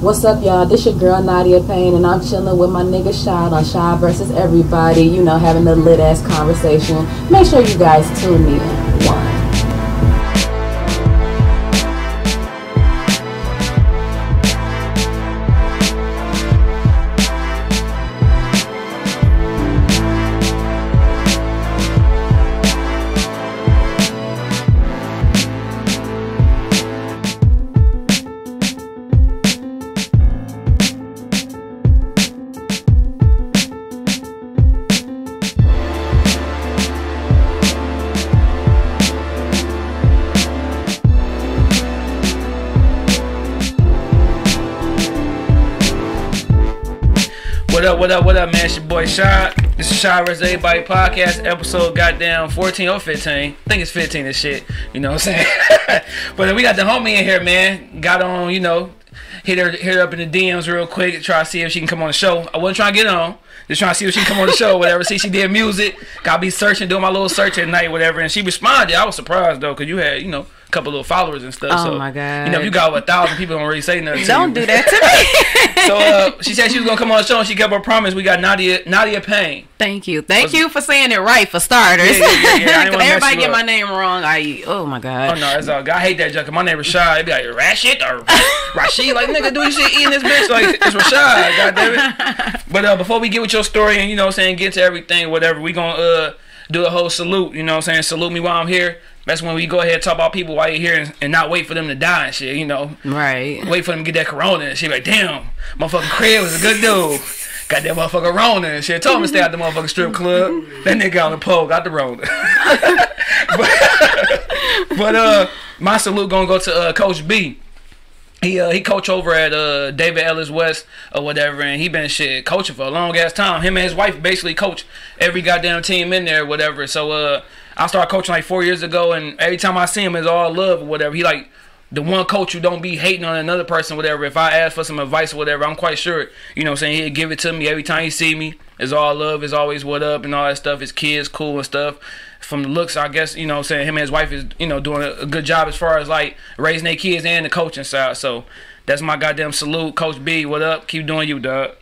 What's up, y'all? This your girl Nadia Payne, and I'm chilling with my nigga Shad on Shad versus Everybody. You know, having a lit ass conversation. Make sure you guys tune in. Your boy Shad. This is Shad vs. Everybody podcast, episode goddamn 14 or 15. I think it's 15 and shit. You know what I'm saying? but we got the homie in here, man. Got on, you know, hit her hit her up in the DMs real quick, try to see if she can come on the show. I wasn't trying to get on. Just trying to see if she can come on the show, whatever. See, she did music. Got be searching, doing my little search at night, whatever. And she responded. I was surprised though, cause you had, you know, couple little followers and stuff. Oh so, my God. You know, if you got a thousand people, don't really say nothing. Don't do that to me. So uh, she said she was gonna come on the show, and she kept her promise. We got Nadia Nadia Payne. Thank you. Thank you for saying it right for starters. Yeah, yeah, yeah, yeah. I didn't 'Cause wanna mess everybody get up. my name wrong. I oh my god. Oh no, it's all good. I hate that joke. My name Rashad. It'd be like Rashid or Rashid. Like nigga, do you shit eating this bitch? Like it's Rashad. God damn it. But uh, before we get with your story and you know what I'm saying get to everything, whatever, we gonna uh do a whole salute. You know what I'm saying? Salute me while I'm here. That's when we go ahead and talk about people while you're here and, and not wait for them to die and shit. You know, Right. wait for them to get that corona and shit. Like damn, motherfucking Craig was a good dude. Got that motherfucker Rona and shit. Told him to stay out the motherfucking strip club. That nigga on the pole got the Rona. but, but uh, my salute gonna go to uh, Coach B. He uh, he coach over at uh, David Ellis West or whatever, and he been shit coaching for a long ass time. Him and his wife basically coach every goddamn team in there, or whatever. So uh, I started coaching like four years ago, and every time I see him, it's all love or whatever. He like the one coach who don't be hating on another person, whatever. If I ask for some advice or whatever, I'm quite sure, you know what I'm saying, he'll give it to me every time he see me. It's all love, it's always what up and all that stuff. His kids cool and stuff. From the looks, I guess, you know I'm saying, him and his wife is, you know, doing a, a good job as far as like raising their kids and the coaching side. So that's my goddamn salute. Coach B, what up? Keep doing you, dog.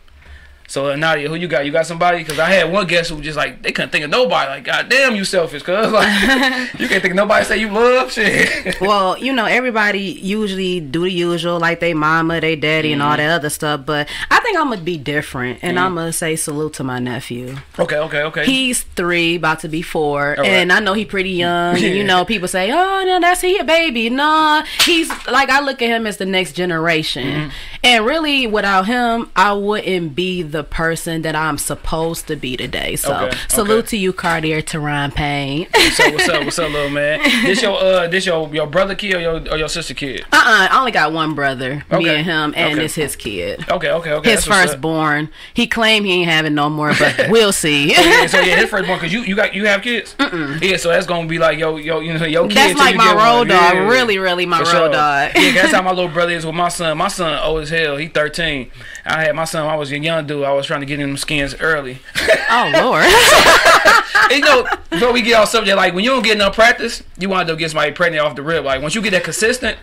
So Nadia, who you got? You got somebody? Because I had one guest who just like they couldn't think of nobody. Like, God damn, you selfish. Cause like you can't think of nobody say you love shit. Well, you know, everybody usually do the usual, like they mama, they daddy, and all Mm-hmm. that other stuff. But I think I'm gonna be different, and I'm gonna say salute to my nephew. okay, okay, okay. He's three, about to be four, All and. I know he pretty young. And, you know, people say, "Oh, no, that's he a baby." Nah, he's like I look at him as the next generation, Mm-hmm. and really, without him, I wouldn't be the person that I'm supposed to be today. So, Okay, salute okay. to you, Cartier Teron Payne. so what's up? What's up, little man? This your uh, this your your brother kid or your or your sister kid? Uh uh I only got one brother, me and him, and okay. it's his kid. Okay, okay, okay. His firstborn. He claimed he ain't having no more, but we'll see. Yeah, so yeah, his firstborn. Cause you you got you have kids. Yeah, so that's gonna be like yo yo you know your kid. That's like my road dog. Yeah. Really, really my For road sure. dog. yeah, that's how my little brother is with my son. My son old as hell. He 13. I had my son. I was a young dude. I was trying to get in them skins early. oh Lord. You know, before we get off subject, like when you don't get enough practice, you wind up getting somebody pregnant off the rip. Like once you get that consistent,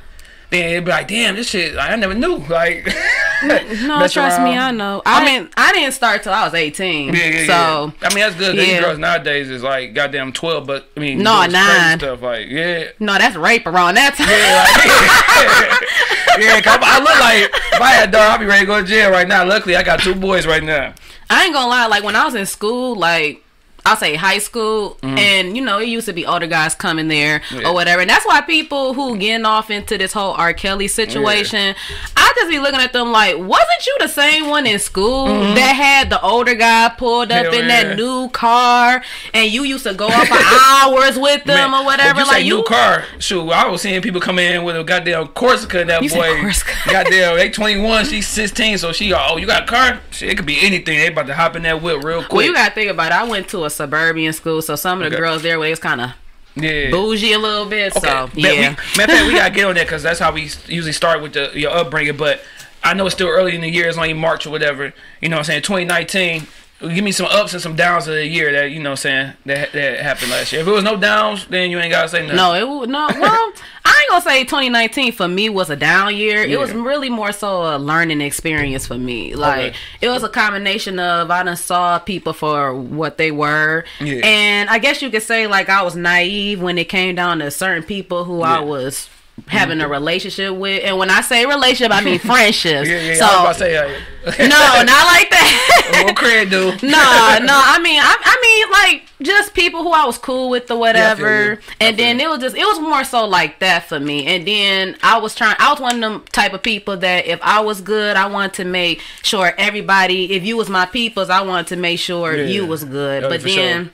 then it'd be like, damn, this shit. Like, I never knew. Like, No, mess trust me. I know. I, mean, I didn't start till I was eighteen. Yeah, yeah, so yeah. I mean, that's good. These yeah. girls nowadays is like goddamn 12, but I mean, No, doing some crazy nine. stuff. Like, yeah. no, that's rape around that time. Yeah, like, yeah, 'cause I look like if I had a dog, I'd be ready to go to jail right now. Luckily, I got two boys right now. I ain't gonna lie, like when I was in school, like I'll say high school, and you know, it used to be older guys coming there Mm-hmm. Yeah. or whatever. And that's why people who getting off into this whole R. Kelly situation, I just be looking at them like, wasn't you the same one in school that had the older guy pulled up Mm-hmm. Hell in yeah. that new car and you used to go out for hours with them Man, or whatever? you like say new car, shoot, I was seeing people come in with a goddamn Corsica. That You boy, Corsica. goddamn, they 21, she's 16, so she, oh, you got a car? Shit, it could be anything. They about to hop in that whip real quick. Well, you gotta think about it. I went to a suburban school, so some of the Okay. girls there was kind of yeah. bougie a little bit. Okay. So yeah, We, matter fact, we gotta get on that because that's how we usually start with the your upbringing. But I know it's still early in the year. It's only March or whatever. You know what I'm saying? 2019. Give me some ups and some downs of the year that you know I'm saying that that happened last year. If it was no downs, then you ain't gotta say nothing. No, it w- no. Well, I ain't gonna say 2019 for me was a down year. It was really more so a learning experience for me. Like Okay. it was a combination of I done saw people for what they were, Yeah. and I guess you could say like I was naive when it came down to certain people who I Yeah. Mm-hmm. was having a relationship with. And when I say relationship, I mean friendships. Yeah, yeah. So I was about to say uh, like, no, not like that. what cred do? no, no. I mean, I, I mean, like just people who I was cool with or Yeah, whatever. I and then it was just, it was more so like that for me. And then I was trying, I was one of them type of people that if I was good, I wanted to make sure everybody, if you was my peoples, I wanted to make sure Yeah. you was good. But then,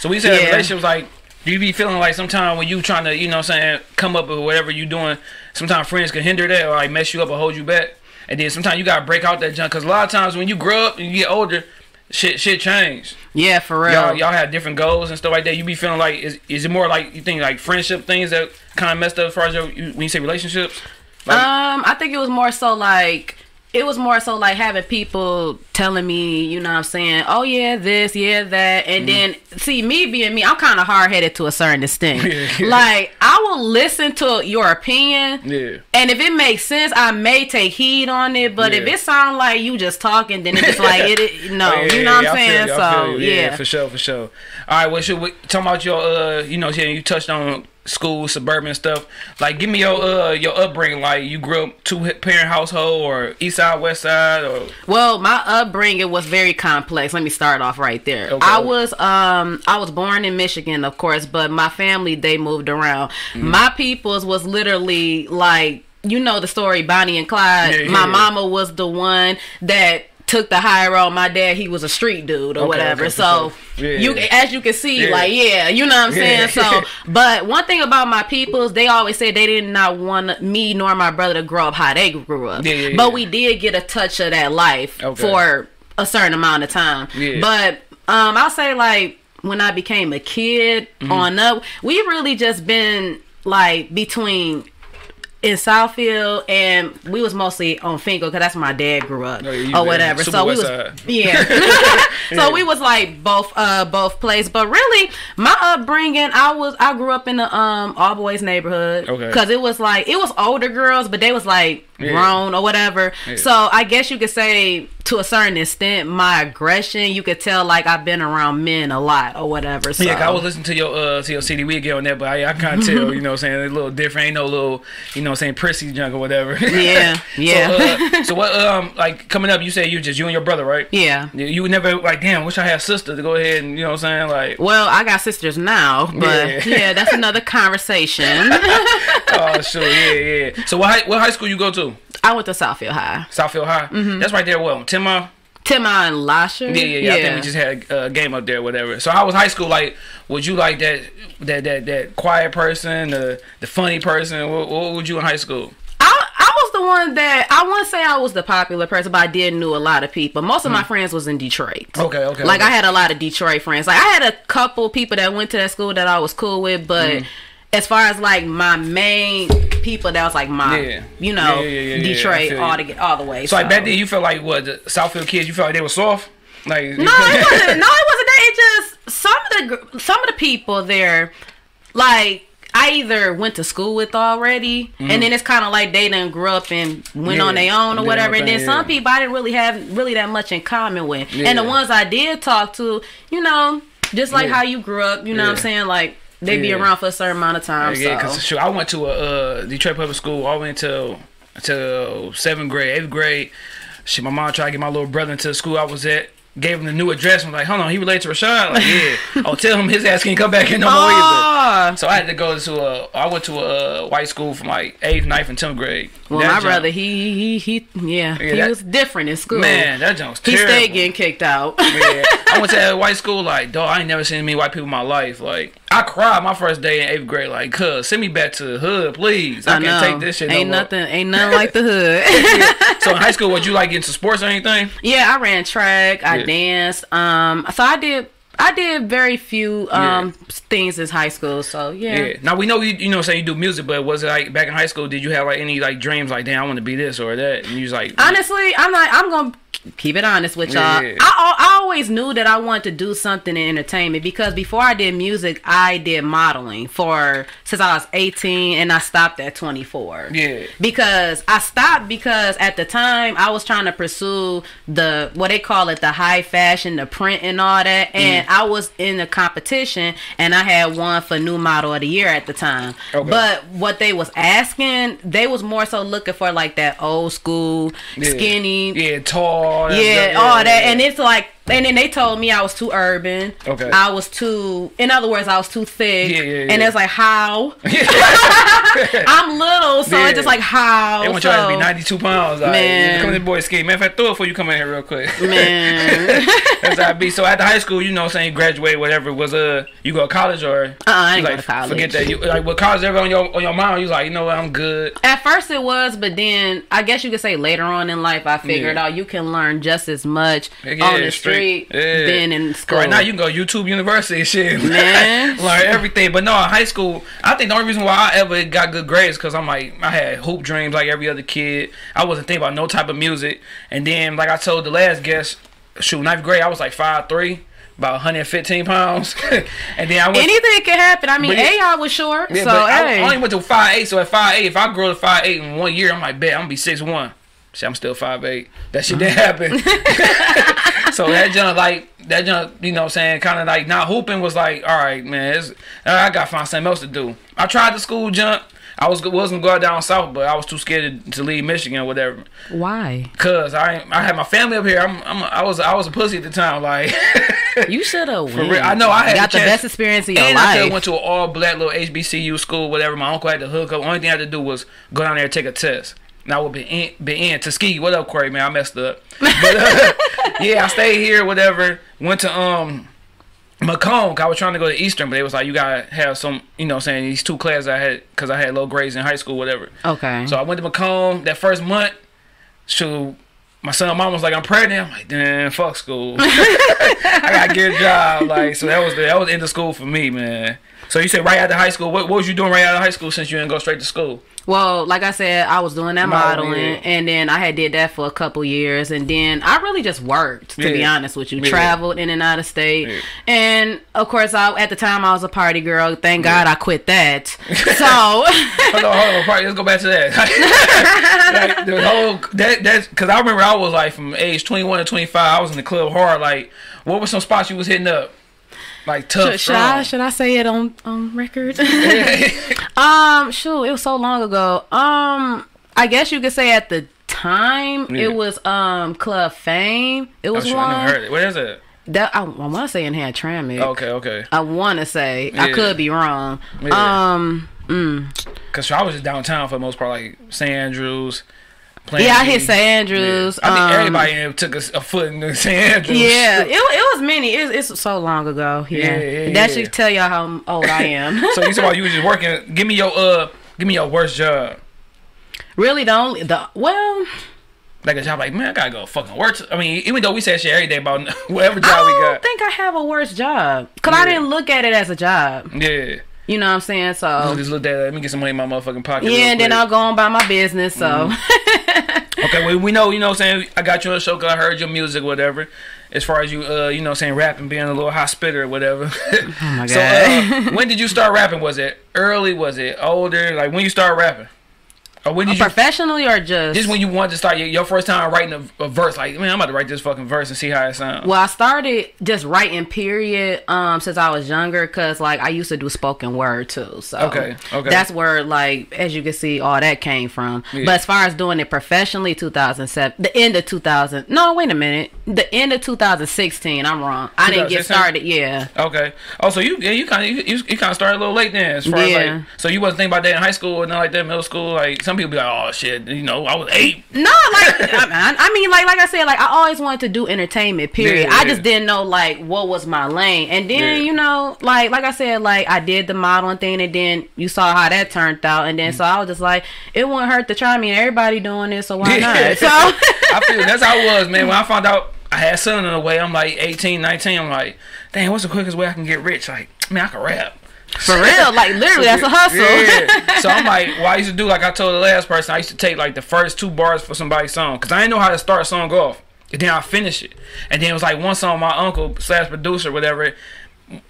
So we said Yeah. relationships like you be feeling like sometimes when you trying to, you know what I'm saying, come up with whatever you doing, sometimes friends can hinder that or like mess you up or hold you back. And then sometimes you gotta break out that junk because a lot of times when you grow up and you get older, shit shit change. yeah, for real. Y'all y'all have different goals and stuff like that. You be feeling like is is it more like you think like friendship things that kind of messed up as far as your, you, when you say relationships? Like, Um, I think it was more so like it was more so like having people telling me, you know what I'm saying, oh yeah, this, yeah, that. And then see me being me, I'm kinda hard headed to a certain extent. Yeah. Like I will listen to your opinion. yeah. And if it makes sense, I may take heed on it. But if it sounds like you just talking, then it's like it, it no, Oh, yeah, you know yeah, what I'm saying? you, So yeah. for sure, for sure. All right, well, should we talk about your uh, you know, yeah, you touched on school, suburban stuff. Like, give me your uh, your upbringing. Like, you grew up two parent household or east side, west side, or Well, my upbringing was very complex. Let me start off right there. Okay. I was um I was born in Michigan, of course, but my family they moved around. Mm-hmm. My peoples was literally like you know the story Bonnie and Clyde. Yeah, yeah, my yeah. mama was the one that took the high road. My dad, he was a street dude or Okay, whatever. okay, so. Yeah, you as you can see, Yeah. like yeah, you know what I'm saying? Yeah. So but one thing about my peoples, they always said they did not want me nor my brother to grow up how they grew up. But we did get a touch of that life Okay. for a certain amount of time. But um, I'll say like when I became a kid Mm-hmm. on up, we really just been like between in Southfield and we was mostly on Fenkell because that's where my dad grew up Oh, yeah, or whatever. So we was side. yeah. so Yeah. we was like both uh both places, but really my upbringing, I was I grew up in the um all boys neighborhood Okay. because it was like it was older girls, but they was like Yeah. grown or whatever. So I guess you could say to a certain extent, my aggression, you could tell like I've been around men a lot or whatever. So. Yeah, I was listening to your uh to your CD. We get on that, but I, I can't tell. You know, what I'm saying it's a little different. Ain't no little, you know, what I'm saying prissy junk or whatever. Yeah, yeah. So, uh, so what? Um, like coming up, you say you just you and your brother, right? yeah. You- would never like, damn, wish I had a sister to go ahead and you know what I'm saying, like, Well, I got sisters now, but Yeah. yeah, that's another conversation. oh sure, yeah, yeah. So what high, what high school you go to? I went to Southfield High. Southfield High. Mm-hmm. That's right there. Well, Ten Mile. Timma and Lahser. Yeah, yeah, yeah. I think we just had a uh, game up there, whatever. So how was high school? Like, would you like that that that that quiet person, the the funny person? What, what would you in high school? I, I was the one that I wouldn't say I was the popular person, but I did knew a lot of people. Most of my friends was in Detroit. Mm. Okay, okay. Like okay. I had a lot of Detroit friends. Like I had a couple people that went to that school that I was cool with, but Mm. As far as like my main people, that was like my, Yeah. you know, Yeah, yeah, yeah, yeah, Detroit all the all the way. So like back then, you felt like what the Southfield kids? You felt like they were soft. Like No, it wasn't. No, it wasn't that. It just some of the some of the people there, like I either went to school with already, and then it's kind of like they done grew up and went Mm-hmm. Yeah, on their own or whatever. their And then thing, some yeah. people I didn't really have really that much in common with, and the ones I did talk to, you know, just like Yeah. how you grew up, you know what I'm saying, like. They be around for a certain amount of time. Yeah, so. because sure, I went to a uh, Detroit public school. I went till till seventh grade, eighth grade. Shit, my mom tried to get my little brother into the school I was at. Gave him the new address. I'm like, hold on, he related to Rashad. Like, yeah. oh, tell him his ass can't come back in no more either. Ah. So I had to go to a. I went to a white school from like eighth, ninth, and tenth grade. well, That my junk- brother, he he he, yeah, Yeah, he that- was different in school. man, that junk's he terrible. stayed getting kicked out. yeah. I went to a white school, like, dog, I ain't never seen many white people in my life. Like, I cried my first day in eighth grade, like, cuz, send me back to the hood, please. I, I can't know. take this shit Ain't no nothing. Ain't nothing like the hood. So in high school, would you like get into sports or anything? yeah, I ran track. I Yeah. danced. Um, so I did. I did very few um things in high school. So yeah. Yeah. Now we know you, you know, saying you do music, but was it like back in high school? Did you have like any like dreams, like, damn, I want to be this or that? And you was like, Honestly, I'm like I'm gonna keep it honest with y'all. Yeah. I, I always knew that I wanted to do something in entertainment because before I did music, I did modeling for since I was 18 and I stopped at 24. Yeah. Because I stopped because at the time I was trying to pursue the what they call it the high fashion, the print and all that, and Mm. I was in a competition and I had won for new model of the year at the time. Okay. But what they was asking, they was more so looking for like that old school, Yeah. skinny, Yeah, tall. Oh, oh, yeah, yeah, all that, and it's like, and then they told me I was too urban. Okay. I was too, in other words, I was too thick. Yeah, yeah, yeah. And it's like how I'm little, so it's just like how. They want so, you to be 92 pounds. Like, Man. Come in, boy, ski. Man, if I throw it for you, come in here real quick. Man, That's how I be. So at the high school, you know, what I'm saying graduate, whatever. Was uh, you go to college or? Uh-uh, I ain't you go to college. Forget that. You like, what college ever on your on your mind? You was like, you know what, I'm good. At first it was, but then I guess you could say later on in life I figured out you can learn just as much on the straight. Yeah. than in school. Right now, you can go YouTube University and shit. Man. learn everything. But no, in high school, I think the only reason why I ever got good grades because I'm like, I had hoop dreams like every other kid. I wasn't thinking about no type of music. And then, like I told the last guest, shoot, ninth grade, I was like five three, about 115 pounds. and then I went. Anything can happen. I mean, yeah- AI was short, Yeah, so I, hey. I only went to five eight. So at five eight, if I grow to five eight in one year, I'm like, bet I'm gonna be six one. See, I'm still five eight. That shit didn't happen. so that jump, like that jump, you know, what I'm saying kind of like not hooping was like, all right, man, it's, uh, I gotta find something else to do. I tried the school jump. I was was gonna go out down south, but I was too scared to, to leave Michigan or whatever. Why? Cause I I had my family up here. I'm, I'm I was I was a pussy at the time. Like You should have. For real. I know I had got the best experience of your and I life. have went to an all black little HBCU school, whatever. My uncle had to hook up. Only thing I had to do was go down there and take a test. And I would be in, be in Tuskegee. What up, Corey? Man, I messed up. But uh, yeah, I stayed here. Whatever. Went to um Macomb. I was trying to go to Eastern, but they was like, you gotta have some, you know, saying these two classes I had because I had low grades in high school, whatever. okay. So I went to Macomb that first month. So my son, mom was like, "I'm pregnant." I'm like, "Damn, fuck school. I gotta get a job." Like, so that was the, that was the end of school for me, man. So you said right after high school. What, what was you doing right out of high school since you didn't go straight to school? Well, like I said, I was doing that Modeling, modeling, and then I had did that for a couple years, and then I really just worked. To be honest with you, Yeah. traveled in and out of state, Yeah. and of course, I at the time I was a party girl. Thank God I quit that. So Hold on, hold on. Probably, let's go back to that. like, the whole that that's because I remember I was like from age 21 to 25. I was in the club hard. Like, what were some spots you was hitting up? Like tough. should, should I should I say it on on record? um, sure. It was so long ago. Um, I guess you could say at the time Yeah. it was um Club Fame. It Oh, was shit, I one heard it. What is it? that I, I want to say in had Tramit. Okay, okay. I want to say I could be wrong. Yeah. Um, mm. Cause I was just downtown for the most part, like St. Plain yeah, I hit St. Andrews. Yeah. I think um, everybody took a, a foot in St. Andrews. Yeah, it, it was many. It's, it's so long ago. Yeah, Yeah, yeah, that yeah. should tell y'all how old I am. so you said while you was just working, give me your uh, give me your worst job. really, the only the well, Like a job, like man, I gotta go fucking work. I mean, even though we said shit every day about whatever job we don't got. think I have a worse job because I didn't look at it as a job. Yeah, You know what I'm saying? I So just looked at it. Let me get some money in my motherfucking pocket. yeah, and then. I'll go on by my business. So Okay, well, we know, you know what I'm saying? I got you on the show because I heard your music, whatever. As far as you, uh, you know what I'm saying, rapping, being a little hot spitter or whatever. Oh my So, God. uh, when did you start rapping? Was it early? Was it older? Like, when you start rapping? Or when did you, professionally or just just when you wanted to start your, your first time writing a, a verse? Like, man, I'm about to write this fucking verse and see how it sounds. Well, I started just writing period um since I was younger because like I used to do spoken word too. So Okay, okay. that's where like as you can see all that came from. Yeah. But as far as doing it professionally, 2007, the end of 2000. No, wait a minute, the end of 2016. I'm wrong. I didn't get started. Yeah. Okay. Oh, so you yeah, you kind of you, you, kind of started a little late then, as far as Yeah. like so you wasn't thinking about that in high school or nothing like that, middle school. Like some people be like, oh shit, you know, I was eight. No, like I, I mean, like like I said, like I always wanted to do entertainment. Period. Yeah, I yeah. just didn't know like what was my lane, and then Yeah. you know, like like I said, like I did the modeling thing, and then you saw how that turned out, and then so I was just like, it wouldn't hurt to try. I mean, everybody doing this, so why not? So I feel that's how it was, man. When I found out I had son in the way, I'm like 18, 19. I'm like, dang, what's the quickest way I can get rich? Like, man, I can rap. For real, like literally, that's a hustle. Yeah. so I'm like, well, I used to do like I told the last person. I used to take like the first two bars for somebody's song because I didn't know how to start a song off. And then I finish it. And then it was like one song my uncle slash producer, whatever.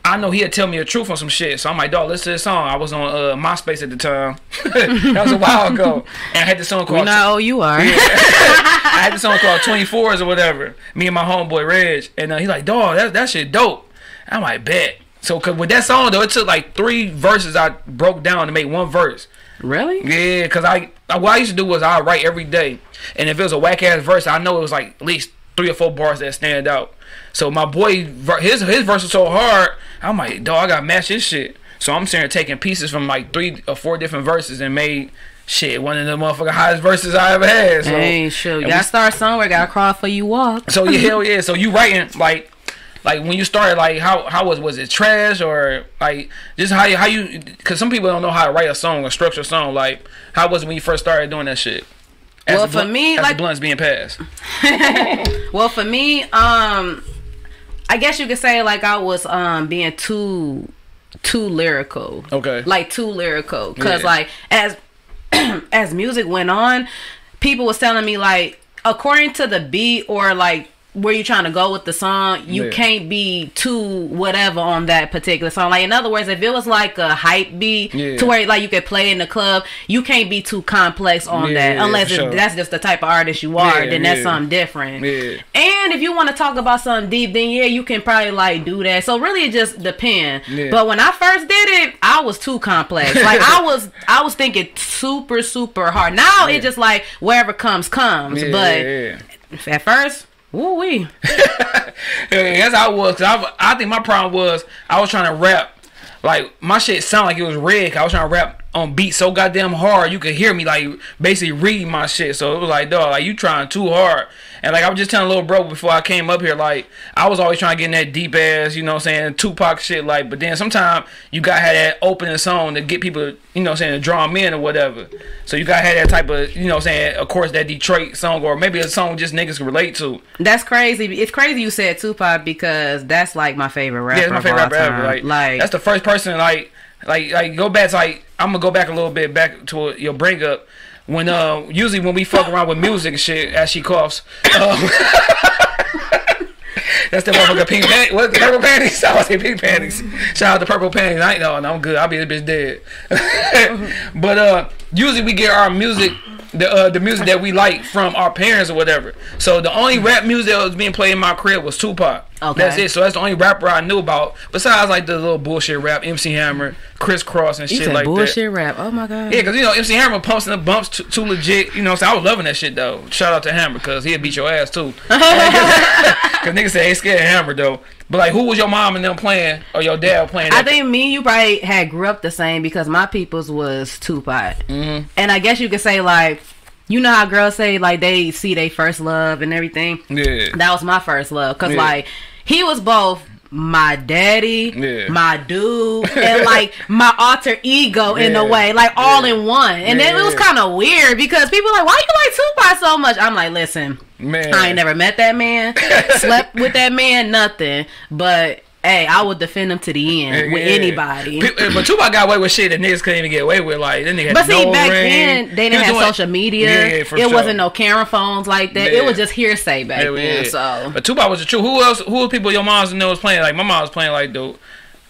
I know he'd tell me the truth on some shit. So I'm like, dog, listen to this song. I was on uh, MySpace at the time. that was a while ago. And I had this song We called know how old you are. I had this song called 24s or whatever. Me and my homeboy Reg. And uh, he's like, dog, that, that shit dope. I'm like, bet. So cause with that song though, it took like three verses I broke down to make one verse. really? Yeah, cause I what I used to do was I write every day, and if it was a whack ass verse, I know it was like at least three or four bars that stand out. So my boy, his his verse was so hard, I'm like, dog, I gotta match this shit. So I'm sitting taking pieces from like three or four different verses and made shit one of the motherfucking highest verses I ever had. So, Hey, sure. You gotta we- start somewhere. Gotta crawl for you walk. so yeah, hell yeah. So you writing like. Like when you started, like how how was was it trash or like just how you how you? Because some people don't know how to write a song or structure a song. Like how was it when you first started doing that shit? As Well, for blunt- me, like- blunts being passed. Well, for me, um, I guess you could say like I was um being too too lyrical. Okay. Like too lyrical, cause Yeah. like as as music went on, people was telling me like according to the beat or like where you trying to go with the song, you Yeah. can't be too whatever on that particular song. Like in other words, if it was like a hype beat Yeah. to where like you could play in the club, you can't be too complex on Yeah, that unless sure. that's just the type of artist you are. Then that's something different. And if you want to talk about something deep, then yeah, you can probably like do that. So really, it just depends. But when I first did it, I was too complex. Like I was, I was thinking super, super hard. Now it just like wherever comes, comes. But at first, woo wee. That's how I was. Cause I, I think my problem was I was trying to rap. Like my shit sounded like it was red. I was trying to rap on beat so goddamn hard you could hear me like basically reading my shit. So it was like, dog, like you trying too hard. And like I was just telling a little bro before I came up here, like I was always trying to get in that deep ass, you know what I'm saying, Tupac shit. Like, but then sometimes you gotta have that opening song to get people, you know what I'm saying, to draw them in or whatever. So you gotta have that type of, you know what I'm saying, of course that Detroit song or maybe a song just niggas can relate to. That's crazy. It's crazy you said Tupac because that's like my favorite rapper. Yeah, it's my favorite rapper ever. Like, like that's the first person like like like go back to like I'm gonna go back a little bit back to your bring up when uh usually when we fuck around with music and shit as she coughs. Um, That's the motherfucker pink panties. What purple panties? I was pink panties. Shout out to purple panties. I ain't no, no, I'm good. I'll be the bitch dead. but uh, usually we get our music, the uh, the music that we like from our parents or whatever. So the only rap music that was being played in my crib was Tupac. Okay. That's it. So that's the only rapper I knew about. Besides like the little bullshit rap, MC Hammer, Kris Kross, and you shit like that. bullshit rap. Oh my god. Yeah, because you know MC Hammer pumps and the bumps too, too legit. You know, so I was loving that shit though. Shout out to Hammer because he'll beat your ass too. Because niggas say they scared of Hammer though. But like, who was your mom and them playing or your dad playing? I think me and you probably had grew up the same because my people's was Tupac, Mhm. and I guess you could say like, you know how girls say like they see their first love and everything. Yeah. That was my first love because Yeah. like he was both my daddy, Yeah. my dude, and like my alter ego in a way, like all Yeah. in one. And then it was kind of weird because people were like, why you like Tupac so much? I'm like, listen, Man. I ain't never met that man, slept with that man, nothing. But hey, I would defend him to the end with Yeah. anybody. Pe- But Tupac got away with shit that niggas couldn't even get away with. Like, that nigga But see, no back ring. then they didn't have doing- social media. Yeah, yeah, for it sure. wasn't no camera phones like that. Yeah. It was just hearsay back then. yeah. So But Tupac was the truth. Who else? Who people your moms know was playing? Like my mom was playing like the.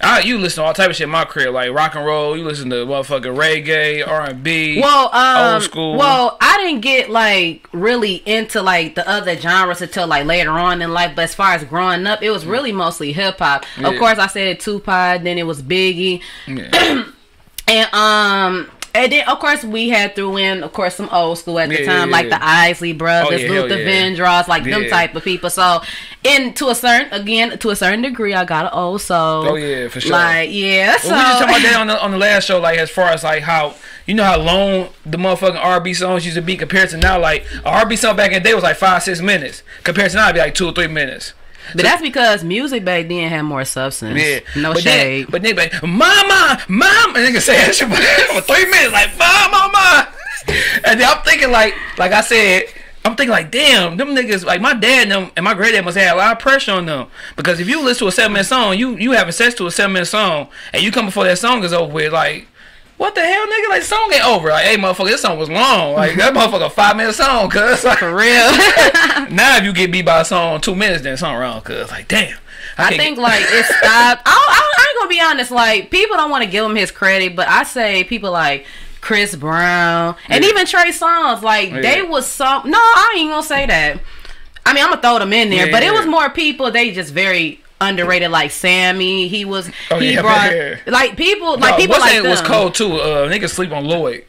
I, you listen to all type of shit in my crib, like rock and roll. You listen to motherfucking reggae, R and B. Well, um, Old school. well, I didn't get like really into like the other genres until like later on in life. But as far as growing up, it was really mostly hip hop. Of course, I said Tupac, then it was Biggie, Yeah. and um. And then, of course, we had threw in, of course, some old school at the Yeah, time, yeah, like yeah. the Isley Brothers, Oh, Luther. Vandross, like them type of people. So, and to a certain, again, to a certain degree, I got an old soul. Oh, yeah, for sure. Like, yeah. So, Well, we just talking about that on the on the last show, like as far as like how you know how long the motherfucking R&B songs used to be compared to now. Like a R&B song back in the day was like five six minutes compared to now it'd be like two or three minutes. But that's because music back then had more substance. Yeah, No but shade. Then, but like, mama, mom, and they can say that shit for, three minutes, like mama, mama. And then I'm thinking like, like I said. I'm thinking like, damn, them niggas like my dad and them and my granddad must have a lot of pressure on them because if you listen to a seven minute song, you you having sex to a seven minute song, and you come before that song is over with, like what the hell, nigga? Like, song ain't over. Like, hey, motherfucker, this song was long. Like, that motherfucker five minute song, cuz. Like, For real. now, if you get beat by a song two minutes, then something wrong, cuz. Like, damn. I can't think get- like it stopped. I, I, I ain't gonna be honest. Like people don't want to give him his credit, but I say people like Chris Brown and Yeah. even Trey Songz, like Yeah. they was some. No, I ain't gonna say that. I mean, I'm gonna throw them in there, Yeah, but it was more people. They just very underrated, like Sammy. He was. Oh, he yeah, brought yeah. like people, like No, people what's like them. was cold too. Uh, niggas sleep on Lloyd.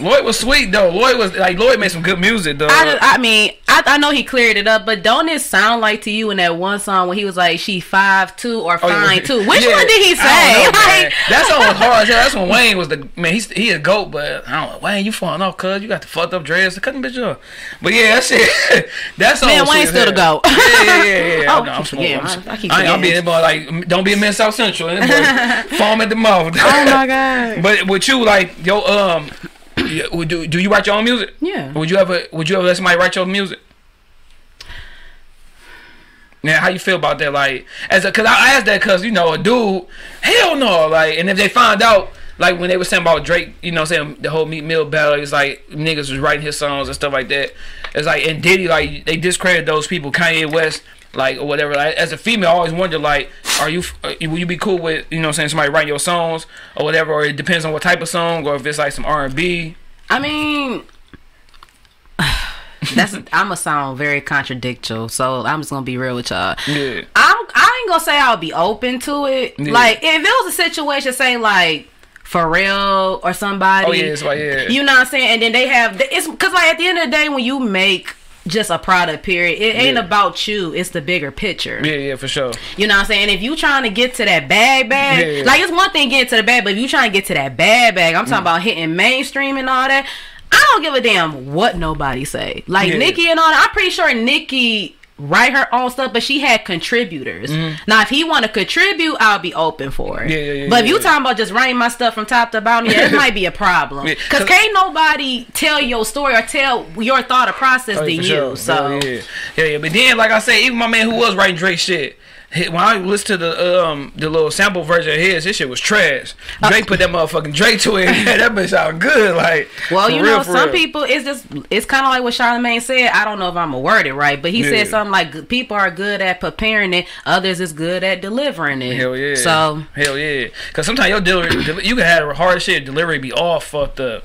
Lloyd was sweet though. Lloyd was like Lloyd made some good music though. I, I mean, I, I know he cleared it up, but don't it sound like to you in that one song when he was like, "She five two or Oh, yeah. fine two? Which Yeah. one did he say? know. Like, that song was hard. That's when Wayne was the man. He's he a goat, but I don't know. Wayne, you falling off, cuz you got the fucked up dreads. Cut them bitch up. But yeah, that shit. that song. Man, Wayne's still the goat. Yeah, yeah, yeah. yeah. Oh, I'm, I'm I keep smoking. forgetting. I'm, I- I keep I, I'm being boy like don't be a man South Central. Boy Foam at the mouth. oh my god. But with you, like yo, um, yeah, do do you write your own music? Yeah. Would you ever Would you ever let somebody write your music? Now, how you feel about that? Like, as a, cause I asked that cause you know a dude, hell no, like, and if they find out, like when they were saying about Drake, you know, saying the whole Meek Mill battle, it's like niggas was writing his songs and stuff like that. It's like and Diddy, like they discredit those people, Kanye West, like or whatever. Like, as a female, I always wonder, like, are you, uh, will you be cool with, you know, saying somebody writing your songs or whatever, or it depends on what type of song, or if it's like some R and B. I mean, that's I'm gonna sound very contradictory, so I'm just gonna be real with y'all. Yeah. I'm I ain't gonna say I'll be open to it. Yeah. Like if it was a situation, say like Pharrell or somebody. Oh yeah, it's like yeah. You know what I'm saying? And then they have it's because like at the end of the day, when you make just a product, period, it ain't Yeah. about you. It's the bigger picture. yeah, yeah, for sure. You know what I'm saying? If you trying to get to that bag bag, Yeah. like it's one thing getting to the bag, but if you trying to get to that bag bag, I'm Mm. talking about hitting mainstream and all that. I don't give a damn what nobody say. Like Yeah. Nicki and all that. I'm pretty sure Nicki write her own stuff, but she had contributors. Now, if he want to contribute, I'll be open for it. Mm-hmm. Yeah, yeah, yeah, but if you talking about just writing my stuff from top to bottom, yeah, it might be a problem. Because 'cause- can't nobody tell your story or tell your thought or process Oh, yeah, you. sure. So yeah, yeah, yeah. But then, like I said, even my man who was writing Drake shit, when I listened to the um the little sample version of his, his shit was trash. Drake put that motherfucking Drake to it. that bitch sound good. Like, Well, you real, know, for some real. people it's just it's kind of like what Charlamagne said. I don't know if I'm gonna word it right, but he Yeah. said something like people are good at preparing it, others is good at delivering it. Hell yeah. So hell yeah. Cause sometimes your delivery, del- you can have a hard shit delivery be all fucked up.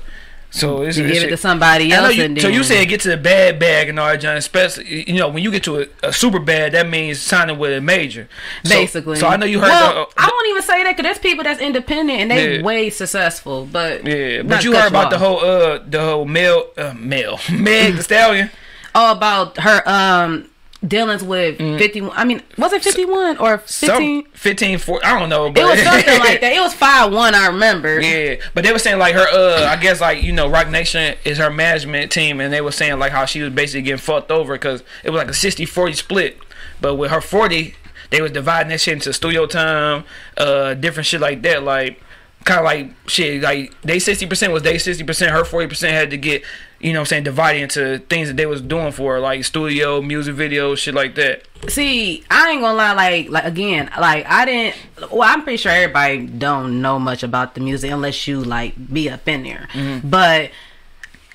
So it's, you it's give it to somebody else, you, so you said get to the bad bag and all that, John. Especially, you know, when you get to a, a super bad, that means signing with a major. Basically. So, I know you heard. Well, the, I won't even say that because there's people that's independent and they Yeah. way successful. But Yeah, but you heard about the whole uh the whole male uh male Meg Thee Stallion. oh about her um dealings with 51. I mean, was it 51 or 15? Mm. Some 15, 4, I don't know, but it was something like that. It was 5 1, I remember. Yeah, but they were saying like her uh I guess like you know Roc Nation is her management team and they were saying like how she was basically getting fucked over because it was like a 60-40 split, but with her 40 they was dividing that shit into studio time, uh different shit like that like kind of like shit like they 60% was they 60% her 40% had to get you know what I'm saying divided into things that they was doing for like studio music video, shit like that See, I ain't gonna lie. Like, like again, like I didn't. Well, I'm pretty sure everybody don't know much about the music unless you like be up in there. Mm-hmm. But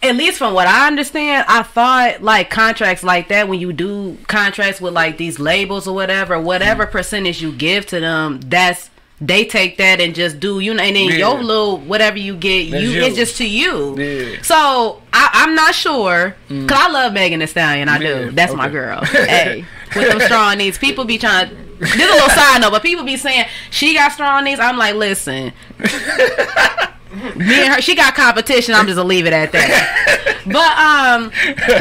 at least from what I understand, I thought like contracts like that when you do contracts with like these labels or whatever, whatever Mm-hmm. percentage you give to them, that's they take that and just do you know, and then Yeah. your little whatever you get, That's you, you. it's just to you. Yeah. So I, I'm not sure because I love Megan Thee Stallion. I Yeah, do. That's my girl. hey, with them strong needs, people be trying. This is a little side note, but people be saying she got strong needs. I'm like, listen. Me and her, she got competition. I'm just gonna leave it at that. But um,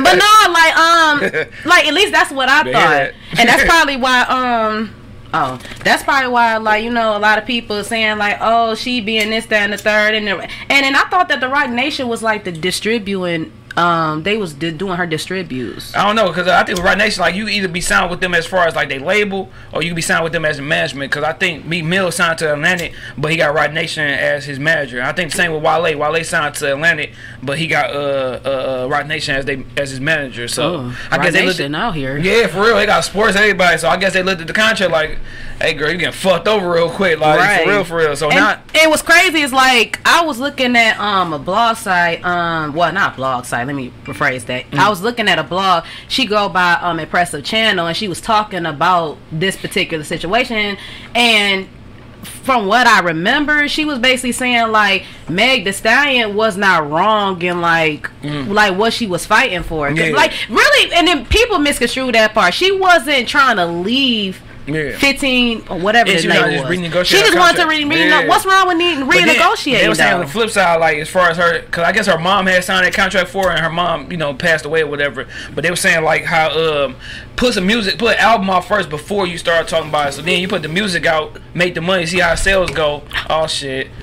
but no, like um, like at least that's what I They thought, and that's probably why um. Oh, that's probably why, like you know, a lot of people saying like, "Oh, she being this, that, and the third, and the, and then I thought that the Roc Nation was like the distributing um they was di- doing her distributes. I don't know because I think with Roc Nation, like you either be signed with them as far as like they label, or you can be signed with them as a management. Because I think Meek Mill signed to Atlantic, but he got Roc Nation as his manager. I think the same with Wale. Wale signed to Atlantic, but he got uh uh, uh Roc Nation as they as his manager. So Oh, I guess they looked Nation out here. Yeah, for real, they got sports everybody. So I guess they looked at the contract like, "Hey, girl, you getting fucked over real quick, like Right. for real, for real." So And not it was crazy. It's like I was looking at um a blog site. Um, well, not blog site. Let me rephrase that. Mm. I was looking at a blog. She go by um impressive channel, and she was talking about this particular situation. And from what I remember, she was basically saying like Meg Thee Stallion was not wrong in like like what she was fighting for. Mm. Yeah. Like really, and then people misconstrue that part. She wasn't trying to leave. Yeah. 15 or whatever Yeah, the was name to was. just renegotiate She just wanted to re- Yeah. What's wrong with ne- But then, renegotiating? They were saying on the flip side, like as far as her, because I guess her mom had signed that contract for her, and her mom, you know, passed away or whatever. But they were saying like how um put some music, put an album out first before you start talking about it. So then you put the music out, make the money, see how sales go. Oh shit.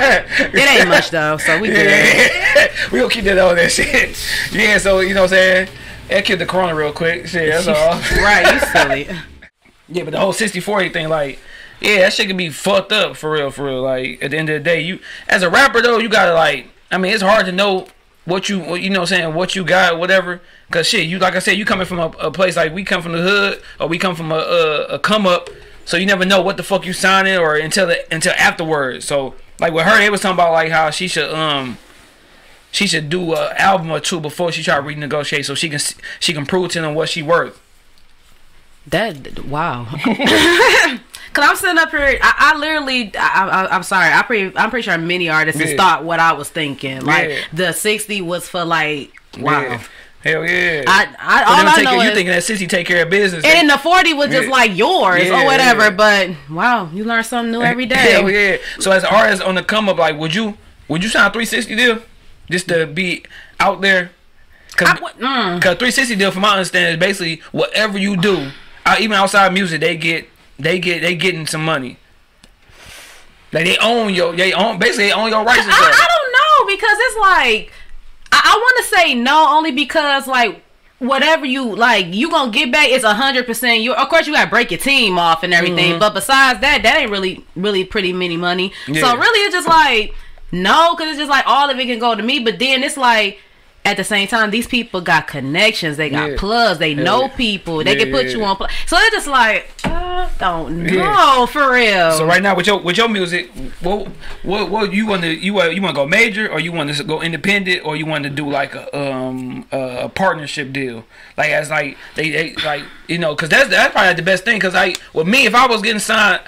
It ain't much though, so we good. Yeah. we gonna keep that on that shit. Yeah, so you know what I'm saying. That killed the corona real quick. Shit, that's all. right, you silly. Yeah, but the whole 60 40 thing, like, yeah, that shit can be fucked up for real, for real. Like, at the end of the day, you, as a rapper, though, you gotta, like, I mean, it's hard to know what you, you know what I'm saying, what you got, whatever. Cause shit, you, like I said, you coming from a, a place like we come from the hood, or we come from a, a, a come up, so you never know what the fuck you signing, or until the, until afterwards. So, like, with her, they was talking about, like, how she should, um, she should do a album or two before she try to renegotiate, so she can, she can prove to them what she worth. That wow. Cause I'm sitting up here, I, I literally, I, I, I'm sorry, I pretty, I'm pretty sure many artists Yeah. thought what I was thinking. Like Yeah. the 60 was for like, wow. Yeah. Hell yeah. I, I, all I take know care- you is, thinking that sissy take care of business. and then the 40 was just Yeah. like yours Yeah, or whatever. yeah. But wow, you learn something new every day. Hell yeah. So as an artist on the come up, like, would you would you sign a 360 deal just to be out there? Cause, I mm. Cause 360 deal, from my understanding, is basically whatever you do, uh, even outside music, they get they get they getting some money. Like they own your they own basically they own your rights I. I don't know because it's like I, I want to say no only because like whatever you like you gonna get back is a hundred percent you of course you gotta break your team off and everything but besides that that ain't really really pretty many money Yeah. so really it's just like no because it's just like all of it can go to me but then it's like at the same time these people got connections they got Yeah. plugs they know people they Yeah, can put yeah, you yeah. on pl- so it's just like I don't know Yeah. for real So right now with your with your music, what what what you want to you want you want to go major or you want to go independent or you want to do like a um a partnership deal like as like they, they like you know because that's that's probably the best thing because I with me if I was getting signed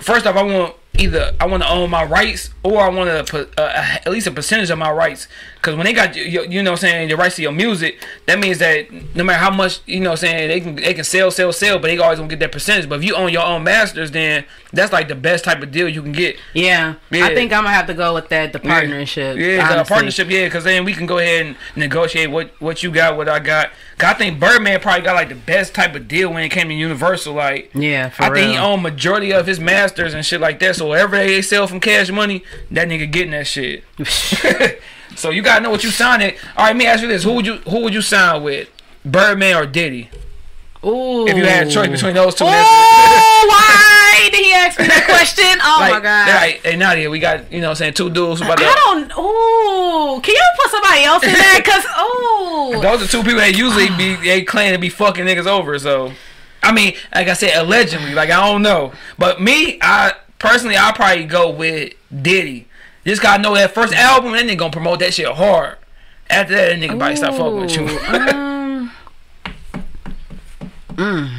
first off I want either I want to own my rights or I want to put uh, at least a percentage of my rights. Because when they got you, you know saying the rights to your music that means that no matter how much you know saying they can they can sell sell sell but they always gonna get that percentage. But if you own your own masters then that's like the best type of deal you can get. Yeah, Yeah. I think I'm gonna have to go with that the partnership yeah, the partnership yeah because then we can go ahead and negotiate what what you got what I got. 'Cause I think Birdman probably got like the best type of deal when it came to Universal like Yeah, for I think he real. owned majority of his masters and shit like that. So whatever they sell from Cash Money, that nigga getting that shit. so you gotta know what you signing. All right, let me ask you this: Who would you who would you sign with, Birdman or Diddy? Ooh. If you had a choice between those two, Oh, why did he ask me that question? Oh like, my god. like, hey Nadia, we got you know I'm saying two dudes about I that. don't. Ooh, can you put somebody else in there? Cause ooh, Those are two people that usually be they claim to be fucking niggas over. So, I mean, like I said, allegedly, like I don't know, but me, I personally, I probably go with Diddy. Just gotta know that first album, that nigga gonna promote that shit hard. After that, that nigga probably stop fucking with you. Ooh, um, mm.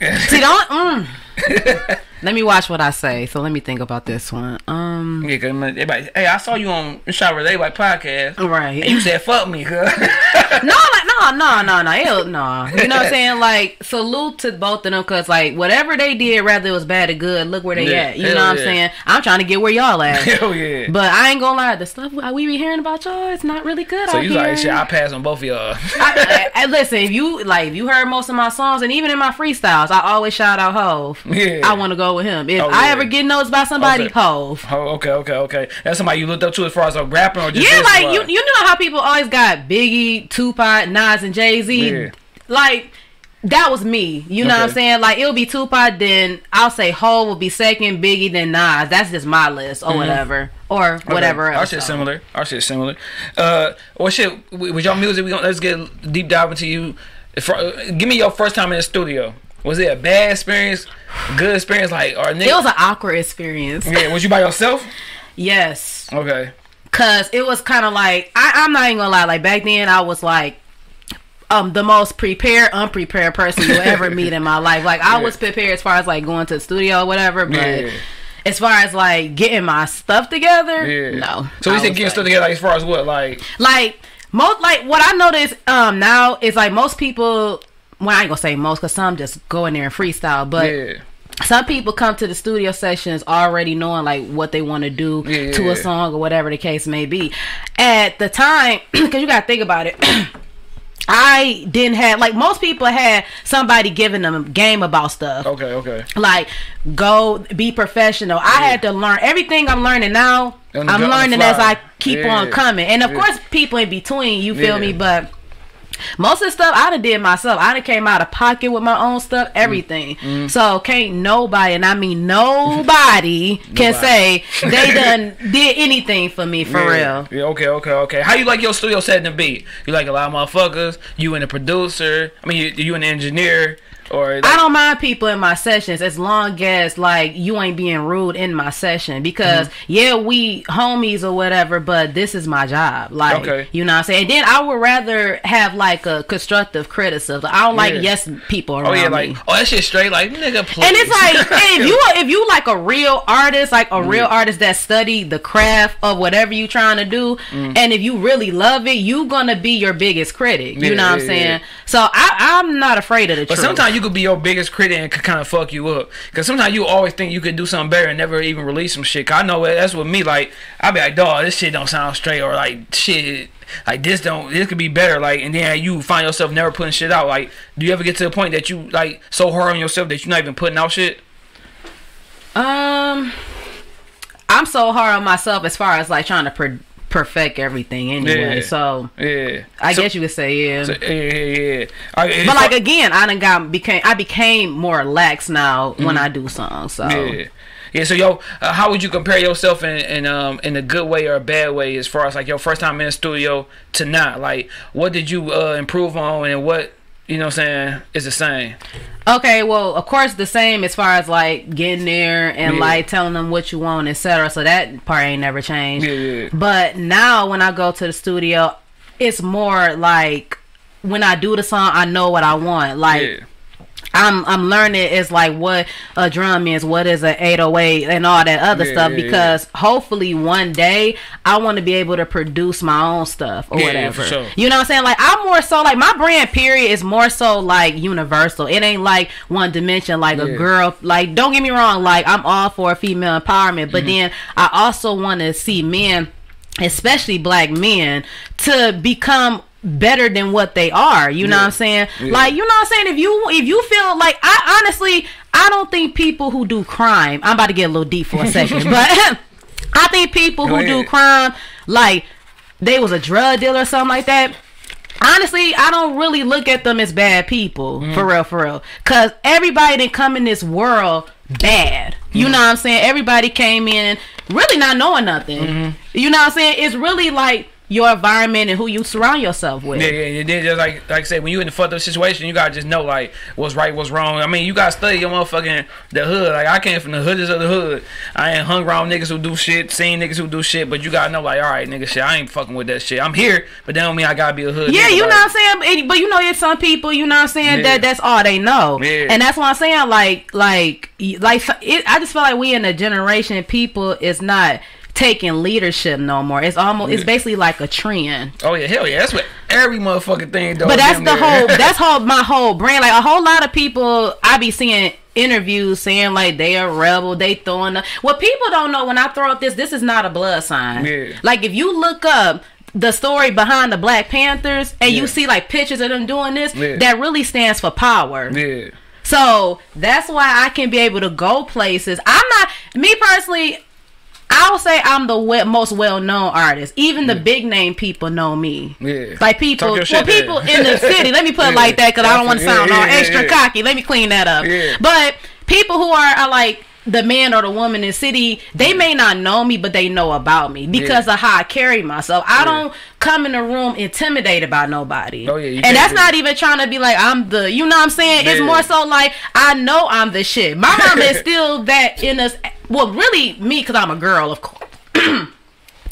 See, don't. Mm. let me watch what I say. So let me think about this one. Um, yeah, cause everybody, hey, I saw you on Shower They like podcast. right. And you said fuck me, cuz. no, like no, No, no, no, no, Ew, no. You know what I'm saying? Like, salute to both of them, cause like whatever they did, rather it was bad or good, look where they Yeah, at. You know what I'm saying? I'm trying to get where y'all at. Hell yeah. But I ain't gonna lie, the stuff we be hearing about y'all, it's not really good so you here. like shit? I pass on both of y'all. I, I- I- listen, if you like, if you heard most of my songs, and even in my freestyles, I always shout out Hove. Yeah. I want to go with him. If Oh, I yeah. ever get noticed by somebody, Okay. Hove. Oh, okay, okay, okay. That's somebody you looked up to as far as a rapper or just Yeah, like you, you know how people always got Biggie, Tupac, Nas, and Jay Z. Yeah. Like that was me. You know what I'm saying? Like it'll be Tupac, then I'll say Hov will be second, Biggie, then Nas. That's just my list or whatever, or Okay. whatever Our else. shit so. similar. Our shit similar. Uh, well, shit. With your music, we gonna let's get deep dive into you. Uh, give me your first time in the studio. Was it a bad experience? Good experience? Like, or nigga? It was an awkward experience. yeah. Was you by yourself? Yes. Okay. Cause it was kind of like I, I'm not even gonna lie. Like back then, I was like um the most prepared, unprepared person you'll ever meet in my life. Like I Yeah. was prepared as far as like going to the studio or whatever, but Yeah. as far as like getting my stuff together, Yeah. no. So you said getting like- stuff together like, as far as what? Like, like most like what I notice um now is like most people. Well, I ain't gonna say most, cause some just go in there and freestyle. But yeah. some people come to the studio sessions already knowing like what they want to do Yeah, to a song or whatever the case may be. At the time, because you got to think about it. I didn't have like most people had somebody giving them a game about stuff. Okay. Okay. Like go be professional. I had to learn everything I'm learning now. I'm go- on the learning as. I keep Yeah. on coming, and of Yeah. course people in between. You feel Yeah. me? But most of the stuff I done did myself. I done came out of pocket with my own stuff, everything. Mm. So can't nobody, and I mean nobody, can Nobody. say they done did anything for me for yeah. real. Yeah, okay, okay, okay. How you like your studio setting to be? You like a lot of motherfuckers? You and the producer? I mean, you, you the engineer? Or like, I don't mind people in my sessions as long as like you ain't being rude in my session because Mm-hmm. yeah we homies or whatever but this is my job like Okay. you know what I'm saying And then I would rather have like a constructive criticism I don't like Yeah. yes people around Oh yeah, me. like oh that shit straight like nigga. Please. and it's like hey, if you if you like a real artist, like a real Mm-hmm. artist that study the craft of whatever you trying to do, and if you really love it, you gonna be your biggest critic. You. Yeah, know what I'm saying? yeah. So I, I'm not afraid of the But truth. sometimes you could be your biggest critic and could kind of fuck you up. Cause sometimes you always think you could do something better and never even release some shit. 'Cause I know that's with me. Like I be like, dog, this shit don't sound straight, or like shit, like this don't, this could be better. Like, and then you find yourself never putting shit out. Like, do you ever get to the point that you like so hard on yourself that you're not even putting out shit? Um, I'm so hard on myself as far as like trying to perfect everything anyway. Yeah. So Yeah, I So- guess you could say yeah. so- yeah, yeah, yeah. I- but like again, I done got became I became more lax now when Mm-hmm. I do songs. So Yeah. Yeah, so yo, uh, how would you compare yourself in, in um in a good way or a bad way as far as like your first time in the studio to not? Like, what did you uh, improve on and what you know what I'm saying is the same? Okay, well, of course, the same as far as like getting there and Yeah. like telling them what you want, etc. So that part ain't never changed. Yeah, yeah. But now when I go to the studio, it's more like when I do the song, I know what I want. Like Yeah. I'm I'm learning is like what a drum is, what is an 808 and all that other Yeah, stuff yeah, yeah. because hopefully one day I want to be able to produce my own stuff or Yeah, yeah, whatever. sure. You know what I'm saying? Like I'm more so like my brand period is more so like universal. It ain't like one dimension like Yeah. a girl like don't get me wrong like I'm all for female empowerment, but Mm-hmm. then I also want to see men especially black men to become better than what they are. You know what i'm saying? Yeah. like you know what i'm saying? If you if you feel like i honestly i don't think people who do crime i'm about to get a little deep for a second but i think people Go who do crime like they was a drug dealer or something like that. Honestly i don't really look at them as bad people Mm-hmm. for real for real. Because everybody that come in this world bad. You Mm-hmm. know what i'm saying? Everybody came in really not knowing nothing. Mm-hmm. you know what i'm saying? It's really like your environment and who you surround yourself with Yeah, yeah, then just like like I said, when you in the fucked up situation, you gotta just know like what's right, what's wrong. I mean, you gotta study your motherfucking the hood. Like I came from the hoodest of the hood. I ain't hung around niggas who do shit, seen niggas who do shit, but you gotta know like, all right, nigga, shit, I ain't fucking with that shit. I'm here, but that don't mean I gotta be a hood. Yeah, nigga, you know like- what I'm saying, But- you know, there's some people, you know what I'm saying, Yeah. that that's all they know, Yeah. and that's what I'm saying. Like, like, like, it, I just feel like we in a generation, people is not taking leadership no more. It's almost it's basically like a trend. Oh yeah, hell yeah. That's what every motherfucking thing does. But that's the near. whole that's whole my whole brand. Like a whole lot of people I be seeing interviews saying like they are rebel, they throwing the what people don't know when I throw up this, this is not a blood sign. Yeah. Like if you look up the story behind the Black Panthers and Yeah. you see like pictures of them doing this, Yeah. that really stands for power. Yeah. So that's why I can be able to go places. I'm not me personally. I'll say I'm the we- most well-known artist. Even the big name people know me. Yeah. Like people, well, shit people in the city. Let me put it like that because I don't want to sound yeah, all yeah, extra yeah. cocky. Let me clean that up. Yeah. But people who are, are like the man or the woman in the city, they may not know me, but they know about me because Yeah. of how I carry myself. I Yeah. don't come in the room intimidated by nobody. Oh, yeah, and that's not even trying to be like I'm the. You know what I'm saying? It's more so like I know I'm the shit. My mama is still that in us. Well, really me because I'm a girl, of course.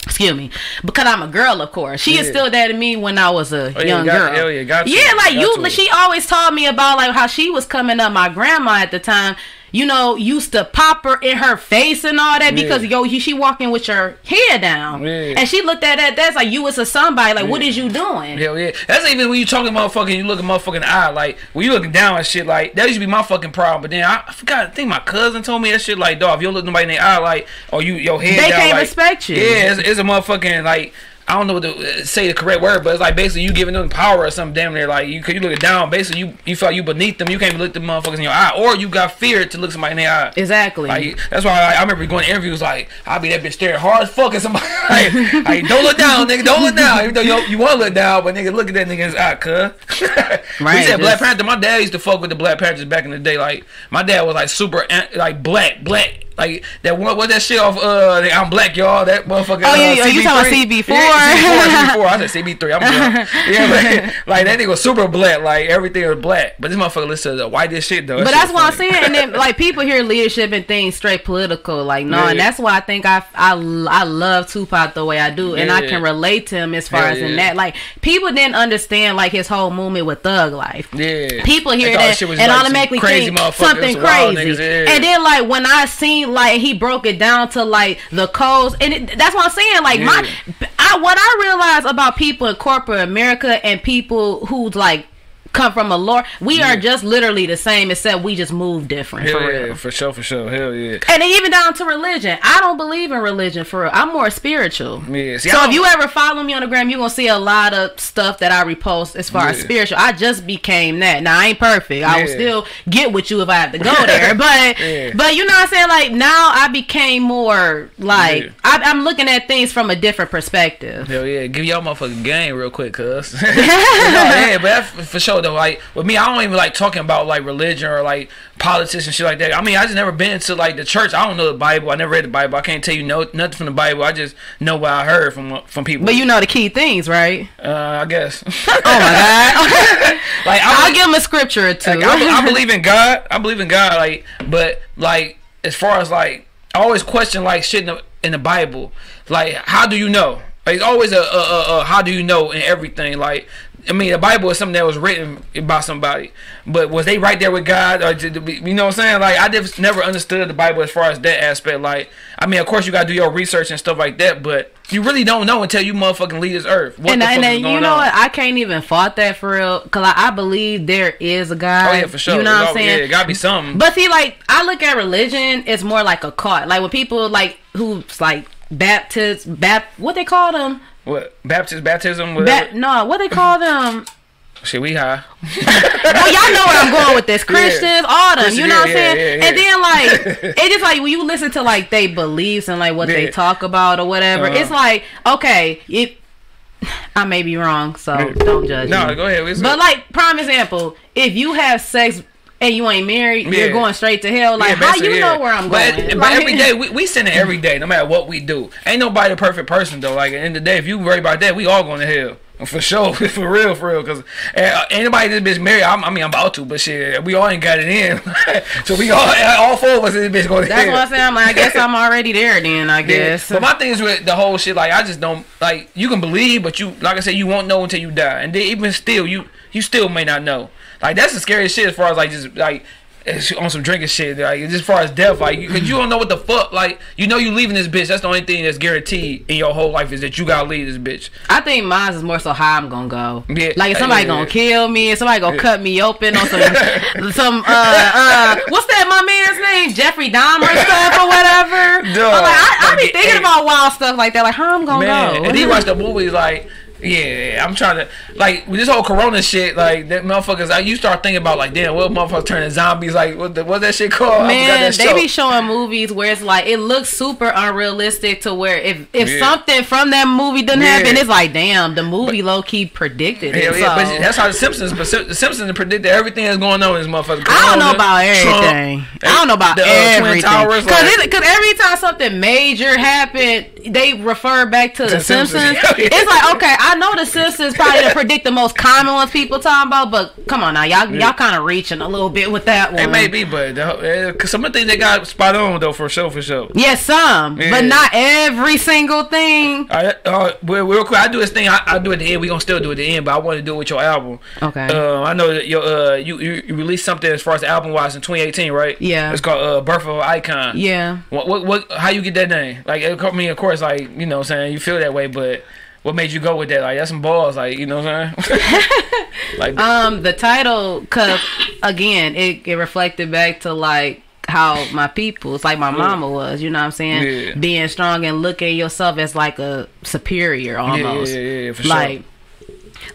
Excuse me, because I'm a girl, of course. She is Yeah. still that in me when I was a Oh, yeah, young got- girl. yeah, yeah, like you. She always told me about like how she was coming up. My grandma at the time, you know, used to pop her in her face and all that because yo, you, she walking with your hair down, Yeah. and she looked at that. That's like you was a somebody. Like, what Yeah. is you doing? Hell yeah. That's even when you talking motherfucking, you look at motherfucking eye. Like, when you looking down and shit, like, that used to be my fucking problem. But then I, I forgot, I think my cousin told me that shit, like, dog, if you don't look nobody in the eye, like, or you, your head They down, can't like, respect you. Yeah, it's, it's a motherfucking, like, I don't know what to uh, say the correct word, but it's like basically you giving them power or something damn near. Like, you, cause you looking down, basically you, you like you beneath them. You can't even look the motherfuckers in your eye. Or you got fear to look somebody in the eye. Exactly. Like that's why I, I remember going to interviews like I'll be that bitch staring hard as fuck at somebody. like, like, don't look down, nigga. Don't look down. Even though you, you want to look down, but nigga, look at that nigga's eye, cuz. Right, said Black Panther. My dad used to fuck with the Black Panthers back in the day. Like my dad was like super like black, black. Like that one, what that shit off? Uh, the I'm black, y'all. That motherfucker. Oh, yeah, uh, yeah, you talking CB3. CB4? Yeah, CB4, CB4. I said CB3. I'm drunk. yeah, like, like that nigga was super black. Like everything was black. But this motherfucker listen to the whitest shit though. That But that's what I'm saying. And then like people hear leadership and things straight political, like no, and Yeah. that's why I think I I I love Tupac the way I do, and I can relate to him as far Hell as in yeah. that. Like people didn't understand like his whole movement with thug life. Yeah. People hear that shit was and like automatically crazy think something crazy. yeah. And then like when I seen like he broke it down to like the codes, and it, that's what I'm saying. Like my, I what I realize about people in corporate America and people who's like come from a lower, we are just literally the same, except we just move different Hell for yeah, real. for sure, for sure. Hell yeah. And even down to religion. I don't believe in religion for real. I'm more spiritual. Yeah, see, so if you ever follow me on the gram, you're gonna see a lot of stuff that I repost as far as spiritual. I just became that. Now I ain't perfect. I will still get with you if I have to go there. But Yeah. but you know what I'm saying? Like now I became more like Yeah. I, I'm looking at things from a different perspective. Hell yeah, give y'all motherfucking game real quick, cuz. no, yeah, but for sure though. Like with me, I don't even like talking about like religion or like politics and shit like that. I mean, I just never been to like the church. I don't know the Bible. I never read the Bible. I can't tell you no nothing from the Bible. I just know what I heard from from people. But you know the key things, right? uh, I guess. Oh my god. like I I'll give him a scripture or two. Like, I, I believe in God. I believe in God. Like, but like as far as like, I always question like shit in the, in the Bible. Like, how do you know? Like, it's always a, a, a, a how do you know in everything. Like, I mean, the Bible is something that was written by somebody, but was they right there with God? Or did, you know what I'm saying? Like, I just never understood the Bible as far as that aspect. Like, I mean, of course you gotta do your research and stuff like that, but you really don't know until you motherfucking leave this earth. What and, the and fuck then, is going you know on? what? I can't even fault that for real because I, I believe there is a God. Oh yeah, for sure. You know what I'm saying? Yeah, it gotta be something. But see, like I look at religion, it's more like a cult. Like when people like who's like Baptists, bap, what they call them? What baptism, baptism. Ba- no, what they call them? Shit, we high. well, y'all know where I'm going with this. Christians, all them. You know what I'm yeah, saying? yeah, yeah, And then like it's just like when you listen to like they beliefs and like what they talk about or whatever. Uh-huh. It's like okay, it. I may be wrong, so don't judge No, me. go ahead. But like prime example, if you have sex and you ain't married, Yeah. you're going straight to hell. Like Yeah, how you yeah. know where I'm but, going? But Like- every day we, we sin it every day, no matter what we do. Ain't nobody a perfect person though. Like at the end of the day, if you worry about that, we all going to hell. For sure, for real, for real. Cause uh, anybody this bitch married, I'm, I mean, I'm about to, but shit, we all ain't got it in. so we all, all four of us in this bitch going to That's hell. what I'm saying. I'm like, I guess I'm already there then. I Yeah. guess. But my thing is with the whole shit, like I just don't like you can believe, but you like I said, you won't know until you die, and then even still, you you still may not know. Like that's the scariest shit as far as like just like on some drinking shit. Like just as far as death, like because you don't know what the fuck. Like you know you leaving this bitch. That's the only thing that's guaranteed in your whole life is that you gotta leave this bitch. I think mine is more so how I'm gonna go. Yeah. Like if somebody Yeah. gonna kill me, if somebody gonna cut me open on some some uh uh what's that my man's name? Jeffrey Dahmer stuff or whatever. Duh. I'm like, I, I be thinking about wild stuff like that. Like how I'm gonna Man, go. and then you watch the movies like. Yeah, I'm trying to like with this whole Corona shit. Like that motherfuckers, like, you start thinking about like, damn, what motherfuckers turning zombies? Like, what the, what's that shit called? Man, they show. be showing movies where it's like it looks super unrealistic to where if if Yeah. something from that movie doesn't Yeah. happen, it's like damn, the movie low key predicted it. Hell yeah, so- but that's how the Simpsons. But the Simpsons predicted everything that's going on in this motherfucker. I don't know about Trump. I don't know about the, uh, everything. Towers, Cause, like- it- cause every time something major happened, they refer back to the Simpsons. Simpsons. Yeah. It's like okay, I know the Simpsons probably to predict the most common ones people talking about, but come on now, y'all y'all kind of reaching a little bit with that one. It may be, but the, uh, 'cause some of the things they got spot on though for sure, for sure. Yes, some, Yeah. but not every single thing. Right, uh, real quick, I do this thing. I, I do it at the end. We gonna still do it at the end, but I want to do it with your album. Okay. Uh, I know that your uh, you, you you released something as far as album wise in 2018, right? Yeah. It's called uh, Birth of an Icon. Yeah. What what what? How you get that name? Like, I mean, of course, like you know, what I'm saying you feel that way, but what made you go with that? Like, that's some balls. Like, you know what I'm saying? like, Um, the title, cause again, it, it reflected back to like how my people, it's like my mama was, you know what I'm saying? Yeah. Being strong and looking at yourself as like a superior almost. yeah, yeah, yeah, for sure. Like,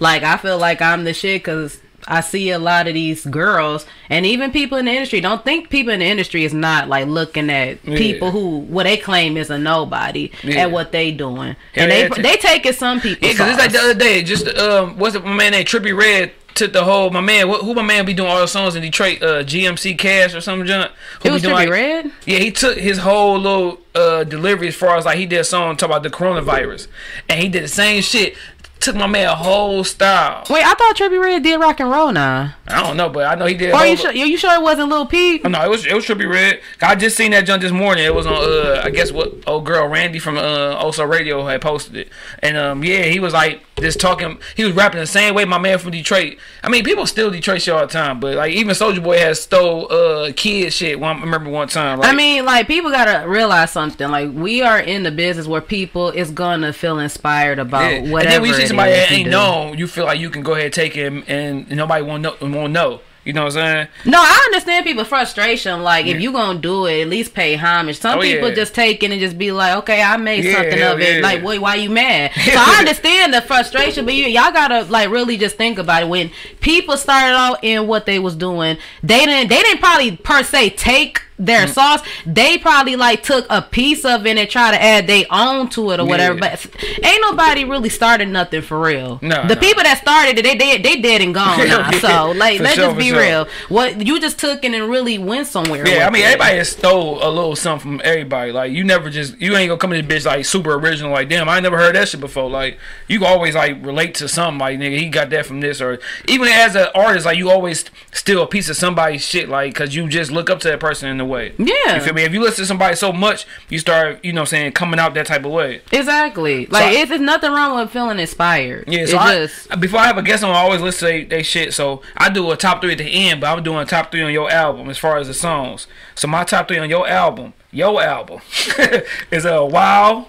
like I feel like I'm the shit because I see a lot of these girls and even people in the industry. Don't think people in the industry is not like looking at Yeah. people who what they claim is a nobody Yeah. at what they doing, Yeah, and they they taking some people. Yeah, cause it's like the other day, just um, what's it, my man named Trippie Redd took the whole my man, who my man be doing all the songs in Detroit, uh, GMC Cash or something, John. Who it be was doing, like- Red. Yeah, he took his whole little uh delivery as far as like he did a song talking about the coronavirus, and he did the same shit. Took my man a whole style. Wait, I thought Trippie Redd did rock and roll now. I don't know, but I know he did. Are you sure? You sure it wasn't Lil Peep? No, it was it was Trippie Redd. I just seen that junk this morning. It was on uh I guess what old girl Randy from uh also radio had posted it. And um yeah, he was like just talking he was rapping the same way my man from Detroit. I mean people steal Detroit shit all the time, but like even Soulja Boy has stole uh kid shit one I remember one time. Like, I mean, like people gotta realize something. Like we are in the business where people is gonna feel inspired about yeah. whatever. and then when you see somebody that you ain't known, you feel like you can go ahead and take him and nobody won't know won't know. You know what I'm saying? No, I understand people frustration. Like if you gonna do it, at least pay homage. Some Oh, people yeah. just take it and just be like, okay, I made Yeah, something of it. yeah. Like, why, why you mad? So I understand the frustration, but you, y'all gotta like really just think about it. When people started out in what they was doing, they didn't they didn't probably per se take their Mm. sauce. They probably like took a piece of it and try to add their own to it or whatever. Yeah. But ain't nobody really started nothing for real. No, the no. people that started it, they dead, they dead and gone now. So like, let's sure, just be sure. real. What you just took it and really went somewhere. Yeah, I mean it. everybody has stole a little something from everybody. Like you never just you ain't gonna come in this bitch like super original. Like damn, I never heard that shit before. Like you can always like relate to something. Like nigga, he got that from this or even as an artist, like you always steal a piece of somebody's shit. Like because you just look up to that person in a way. Yeah. you feel me? If you listen to somebody so much, you start you know saying coming out that type of way. Exactly. Like I- it's, nothing wrong with feeling inspired. Yeah, it's so I, just before I have a guest on, I always listen to they, they shit. So I do a top three at the end, but I'm doing a top three on your album as far as the songs. So my top three on your album, your album, is a uh, Wow,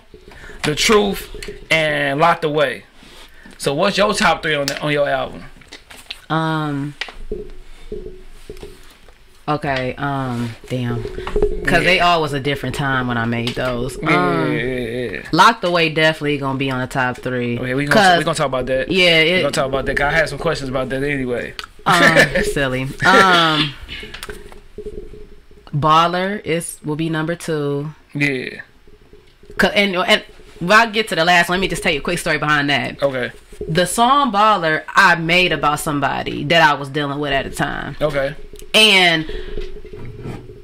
The Truth, and Locked Away. So what's your top three on the, on your album? um. Okay, um, damn, because they all was a different time when I made those. Yeah, Um, yeah, yeah, yeah. Locked Away definitely gonna be on the top three. Okay, we gonna we gonna talk about that. yeah, we gonna talk about that. 'cause I had some questions about that anyway. um, silly. Um, Baller is will be number two. Yeah. 'Cause- and and when I get to the last one, let me just tell you a quick story behind that. Okay. The song Baller I made about somebody that I was dealing with at the time. Okay. And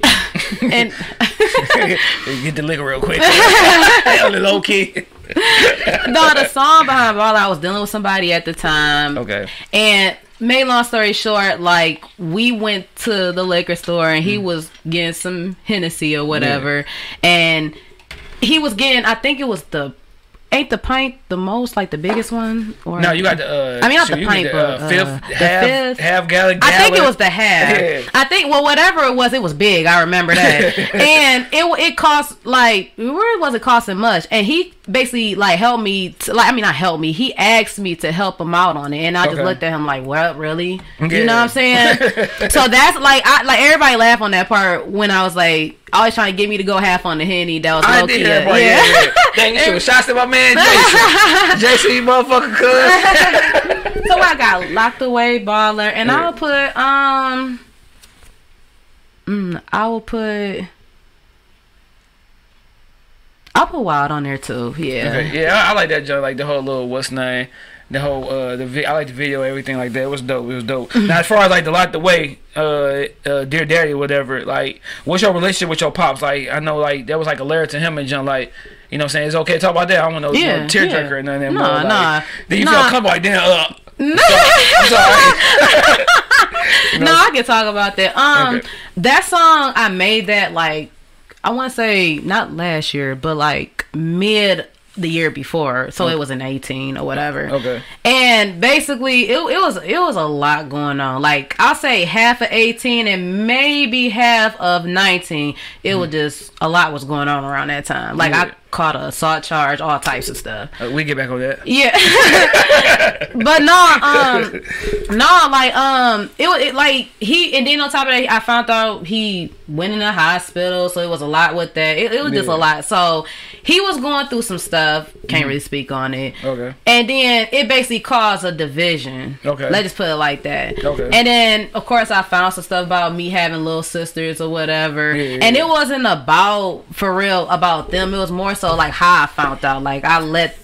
and Get the liquor real quick. Low key. no, the song behind all I was dealing with somebody at the time. Okay. And made long story short, like we went to the liquor store and he mm. was getting some Hennessy or whatever, and he was getting I think it was the ain't the pint the most like the biggest one? Or No, you got the. Uh, I mean, not shoot, the pint, get but, the, uh, uh, fifth, the half, fifth. half gallon. I think it was the half. Yeah. I think well, whatever it was, it was big. I remember that, and it it cost like it really wasn't costing much. And he basically like helped me. To, like I mean, not helped me. He asked me to help him out on it, and I just Okay. looked at him like, "Well, really? You know what I'm saying?" so that's like I like everybody laugh on that part when I was like always trying to get me to go half on the henny. That was I low did key. that part. Yeah. yeah. Dang, you should shots at my man Jason. Jason, you motherfucker, cuz. so I got locked away baller, and Yeah. I'll put um, mm, I will put. I'll put wild on there too. Yeah. Okay, yeah, I, I like that joint. Like the whole little what's name, the whole uh the vi- I like the video, everything like that. It was dope. It was dope. now as far as like the locked away, uh, uh, dear daddy, whatever. Like, what's your relationship with your pops? Like, I know like that was like a lyric to him and John. Like, you know, what I'm saying it's okay to talk about that. I don't want no, Yeah, no tearjerker yeah. or nothing. Nah, like, nah. Then you Nah. feel comfortable like then uh. I'm sorry. You know? No, I can talk about that. Um, Okay. that song I made that like I want to say not last year, but like mid the year before, so it was in eighteen or whatever. Okay. And basically, it, it was it was a lot going on. Like I'll say half of eighteen and maybe half of nineteen. It was mm. just a lot was going on around that time. Like Yeah. I caught a assault charge, all types of stuff. Uh, we get back on that. Yeah, but no, um, no, like um, it was it, like he, and then on top of that, I found out he went in the hospital, so it was a lot with that. It, it was just Yeah. a lot. So he was going through some stuff. Can't really speak on it. Okay. And then it basically caused a division. Okay. Let's just put it like that. Okay. And then of course I found some stuff about me having little sisters or whatever. Yeah, yeah, and it wasn't about for real about them. It was more so like how I found out. Like I let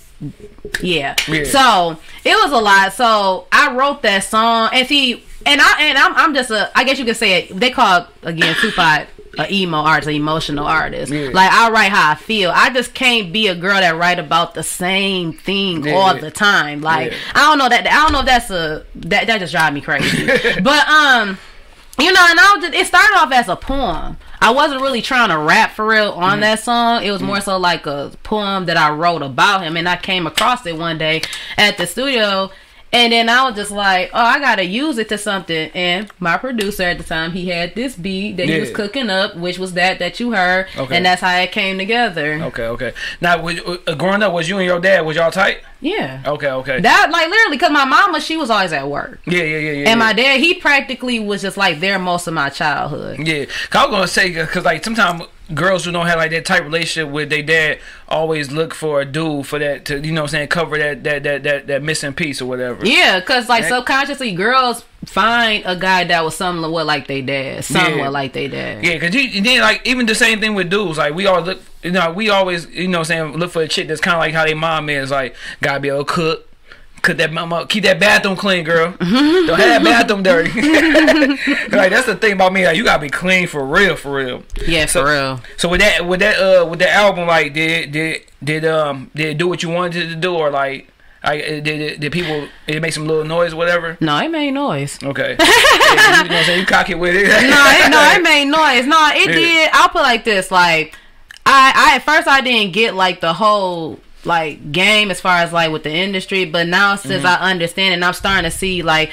yeah. Yeah. So it was a lot. So I wrote that song and see and I and I'm I'm just a I guess you could say it they call again Tupac a emo artist, an emotional artist. Yeah. Like I write how I feel. I just can't be a girl that write about the same thing Yeah, all the time. Like. I don't know that I don't know if that's a that that just drives me crazy. but um you know, and I just, it started off as a poem. I wasn't really trying to rap for real Mm-hmm. on that song. It was more so like a poem that I wrote about him, and I came across it one day at the studio. And then I was just like, oh, I gotta use it to something. And my producer at the time, he had this beat that he was cooking up, which was that that you heard, Okay. and that's how it came together. Okay, okay. Now, was, uh, growing up, was you and your dad was y'all tight? Yeah, Okay, okay. that like literally, cause my mama, she was always at work, yeah, yeah, yeah, yeah. and my yeah. dad, he practically was just like there most of my childhood. Yeah, cause I was gonna say because like sometimes girls who don't have like that type relationship with their dad always look for a dude for that to you know what I'm saying cover that that that that, that missing piece or whatever. Yeah, cause like That- subconsciously, girls find a guy that was somewhat like they dad, somewhat Yeah. like they dad. Yeah, cause you, then like even the same thing with dudes. Like we all look, you know, we always you know I'm saying look for a chick that's kind of like how they mom is. Like gotta be able to cook. Cook that mama, keep that bathroom clean, girl. Don't have that bathroom dirty. like that's the thing about me. Like you gotta be clean for real, for real. Yeah, So- for real. So with that, with that, uh, with that album, like, did did did um did it do what you wanted it to do, or like, like uh, did it, did people it make some little noise, or whatever? No, it made noise. Okay, yeah, you know what I'm saying you cocky with it. no, it, no, it made noise. No, it Yeah. did. I'll put like this. Like, I, I at first I didn't get like the whole like game as far as like with the industry, but now since Mm-hmm. I understand and I'm starting to see like.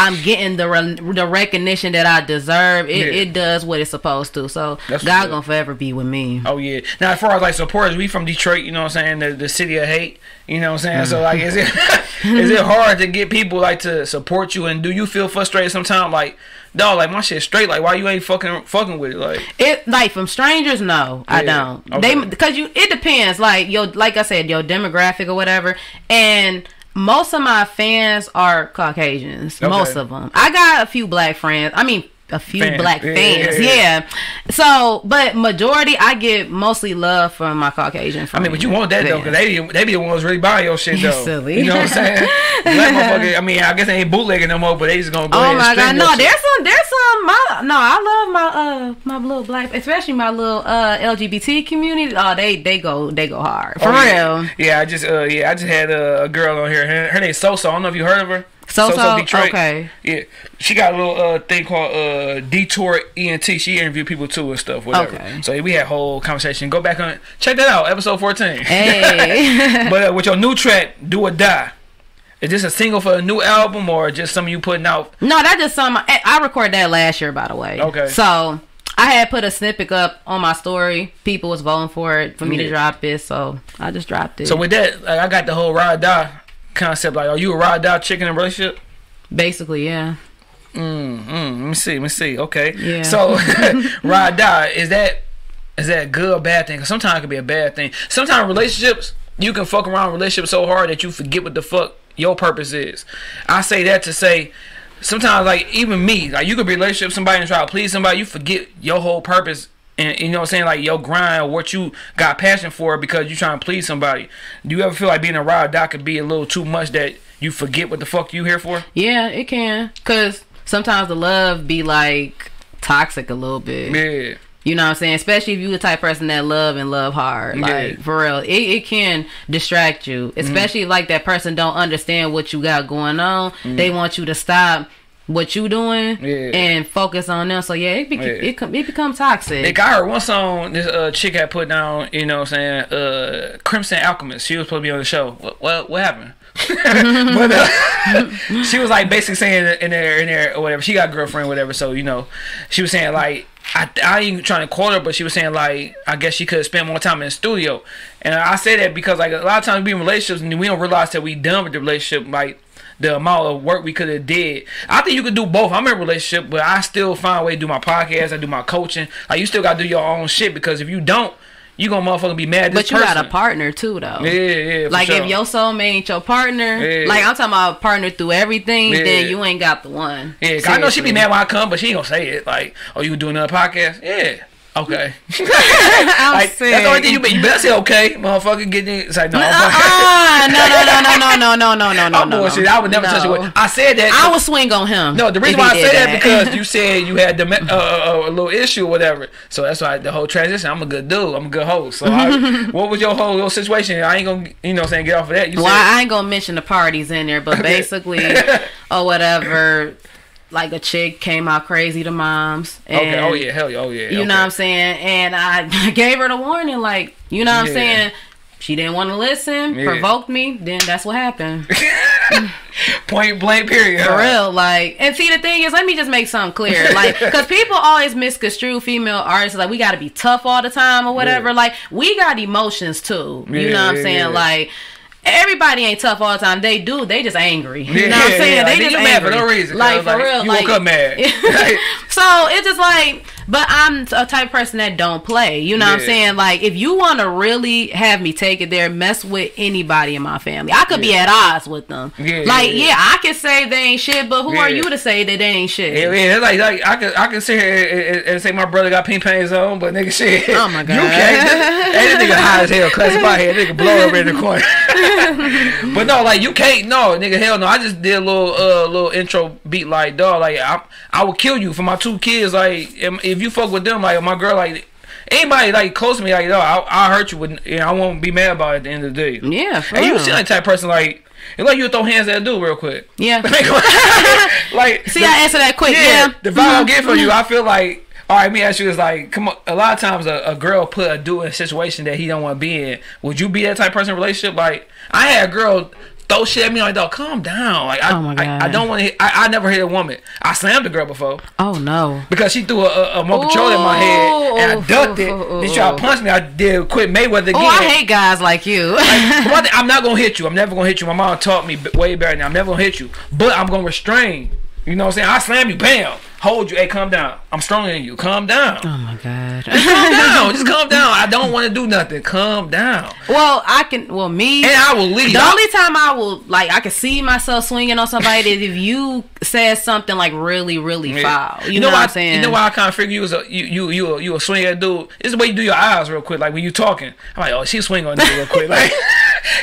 I'm getting the re- the recognition that I deserve. It, Yeah. it does what it's supposed to. So That's God good. gonna forever be with me. Oh yeah. Now as far as like supporters, we from Detroit, you know what I'm saying, the, the city of hate. You know what I'm saying? So like is it is it hard to get people like to support you and do you feel frustrated sometimes like dog, like my shit straight, like why you ain't fucking fucking with it? Like It like from strangers, no, I don't. okay. They because you it depends. Like yo, like I said, your demographic or whatever, and. Most of my fans are Caucasians. Okay. Most of them. I got a few black friends. I mean, a few Fans. black fans. yeah, Yeah, yeah. So, but majority, I get mostly love from my Caucasian I mean, but you want that though, because they they be the ones really buying your shit though. Silly. You know what I'm saying? Black. I mean, I guess they ain't bootlegging no more, but they just gonna go Oh my god, no, shit. there's some, there's some. My no, I love my uh my little black, especially my little uh LGBT community. Oh, they they go they go hard for Oh, real. yeah. Yeah, I just uh yeah, I just had a girl on here. Her, her name's Sosa. I don't know if you heard of her. So so, Detroit. okay. Yeah, she got a little uh, thing called uh, Detour ENT. She interviewed people too and stuff. Whatever. Okay. So we had a whole conversation. Go back on check that out, episode fourteen. Hey. but uh, with your new track, "Do or Die," is this a single for a new album or just something you putting out? no, that just some. I I recorded that last year, by the way. Okay. So I had put a snippet up on my story. People was voting for it for me Yeah. to drop it, so I just dropped it. So with that, like, I got the whole ride die concept. Like, are you a ride die chicken in a relationship? basically, yeah. Mm, mm, let me see. Let me see. Okay. Yeah. So, ride die is that is that a good or bad thing? 'Cause sometimes it can be a bad thing. Sometimes relationships you can fuck around relationships so hard that you forget what the fuck your purpose is. I say that to say. Sometimes, like even me, like you could be relationship with somebody and try to please somebody, you forget your whole purpose and you know what I'm saying, like your grind or what you got passion for because you trying to please somebody. Do you ever feel like being a ride die could be a little too much that you forget what the fuck you here for? Yeah, it can. Cause sometimes the love be like toxic a little bit. Yeah. You know what I'm saying? Especially if you the type of person that love and love hard. Like Yeah. Mm-hmm. for real. It, it can distract you. Especially if like that person don't understand what you got going on. They want you to stop what you doing. Yeah. and focus on them. So yeah, it be, Yeah. it it become toxic. Like I heard one song this uh, chick had put down, you know what I'm saying, uh, Crimson Alchemist. She was supposed to be on the show. What what, what happened? but uh, she was like basically saying in there in there or whatever. She got a girlfriend, whatever. So you know, she was saying like I I ain't trying to call her, but she was saying like I guess she could spend more time in the studio. And I say that because like a lot of times we in relationships and we don't realize that we done with the relationship like the amount of work we could have did. I think you could do both. I'm in a relationship, but I still find a way to do my podcast. I do my coaching. Like you still got to do your own shit because if you don't, you gonna motherfucking be mad. But you got person. a partner too though. Yeah, yeah. Like sure. if your soulmate ain't your partner, Yeah. like I'm talking about partner through everything, Yeah. then you ain't got the one. Yeah, I know she be mad when I come, but she ain't gonna say it. Like, oh, you doing another podcast? Yeah. Okay. I'm like, sick. that's the only thing you, be- you better say okay, motherfucker. Get in. It's like no, I'm Uh-uh. no, no, no, no, no, no, no, no, no, I'm no. I would never touch no. it. With, I said that. I would swing on him. No, the reason why I say did that because you said you had the, uh, uh, a little issue or whatever. So that's why the whole transition. I'm a good dude. I'm a good host. So I, what was your whole little situation? I ain't gonna, you know, what I'm saying get off of that. You well, said, I ain't gonna mention the parties in there, but basically, or whatever, like a chick came out crazy to moms. And, okay. Oh yeah. Hell yeah. Oh yeah. You know what I'm saying? And I gave her the warning, like, you know what I'm saying? She didn't want to listen, Yeah. provoked me, then that's what happened. Point blank. Period. For real, like, and see, the thing is, let me just make something clear, like, because people always misconstrue female artists, like, we got to be tough all the time or whatever. Yeah. Like, we got emotions too. You Yeah, know what I'm saying? yeah. Like, everybody ain't tough all the time. They do. They just angry. You Yeah, know what I'm saying? yeah. They Like, just you mad angry. for no reason, Like, cuz, for like, real. you like, woke up mad. So it's just like, but I'm a type of person that don't play. You know what I'm saying? Like, if you want to really have me take it there, mess with anybody in my family. I could be at odds with them. Yeah, like, yeah, yeah, I can say they ain't shit, but who are you to say that they ain't shit? Yeah, yeah, it's like, like I can I can sit here and, and- say my brother got pink pains on, but nigga shit. Oh, my God. You can't. Hey, this nigga high as hell, classic my head, nigga blow over in the corner. but no, like you can't. No, nigga, hell no. I just did a little uh little intro beat like dog. Like I I would kill you for my two kids. Like if if you fuck with them, like my girl, like. Anybody like close to me, like, no, I I hurt you with, you know, I won't be mad about it at the end of the day. Yeah, for And you seem like type of person like, it's like you throw hands at a dude real quick. Yeah. like See, the- I answer that quick. yeah, Yeah. the vibe I mm-hmm. get from you, mm-hmm. I feel like. All right, let me ask you this: like, come on. A lot of times, a, a girl put a dude in a situation that he don't want to be in. Would you be that type of person in a relationship? Like, I had a girl throw shit at me like, "Dog, calm down." Like, I, Oh I, I don't want to. I, I never hit a woman. I slammed a girl before Oh no. because she threw a, a, a in my head, and I Ooh, ducked it. ooh, ooh, Then she tried to punch me. I did quit Mayweather again. Oh, I hate guys like you. Like, I'm not gonna hit you. I'm never gonna hit you. My mom taught me way better than I'm never gonna hit you. But I'm gonna restrain. You know what I'm saying? I slam you, bam, hold you. Hey, calm down. I'm stronger than you. Calm down. oh my god. calm down. Just calm down. I don't want to do nothing. Calm down. well, I can. Well, me. And I will leave. The only time I will like I can see myself swinging on somebody is if you said something like really, really Yeah. foul. You, know, why, what I'm saying? You know why I kind of figure you was a you you you a, you a swing at dude. Is the way you do your eyes real quick, like when you talking. I'm like, oh, she swing on nigga real quick, like.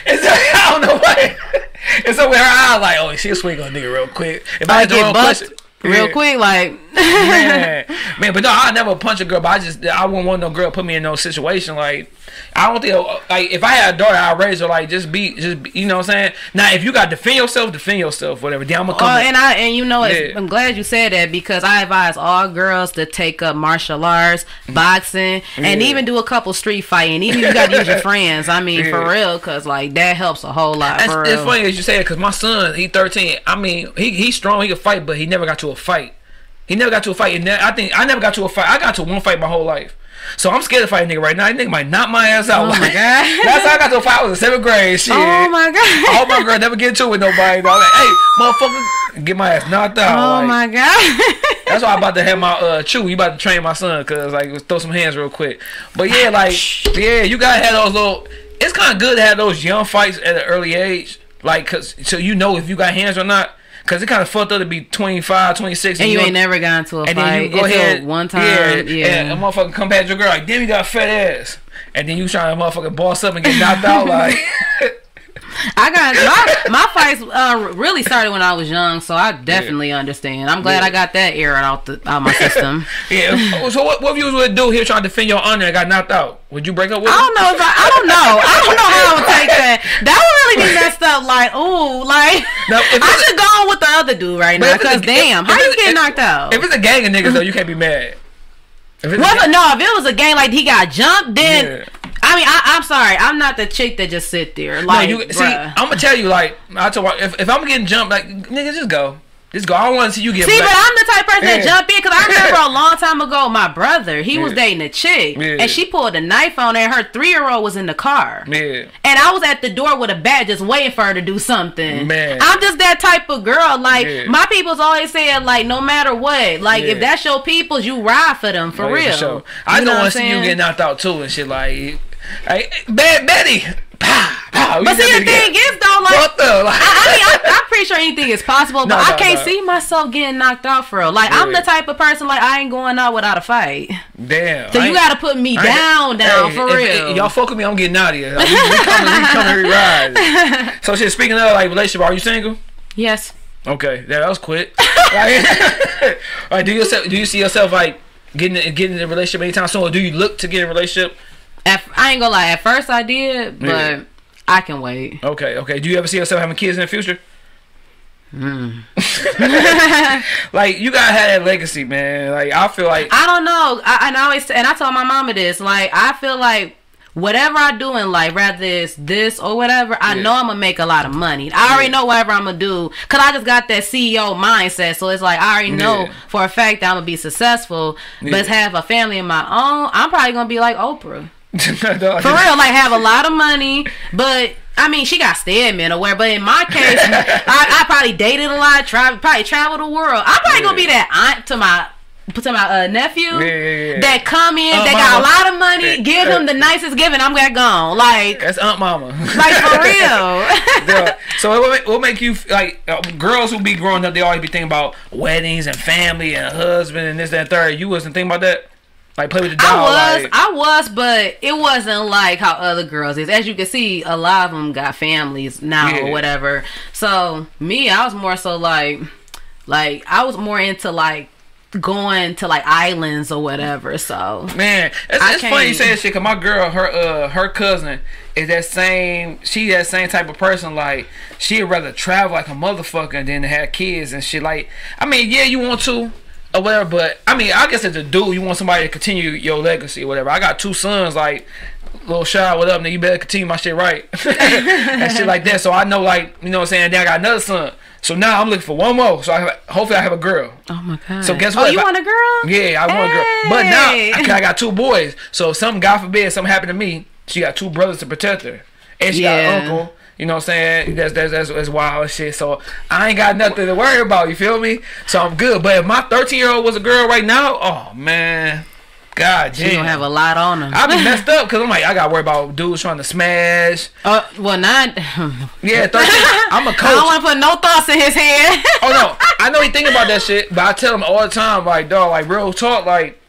It's like, I don't know why. It's so with her eyes, like, oh, she'll swing on nigga real quick. If I had the get wrong bucked question- real Yeah. quick, like Man. Man, but no, I never punch a girl. But I just I wouldn't want no girl put me in no situation like I don't think like if I had a daughter, I'd raise her like just be just be, you know what I'm saying. Now if you got to defend yourself, defend yourself, whatever. Then I'm gonna come. Oh, and I and you know it's, Yeah. I'm glad you said that because I advise all girls to take up martial arts, mm-hmm. boxing, and even do a couple street fighting. Even you got to use your friends. I mean, for real, because like that helps a whole lot. That's, it's funny as you say it because my son, he 13. I mean, he he's strong. He can fight, but he never got to a fight. He never got to a fight. And I think I never got to a fight. I got to one fight my whole life. So I'm scared to fight a nigga right now. That nigga might knock my ass out. Oh my God. Last time I got to a fight I was in seventh grade. Shit. Oh my god. I hope my girl never get into it with nobody. Dog. Like, hey, motherfucker, get my ass knocked out. Oh Like, my god. That's why I'm about to have my uh chew. You about to train my son because like throw some hands real quick. But yeah, like yeah, you gotta have those little. It's kind of good to have those young fights at an early age, like cause so you know if you got hands or not. Cause it kind of fucked up to be 25, 26, and you ain't never got to a and fight. then you go Until ahead one time. yeah, Yeah. and a motherfucker come past your girl like, damn, you got fat ass, and then you trying to motherfucking boss up and get knocked out like. I got my my fights uh, really started when I was young, so I definitely understand. I'm glad Yeah. I got that era out the out my system. Yeah. So what, what you a dude here trying to defend your honor and got knocked out? Would you break up with I don't know I, I don't know. I don't know how I would take. That would really be messed up. Like, ooh, like No, if I a- should go on with the other dude right now. a- Cause damn, if- how if you get knocked out? If it's a gang of niggas though, you can't be mad. If it's Well, no, if it was a gang like he got jumped, then Yeah. I mean, I, I'm sorry, I'm not the chick that just sit there. No, Like, you see. I'm gonna tell you like I told if if I'm getting jumped, like nigga, just go, just go. I want to see you get. See, black- but I'm the type of person that jump in because I remember a long time ago, my brother he was dating a chick, Yeah. and she pulled a knife on her. and Her three year old was in the car, yeah. and I was at the door with a bat, just waiting for her to do something. Man. I'm just that type of girl. Like Yeah. my people's always said, like no matter what, like Yeah. if that's your people's, you ride for them for Oh, yeah, real. sure. I You don't know want to see you get knocked out too and shit like, like bad Betty. Pow, But see, the thing is though, like. what the? Like, I mean, I, I'm pretty sure anything is possible, but No, I can't no. see myself getting knocked out for real. Like I'm the type of person like I ain't going out without a fight. damn. So I you gotta put me I down, down Hey, for if- real. if y'all fuck with me, I'm getting out of here. Like, we, we coming, we coming, we ride. So shit. Speaking of like relationship, are you single? yes. Okay, yeah, that was quick. like, like, do you yourself, do you see yourself like getting getting in a relationship anytime soon, or do you look to get in a relationship? At, I ain't gonna lie. At first I did, but Yeah. I can wait. Okay, okay. Do you ever see yourself having kids in the future? Hmm. like you gotta have that legacy, man. Like I feel like I don't know. I, and I always and I told my mama this. Like I feel like whatever I do in life, whether it's this or whatever, I Yeah. know I'm gonna make a lot of money. I already Yeah. know whatever I'm gonna do because I just got that CEO mindset. So it's like I already know Yeah. for a fact that I'm gonna be successful. But have a family of my own, I'm probably gonna be like Oprah. For For real, like have a lot of money, but I mean, she got stedman or where. But in my case, I, I probably dated a lot, travel, probably traveled the world. I'm probably gonna be that aunt to my to my uh, nephew Yeah, yeah, yeah. that come in, Uh, that got a lot of money, give him the nicest giving. I'm gonna go. like That's Aunt Mama. like for real. Yeah. So what make, what make you like uh, girls who be growing up? They always be thinking about weddings and family and husband and this that and third. You wasn't thinking about that. Like play with the doll. I was, like, I was, but it wasn't like how other girls is. As you can see, a lot of them got families now Yeah. or whatever. So me, I was more so like, like I was more into like going to like islands or whatever. So Man, it's, it's funny you say that shit. Cause my girl, her uh, her cousin is that same. She that same type of person. Like she'd rather travel like a motherfucker than to have kids and shit. Like I mean, yeah, you want to or whatever, but I mean, I guess as a dude, you want somebody to continue your legacy or whatever. I got two sons, like. Little shy, what up? Nigga, you better continue my shit right. and shit like that. So I know, like, you know what I'm saying? Then I got another son. So now I'm looking for one more. So I have, hopefully I have a girl. oh my god. So guess Oh, what? you If I- want a girl? Yeah, I want a girl. But now I, I got two boys. So if something, God forbid, something happened to me, she got two brothers to protect her, and she got an uncle. You know what I'm saying? That's that's that's, that's wild and shit. So I ain't got nothing to worry about. You feel me? So I'm good. But if my 13 year old was a girl right now, oh man, God You damn. don't have a lot on them. I'd be messed up because I'm like, I got to worry about dudes trying to smash. Oh well, not. Yeah, 13. I'm a I don't coach. want to put no thoughts in his head. Oh no, I know he think about that shit, but I tell him all the time, like, dog, like real talk, like.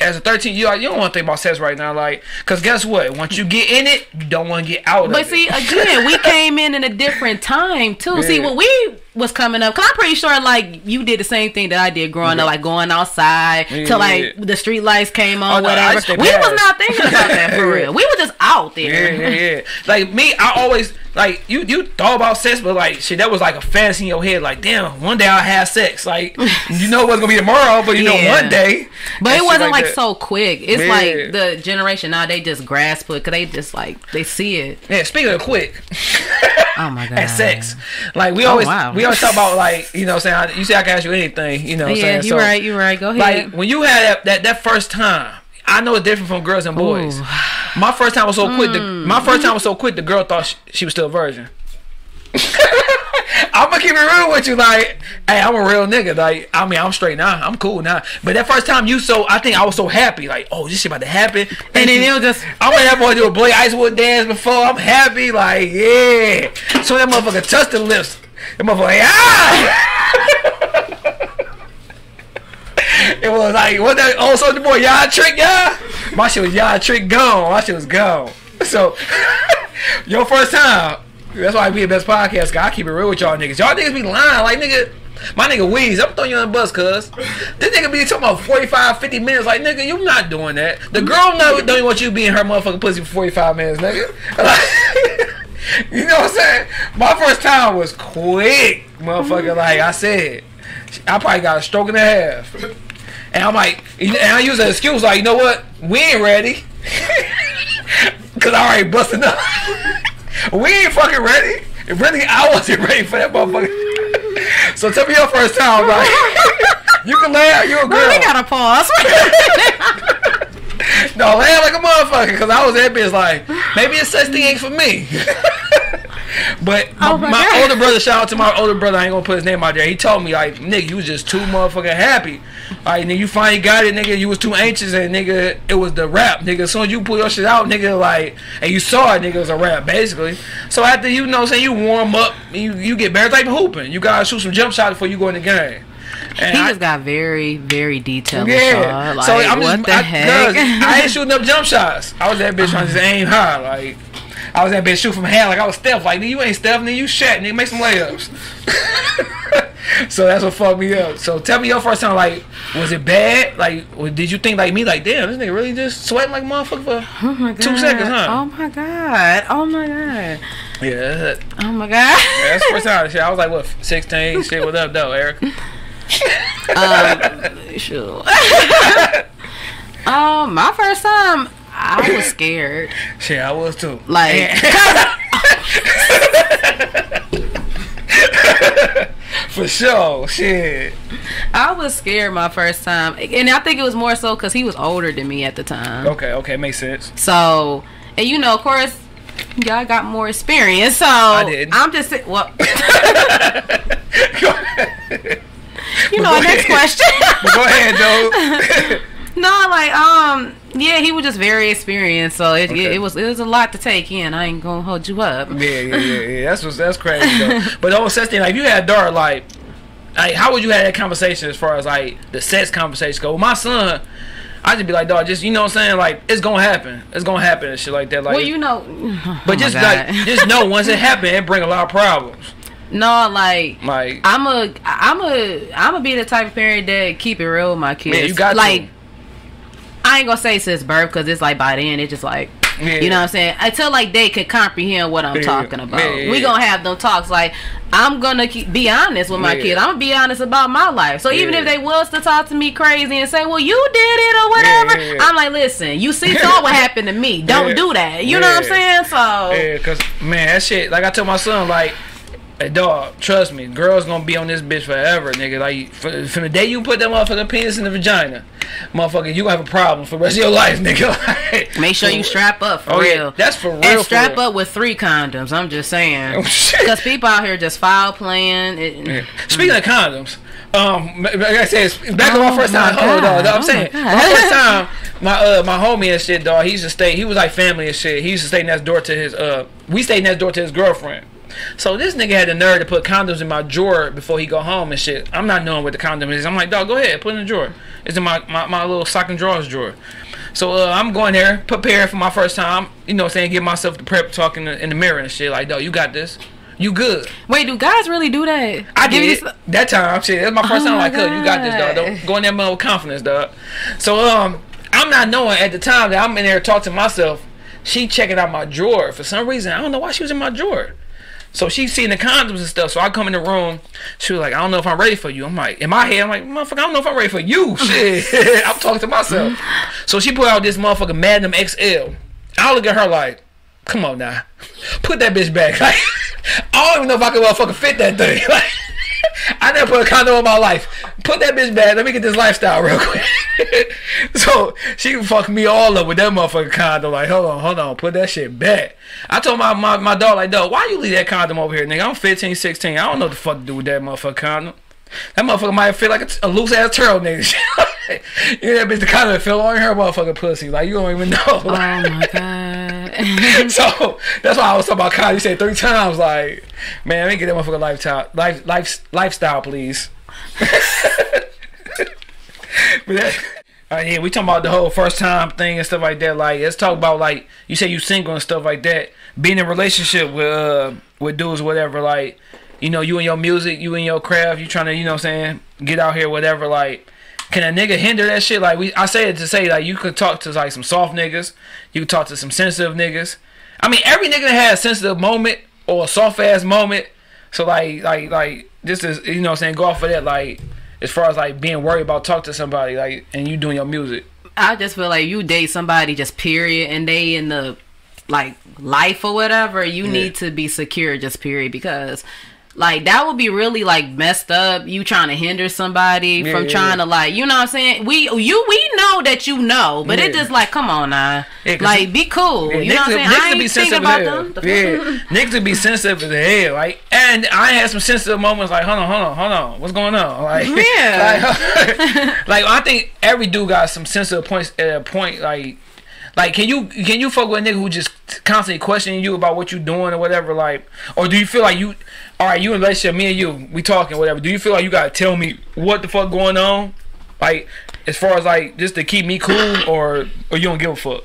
As a 13 year old, you don't want to think about sex right now, like, cause guess what? Once you get in it, you don't want to get out But see, it. again, we came in in a different time too. See, Yeah. when we was coming up, cause I'm pretty sure like you did the same thing that I did growing up, like going outside Yeah, till like yeah. the street lights came on, Oh, no, whatever. We was not thinking about that for real. We were just out there. yeah, yeah. Like me, I always like you. You thought about sex, but like shit, that was like a fantasy in your head. Like, damn, one day I'll have sex. Like, you know what's gonna be tomorrow, but you know one day. But it wasn't like, that. so quick. It's Yeah. like the generation now they just grasp it, cause they just like they see it. Yeah, speaking of quick, Oh my god. and sex, like we Oh, always wow. we always talk about like you know what I'm saying you say I can ask you anything you know what I'm Yeah, saying you so right. you're right. Go ahead. like when you had that, that that first time I know it's different from girls and boys Ooh. my first time was so quick the, Mm. my first time was so quick the girl thought she, she was still a virgin I'm gonna keep it real with you, like, hey, I'm a real nigga. Like, I mean, I'm straight now. I'm cool now. But that first time, you so, I think I was so happy, like, oh, this shit about to happen. and then it was just I'm gonna have boy do a Blake Icewood dance before. I'm happy, like yeah. So that motherfucker touched the lips. That motherfucker, ah. it was like what that old Soulja Boy, y'all trick, y'all. My shit was y'all trick gone. My shit was gone. So your first time. That's why I be the best podcast guy. I keep it real with y'all niggas. Y'all niggas be lying, like nigga. My nigga Weez, I'm throwing you on the bus, cuz. This nigga be talking about 45, 50 minutes. Like, nigga, you not doing that. The girl know, don't even want you to be in her motherfucking pussy for 45 minutes, nigga. you know what I'm saying? My first time was quick, motherfucker. Like I said, I probably got a stroke and a half. And I'm like, and I use an excuse like, you know what? We ain't ready. Cause I already busted up. we ain't fucking ready. Really, I wasn't ready for that motherfucker. so tell me your first time, like you can laugh, you a girl. Well, we gotta pause. No, laugh like a motherfucker, cause I was that bitch like, maybe a sex thing ain't for me. but my, Oh my my older brother, shout out to my older brother, I ain't gonna put his name out there. He told me like, nigga, you was just too motherfucking happy. Like, nigga, you finally got it, nigga. You was too anxious, and nigga, it was the rap, nigga. As soon as you pull your shit out, nigga, like, and you saw it, nigga, it was a rap, basically. So after you know, what I'm saying you warm up, you you get better type of hooping. You gotta shoot some jump shots before you go in the game. And he I- just got very, very detailed. yeah. Like, so I'm what just, the I, heck? I ain't shooting up jump shots. I was that bitch trying to just aim high. Like I was that bitch shoot from hand like I was Steph. Like nigga, you ain't Steph, nigga, you Shaq, nigga, make some layups. so that's what fucked me up. So tell me your first time. Like, was it bad? Like, or did you think like me? Like, damn, this nigga really just sweating like a motherfucker for oh my god. two seconds, huh? Oh my god. Oh my god. yeah. Oh my god. that's the first time. Shit, I was like what, 16? Shit, what up, though, Eric? Um, sure. um, my first time, I was scared. Shit, I was too. Like, for sure. Shit. I was scared my first time, and I think it was more so because he was older than me at the time. Okay, okay, makes sense. So, and you know, of course, y'all got more experience. So I didn't. I'm just well. you know, next question. Go ahead, though. no, like um, yeah, he was just very experienced. So it, Okay. it, it was it was a lot to take in. I ain't gonna hold you up. Yeah, yeah, yeah, yeah. That's what's that's crazy though. but the whole sex thing, like if you had daughter, like, like how would you have that conversation as far as like the sex conversation go? With my son, I just be like, dog, just you know what I'm saying, like it's gonna happen, it's gonna happen and shit like that. Like, well, you know, but oh just like just know once it happen, it bring a lot of problems. No, like Like, I'm a I'm a I'm gonna be the type of parent that keep it real with my kids. Man, you got to. like I ain't gonna say since birth because it's like by then it's just like Yeah. you know what I'm saying until like they can comprehend what I'm Yeah. talking about. Yeah. We gonna have them talks like I'm gonna keep, be honest with my Yeah. kids. I'm gonna be honest about my life. So even if they was to talk to me crazy and say, "Well, you did it" or whatever. I'm like, "Listen, you see, saw what happened to me. Don't do that." You know what I'm saying? So yeah, cause man, that shit. Like I told my son, like. Hey dog, trust me, girls gonna be on this bitch forever, nigga. Like for, from the day you put that motherfucking penis in the vagina, motherfucker, you gonna have a problem for the rest of your life, nigga. make sure you strap up for Oh, yeah. real. That's for real, And strap real. up with three condoms. I'm just saying. Oh, shit. Because people out here just foul playing. It, Yeah. Speaking of condoms, um, like I said, back on Oh my first my time. Hold on, dog, I'm Oh saying my my, first time, my uh, my homie and shit, dog. He used to stay. He was like family and shit. He used to stay next door to his uh. We stayed next door to his girlfriend. So this nigga had the nerve to put condoms in my drawer before he go home and shit. I'm not knowing what the condom is. I'm like, dog, go ahead, put it in the drawer. It's in my, my, my little sock and drawers drawer. So uh, I'm going there, preparing for my first time. You know, what I'm saying, give myself the prep talking in the, in the mirror and shit. Like, dog, you got this. you good. Wait, do guys really do that? I Give did you that time. Shit, that's my first Oh time. my Like, "Cuz, you got this, dog. Don't go in there with confidence, dog. So, um, I'm not knowing at the time that I'm in there talking to myself. She checking out my drawer for some reason. I don't know why she was in my drawer. So she seen the condoms and stuff. So I come in the room. She was like, I don't know if I'm ready for you. I'm like, in my head, I'm like, motherfucker, I don't know if I'm ready for you. Shit. I'm talking to myself. So she put out this motherfucking Magnum XL. I look at her like, come on now. Put that bitch back. Like, I don't even know if I can motherfucking fit that thing. Like, I never put a condom in my life. Put that bitch back. Let me get this lifestyle real quick. so she fucked me all up with that motherfucking condom. Like, hold on, hold on. Put that shit back. I told my, my, my dog, like, dog, why you leave that condom over here, nigga? I'm 15, 16. I don't know what the fuck to do with that motherfucking condom. That motherfucker might feel like a, a loose ass turtle nigga. you know that bitch the condom fell on her motherfucking pussy. Like, you don't even know. Oh my god. so that's why I was talking about Kyle. You said three times, like, man, let me get that motherfucker lifestyle, life, life, lifestyle, please. but that, uh, yeah, we talking about the whole first time thing and stuff like that. Like, let's talk about like you say you single and stuff like that. Being in a relationship with uh, with dudes, whatever. Like, you know, you and your music, you and your craft, you trying to, you know, what I'm saying, get out here, whatever. Like, can a nigga hinder that shit? Like, we, I say it to say like you could talk to like some soft niggas, you could talk to some sensitive niggas. I mean, every nigga has a sensitive moment or a soft ass moment. So like, like, like, this is you know, what I'm saying, go off of that. Like, as far as like being worried about talk to somebody, like, and you doing your music. I just feel like you date somebody just period and they in the like life or whatever, you Yeah. need to be secure just period because like that would be really like messed up. You trying to hinder somebody Yeah, from yeah, trying yeah. to like you know what I'm saying? We you we know that you know, but it just like come on now. Like be cool. You know what I'm saying? niggas I would ain't be thinking sensitive about them. The Yeah, niggas would be sensitive as hell. Like, and I had some sensitive moments. Like, hold on, hold on, hold on, what's going on? Like, Yeah. like, like, I think every dude got some sensitive points at a point. Like, like, can you can you fuck with a nigga who just constantly questioning you about what you're doing or whatever? Like, or do you feel like you, all right, you in a relationship, me and you, we talking, whatever. Do you feel like you gotta tell me what the fuck going on? Like, as far as like just to keep me cool, or or you don't give a fuck?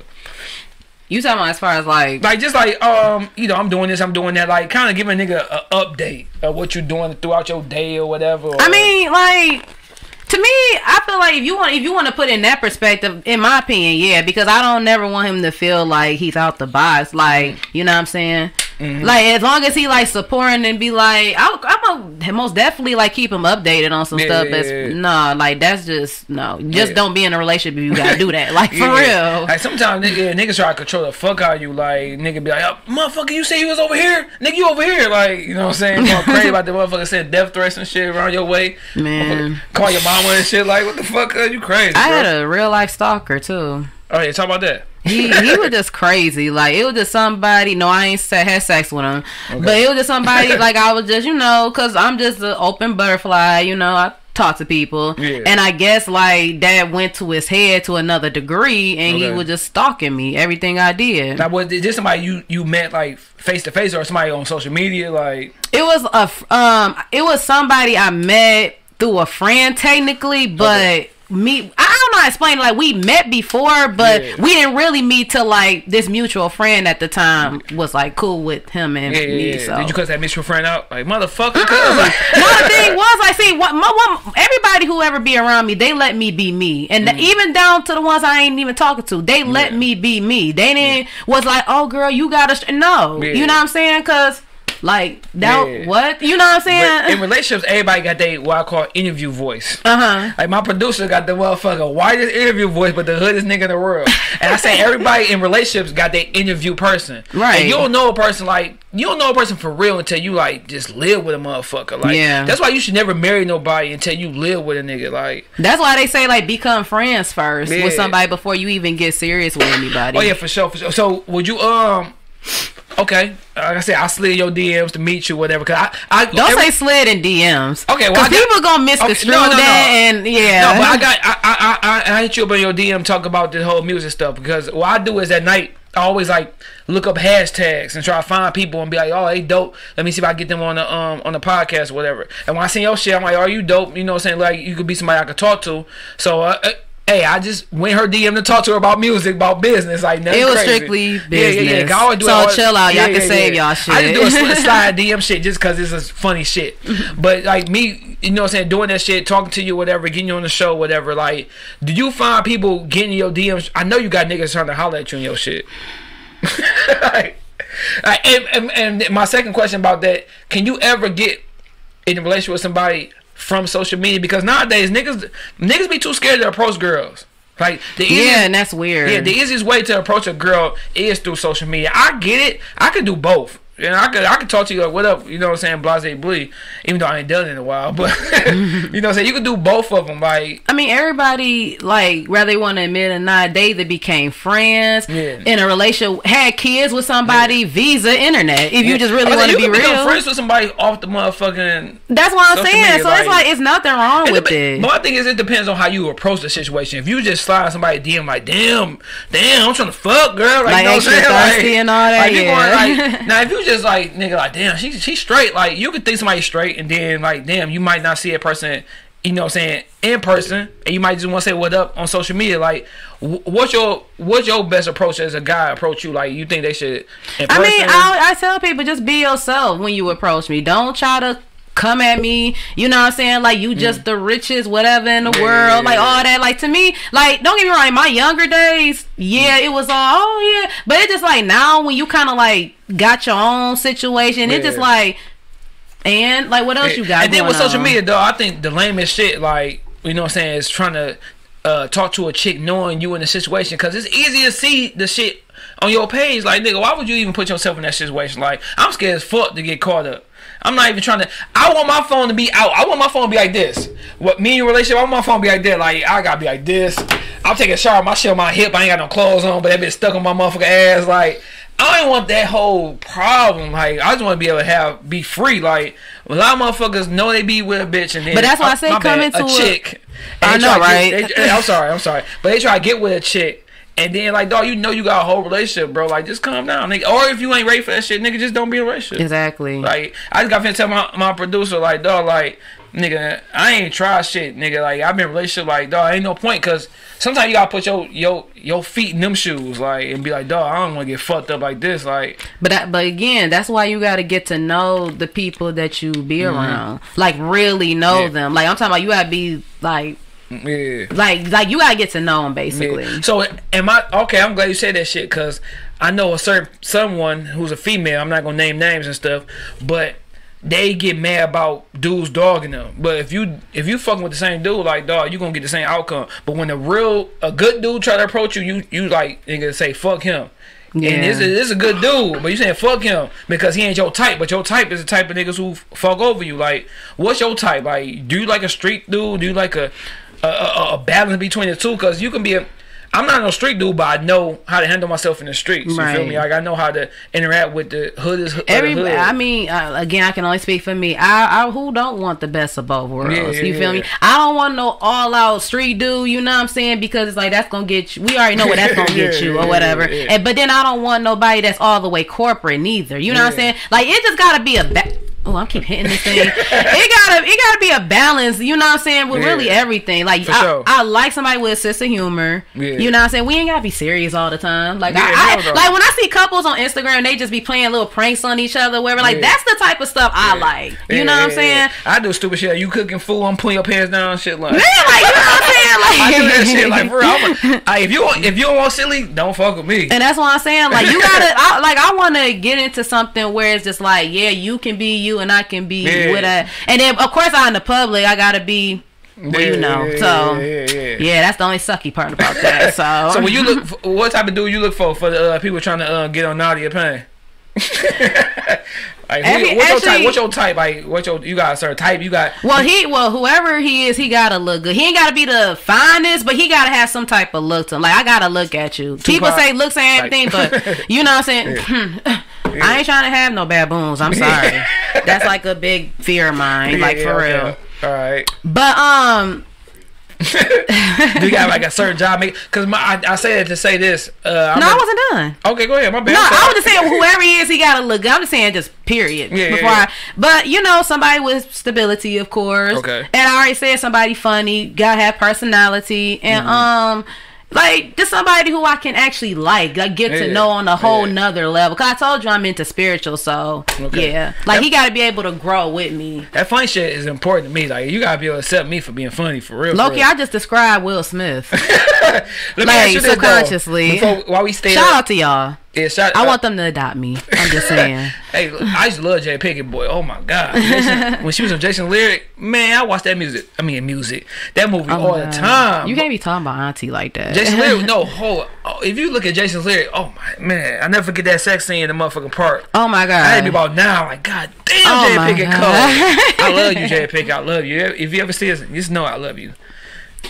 You talking about as far as like like just like um you know I'm doing this I'm doing that like kind of give a nigga a update of what you're doing throughout your day or whatever or- I mean, like to me, I feel like if you want if you want to put in that perspective, in my opinion, yeah, because I don't never want him to feel like he's out the box. Like you know what I'm saying. Mm-hmm. Like as long as he like supporting and be like, I'll, I'm a, most definitely like keep him updated on some Yeah, stuff. yeah, That's yeah. no, like that's just no. Just Yeah. don't be in a relationship if you gotta do that. Like for Yeah. real. Like sometimes nigga, niggas try to control the fuck out of you. Like nigga be like, oh, motherfucker, you say you was over here, nigga, you over here. Like you know what I'm saying? Going crazy about the motherfucker said death threats and shit around your way. Man. Call your mama and shit. Like what the fuck? Are you crazy? I bro? had a real life stalker too. Oh yeah, talk about that. he he was just crazy. Like it was just somebody. No, I ain't had sex with him, but it was just somebody. like I was just you know, cause I'm just an open butterfly. You know, I talk to people, Yeah. and I guess like that went to his head to another degree, and he was just stalking me. Everything I did. Now was this somebody you you met like face to face or somebody on social media? Like It was a um. It was somebody I met through a friend technically, but. Okay. Me, I don't know how to explain. Like we met before, but Yeah. we didn't really meet till like this mutual friend at the time was like cool with him and yeah, me. yeah. So Did you cuss that mutual friend out? Like motherfucker. no, Like, the thing was, I see what my one, everybody who ever be around me, they let me be me, and the- even down to the ones I ain't even talking to, they let Mm. Me be me. They didn't was like, oh girl, you gotta no, Yeah. you know what I'm saying? Cause like that, Yeah. what you know what I'm but in relationships, everybody got their what I call interview voice. Uh huh. Like my producer got the motherfucker whitest interview voice, but the hoodest nigga in the world. And I say everybody in relationships got their interview person. Right. And you don't know a person like you don't know a person for real until you like just live with a motherfucker. Like Yeah. that's why you should never marry nobody until you live with a nigga. Like That's why they say like become friends first Yeah. with somebody before you even get serious with anybody. oh yeah, for sure, for sure. So would you um okay? Like I said, I slid your DMs to meet you, whatever. Cause I, I Don't every- say slid in DMs. Okay, well, I got- people gonna misconstrue Okay, no, no, no. that, and yeah. No, but I got I I I, I hit you up on your DM talk about this whole music stuff because what I do is at night I always like look up hashtags and try to find people and be like, oh, they dope. Let me see if I get them on the um on the podcast or whatever. And when I see your shit, I'm like, are you dope? You know what I'm saying? Like you could be somebody I could talk to. So uh, uh, Hey, I just went her DM to talk to her about music, about business, like nothing It was crazy. strictly Yeah, yeah, yeah. business. I always do So all- chill out. Y'all can save y'all shit. I just do a slide DM shit just because it's a funny shit. But like me, you know what I'm saying, doing that shit, talking to you, whatever, getting you on the show, whatever. Like, do you find people getting your DMs? I know you got niggas trying to holler at you in your shit. like, and, and, and my second question about that: Can you ever get in a relationship with somebody from social media? Because nowadays niggas niggas be too scared to approach girls. Like the easiest, Yeah, and that's weird. yeah, the easiest way to approach a girl is through social media. I get it. I could do both. Know, I could I could talk to you like, what up? You know what I'm saying? Blase Blee. Even though I ain't done it in a while, but you know what I'm saying? You could do both of them. Like, I mean, everybody, like, whether they want to admit it or not, they either became friends Yeah. in a relationship, had kids with somebody, visa, internet. If you just really want to be real, friends with somebody off the motherfucking that's what I'm saying. media, so like- it's like it's nothing wrong It with it. My thing is, it depends on how you approach the situation. If you just slide somebody DM like, damn, damn, I'm trying to fuck, girl, like, Like you know what I'm saying? like, and all that, Like, yeah. going, like, now if you just like, nigga, like, damn, she she straight. Like, you could think somebody's straight, and then like, damn, you might not see a person. You know what I'm saying in person, and you might just want to say what up on social media. Like, what's your what's your best approach as a guy approach you? Like, you think they should? I mean. I, I tell people just be yourself when you approach me. Don't try to come at me. You know what I'm saying? Like you just the richest, whatever in the Mm. Yeah, world. yeah, Like yeah. all that. Like to me, like don't get me wrong. In my younger days, yeah, it was all oh yeah. But it's just like now when you kind of like got your own situation, it's just like. And like, what else you got? And then with social on? media, though, I think the lamest shit, like you know, what I'm saying, is trying to uh, talk to a chick knowing you in the situation, because it's easy to see the shit on your page. Like, nigga, why would you even put yourself in that situation? Like, I'm scared as fuck to get caught up. I'm not even trying to. I want my phone to be out. I want my phone to be like this. What me and your relationship? I want my phone to be like that. Like I gotta be like this. I'm taking a shower. My shit on my hip. I ain't got no clothes on, but that bitch stuck on my motherfucking ass. Like I don't want that whole problem. Like I just want to be able to have be free. Like a lot of motherfuckers know they be with a bitch, and then But that's why I say come bad, a a- chick. I know, try get- right? they- I'm sorry, I'm sorry, but they try to get with a chick. And then, like, dog, you know you got a whole relationship, bro. Like, just calm down, nigga. Or if you ain't ready for that shit, nigga, just don't be in a relationship. Exactly. Like I just got to tell my, my producer like dog like nigga I ain't try shit nigga like I've been in a relationship like dog ain't no point because sometimes you gotta put your your your feet in them shoes like and be like dog I don't want to get fucked up like this like But that, but again, that's why you got to get to know the people that you be around. Like really know Mm-hmm. Yeah. them. Like I'm talking about, you got to be like, yeah. like, like you got to get to know them basically. Yeah. So am I okay? I'm glad you said that shit because I know a certain someone who's a female. I'm not gonna name names and stuff, but they get mad about dudes dogging them. But if you if you fucking with the same dude, like dog, you gonna get the same outcome. But when a real a good dude try to approach you, you you like nigga say fuck him. Yeah. And this is, this is a good dude, but you saying fuck him because he ain't your type. But your type is the type of niggas who fuck over you. Like, what's your type? Like, do you like a street dude? Do you like a a, a, a balance between the two? Because you can be a I'm not no street dude, but I know how to handle myself in the streets. You feel me? Like I know how to interact with the hood is Every, hood. I mean, uh, again, I can only speak for me. I, I who don't want the best of both worlds. Yeah, yeah, you feel yeah. me? I don't want no all out street dude. You know what I'm saying? Because it's like that's gonna get you. We already know what that's gonna get you or whatever. And but then I don't want nobody that's all the way corporate neither. You know what I'm saying? Like it just gotta be a. Ba- Oh, I keep hitting this thing. it gotta, it gotta be a balance. You know what I'm saying? With Yeah. really everything. Like I, sure. I like somebody with a sense of humor. Yeah. You know what I'm saying? We ain't gotta be serious all the time. Like Yeah, I. I like when I see couples on Instagram, they just be playing little pranks on each other, whatever. Like that's the type of stuff I like. You know what I'm saying? I do stupid shit. You cooking food? I'm pulling your pants down, shit like. Man, like you know what I'm saying? Like I do that shit like. I'm a, I, if you want- if you don't want silly, don't fuck with me. And that's what I'm saying. Like you gotta, I, like I want to get into something where it's just like, yeah, you can be you and I can be Yeah. with a, and then of course in the public, I gotta be, well, you know. Yeah, so yeah, yeah, yeah. yeah, that's the only sucky part about that. So, So when you look, for, what type of dude you look for for the uh, people trying to uh, get on Nadia Payne? like, who, what's your type? What's your type? Like, what's your you got a certain type? You got Well, he well, whoever he is, he gotta look good. He ain't gotta be the finest, but he gotta have some type of look to him. Like I gotta look at you. People say looks ain't everything, but you know what I'm saying. I ain't trying to have no baboons. I'm sorry. That's like a big fear of mine, like Yeah, for okay. real. All right. But um, Do you got like a certain job? Because my I, I say that to say this. Uh, I'm No, I a- wasn't done. Okay, go ahead. My bad. No, I was just saying whoever he is, he gotta look. good. I'm just saying just period. Yeah, yeah, before yeah. I, but you know, somebody with stability, of course. Okay. And I already said somebody funny, gotta have personality, and Mm-hmm. um. Like just somebody who I can actually like, like get to Yeah, know on a whole yeah. nother level. Cause I told you I'm into spiritual, so Okay. yeah. Like he got to be able to grow with me. That funny shit is important to me. Like you gotta be able to accept me for being funny for real. for Loki, real. I just described Will Smith. Like, this, subconsciously. Before, while we stay Shout up, out to y'all. Yeah, shout, I want them to adopt me. I'm just saying. Hey, I used to love Jada Pinkett, boy. Oh my god, when she was on Jason Lyric, man, I watched that music. I mean, music, that movie Oh all the time. You can't be talking about auntie like that. Jason Lyric, no, hold. Oh, if you look at Jason lyric, oh my man, I never forget that sex scene in the motherfucking park. Oh my god. I had to be about now, like God damn, Oh Jada Pinkett cold. I love you, Jada Pinkett. I love you. If you ever see us, just know I love you.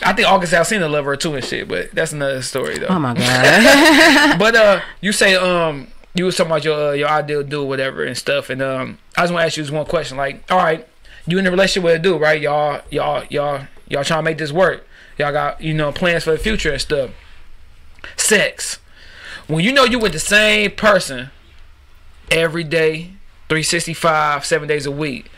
I think August Alsina love her too and shit, but that's another story though. Oh my god. But uh, you say um, you was talking about your uh, your ideal dude, whatever, and stuff, and um, I just want to ask you this one question. Like, all right, you in a relationship with a dude, right? Y'all, y'all, y'all, y'all trying to make this work. Y'all got you know plans for the future and stuff. Sex. When you know you with the same person every day, three sixty five, seven days a week.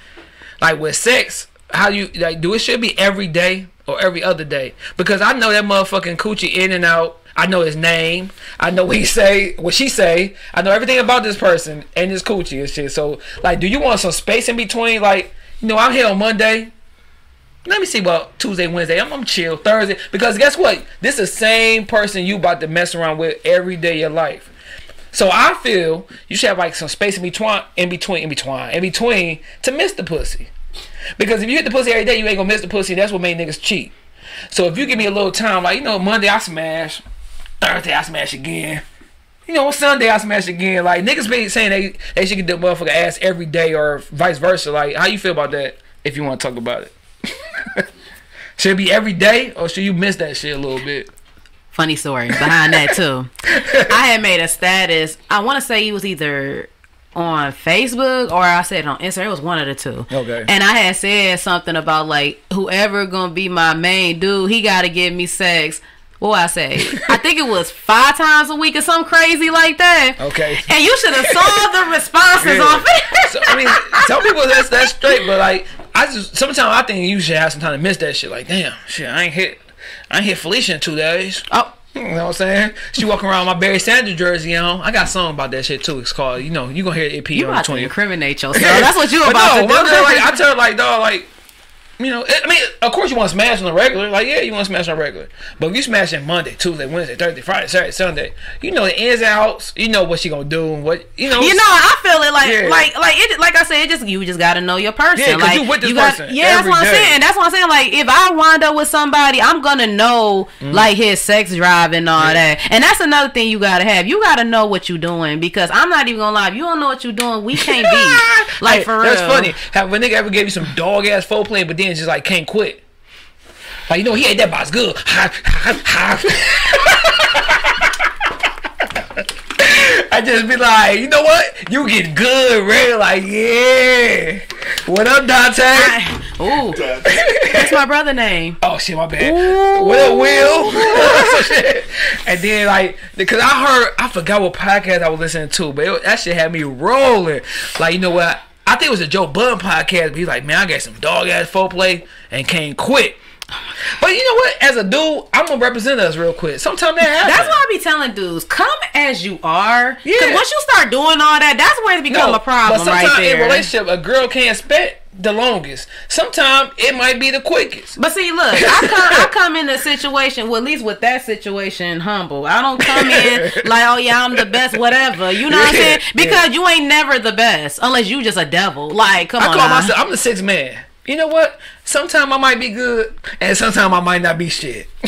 Like with sex, how you like do it should be every day or every other day? Because I know that motherfucking coochie in and out. I know his name. I know what he say, what she say. I know everything about this person and his coochie and shit. So like, do you want some space in between? Like, you know, I'm here on Monday. Let me see about Tuesday, Wednesday. I'm, I'm chill Thursday because guess what? This is the same person you about to mess around with every day of your life. So I feel you should have like some space in between, in between, in between, in between to miss the pussy. Because if you hit the pussy every day, you ain't gonna miss the pussy. That's what made niggas cheat. So if you give me a little time, like you know, Monday I smash, Thursday I smash again. You know, Sunday I smash again. Like niggas be saying they they should get the motherfucker ass every day or vice versa. Like how you feel about that? If you want to talk about it, should it be every day or should you miss that shit a little bit? Funny story behind that too. I had made a status. I want to say it was either on Facebook or I said it on Instagram. It was one of the two. Okay. And I had said something about like whoever gonna be my main dude, he got to give me sex. What I say? I think it was five times a week or something crazy like that. Okay. And you should have saw the responses Yeah. on Facebook. So, I mean, some people that's that's straight, but like I just sometimes I think you should have some time to miss that shit. Like, damn, shit, I ain't hit, I ain't hit Felicia in two days. oh, You know what I'm saying? She walking around with my Barry Sanders jersey on. I got a song about that shit too. It's called, you know, you gonna hear the EP you on the about to 20th. incriminate yourself. That's what you about no, to do. girl, like, I tell her like, dog, like, you know, I mean, of course you want to smash on the regular. Like, yeah, you want to smash on the regular. But if you smashing Monday, Tuesday, Wednesday, Thursday, Friday, Saturday, Sunday, you know the ins and outs. You know what she gonna do and what you know. You know, I feel it like Yeah. like like it like I said, it just you just gotta know your person. Yeah, like you with this got- person Yeah, that's what I'm day. saying. That's what I'm saying. Like if I wind up with somebody, I'm gonna know like his sex drive and all Mm-hmm. Yeah. that. And that's another thing you gotta have. You gotta know what you're doing because I'm not even gonna lie. If you don't know what you're doing, we can't be like Hey, for real. That's funny. Have a nigga ever gave you some dog ass foreplay, but then just like can't quit? Like you know he ate that box good. Ha, ha, ha. I just be like, you know what? You get good, real like yeah. What up, Dante? I- Ooh, that's my brother name. Oh shit, my bad. What up, Will? And then like, because I heard, I forgot what podcast I was listening to, but it, that shit had me rolling. Like, you know what? I think it was a Joe Budden podcast. But he's like, man, I got some dog ass foreplay and can't quit. But you know what? As a dude, I'm gonna represent us real quick. Sometimes that happens. That's why I be telling dudes, come as you are. Yeah. once you start doing all that, that's where it become a problem but right sometimes there. in relationship, a girl can't expect the longest. Sometimes it might be the quickest. But see, look, I come, I come in a situation, well, at least with that situation, humble. I don't come in like, oh yeah, I'm the best, whatever. You know what I'm Yeah, saying? yeah. Because you ain't never the best unless you just a devil. Like, come I on. myself. I'm the sixth man. You know what? Sometimes I might be good, and sometimes I might not be shit.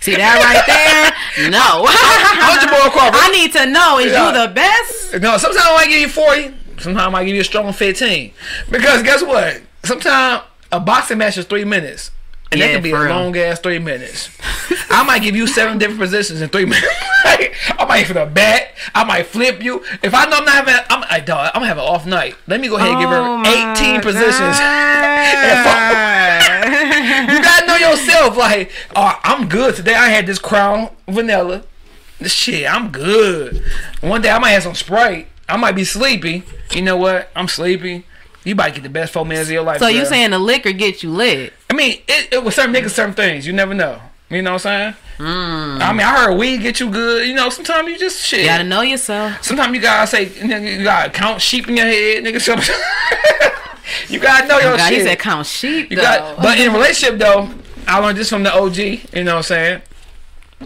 See that right there? No. Boy Crawford? I need to know is Yeah. you the best? No, sometimes I might give you 40. Sometimes I give you a strong 15. Because guess what? Sometimes a boxing match is three minutes. And Yeah, that can be a real. long ass three minutes. I might give you seven different positions in three minutes. I might hit a bat. I might flip you. If I know I'm not having, I'm, I, dog, I'm having an off night. Let me go ahead and give Oh her my 18 positions. God. you gotta know yourself like, oh, I'm good today. I had this crown vanilla. Shit, I'm good. One day I might have some Sprite. I might be sleepy. You know what? I'm sleepy. You might get the best four minutes of your life. So you saying the liquor get you lit? I mean, it, it was certain niggas, certain things. You never know. You know what I'm saying? Mm. I mean, I heard weed get you good. You know, sometimes you just shit. You gotta know yourself. Sometimes you gotta say, nigga, you gotta count sheep in your head, nigga. You gotta know your Oh God, shit. he said count sheep you though. got, but in relationship though, I learned this from the OG. You know what I'm saying?